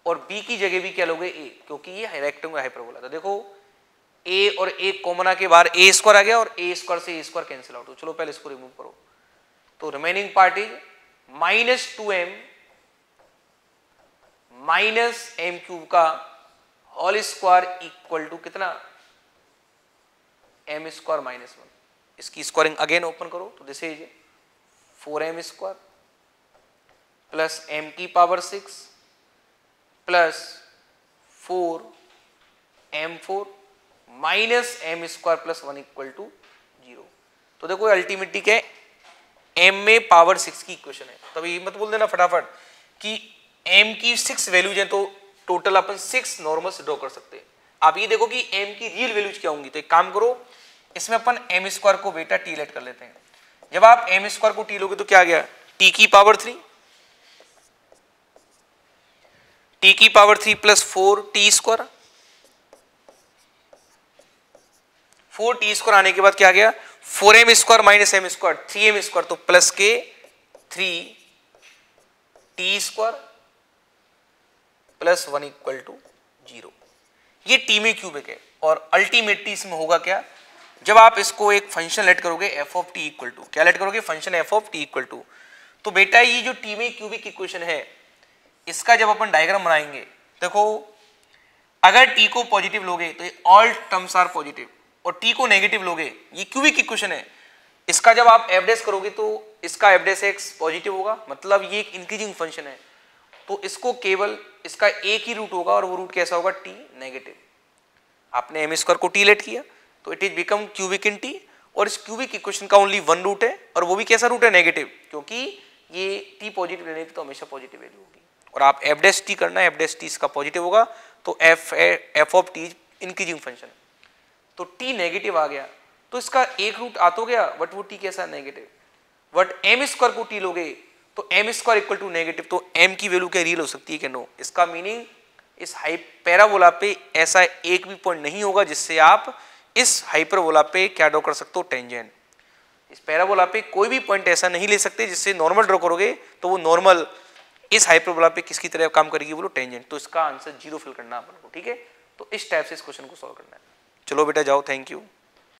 Speaker 1: और बी की जगह भी क्या लोगे? ए, क्योंकि ये रेक्टेंगुलर हाइपरबोला तो देखो, ए और ए कॉमन के बाहर ए स्क्वायर आ गया और ए स्क्वायर से ए स्क्वायर कैंसिल आउट हो। चलो, पहले इसको रिमूव करो। तो remaining part is minus two m minus m cube का होल स्क्वायर इक्वल टू कितना? एम स्क्वायर माइनस वन इसकी स्क्वायरिंग अगेन ओपन करो। तो this is four m square plus m की power six, plus four m four, minus m square plus one equal to zero. तो देखो ultimately क्या है M में पावर सिक्स की इक्वेशन है। तभी मत बोल देना फटाफट कि एम की सिक्स वैल्यूज़ हैं तो टोटल अपन सिक्स नॉर्मल से ड्रॉ कर सकते हैं। आप ये देखो कि एम की रियल वैल्यूज़ क्या होंगी। तो एक काम करो, इसमें अपन एम स्क्वायर को बेटा टी लेट कर लेते हैं। जब आप एम स्क्वायर को टी लोगे तो क्या गया? टी की पावर थ्री टी की power three plus four T square four T square आने के बाद क्या गया? Four M square minus M square three M square तो प्लस के three T square plus one equal to zero ये टी में क्यूबिक है और अल्टीमेटली इसमें होगा क्या? जब आप इसको एक फ़ंक्शन लेट करोगे F of T equal to क्या लेट करोगे? Function F of T equal to तो बेटा ये जो टी में क्यूबिक इक्वेशन है इसका जब अपन डायग्राम बनाएँगे, देखो, अगर टी को पॉजिटिव लोगे तो ऑल टर्म्स आर पॉजिटिव और टी को नेगेटिव लोगे, ये क्यूबिक इक्वेशन है। इसका जब आप एवडेस करोगे तो इसका एवडेस एक्स पॉजिटिव होगा मतलब ये एक इंक्रीजिंग फ़ंक्शन है। तो इसको केवल, इसका एक ही रूट होगा, और वो रूट कैसा होगा? टी नेगेटिव आपने एम स्क्वायर को टी लेट किया तो it is become cubic in T और इस क्यूबिक इक्वेशन का ओनली वन रूट है, और वो भी कैसा रूट है? नेगेटिव क्योंकि ये टी पॉजिटिव लेने की तो हमेशा पॉजिटिव वैल्यू होगी। और आप एफडेस टी करना है एफडेस टी इसका पॉजिटिव होगा तो F F of T increasing function तो टी नेगेटिव आ गया तो इसका एक रूट आ तो गया बट वो टी कैसा नेगेटिव बट एम स्क्वायर को टी लोगे तो M square equal to negative तो एम की वैल्यू क्या रियल हो सकती है कि नो इसका मीनिंग इस हाई पैराबोला पे ऐसा एक भी पॉइंट नहीं होगा, जिससे आप इस हाइपरबोला पे क्या ड्रॉ कर सकते हो? टेंजेंट इस पैराबोला पे कोई भी पॉइंट ऐसा नहीं ले सकते, जिससे नॉर्मल ड्रॉ करोगे तो वो नॉर्मल इस हाइपरबोला पे किसकी तरह काम करेगी बोलो टेंजेंट तो इसका आंसर ज़ीरो फिल करना अपन को, ठीक है? तो इस टाइप से इस क्वेश्चन को सॉल्व करना है। चलो बेटा, जाओ थैंक यू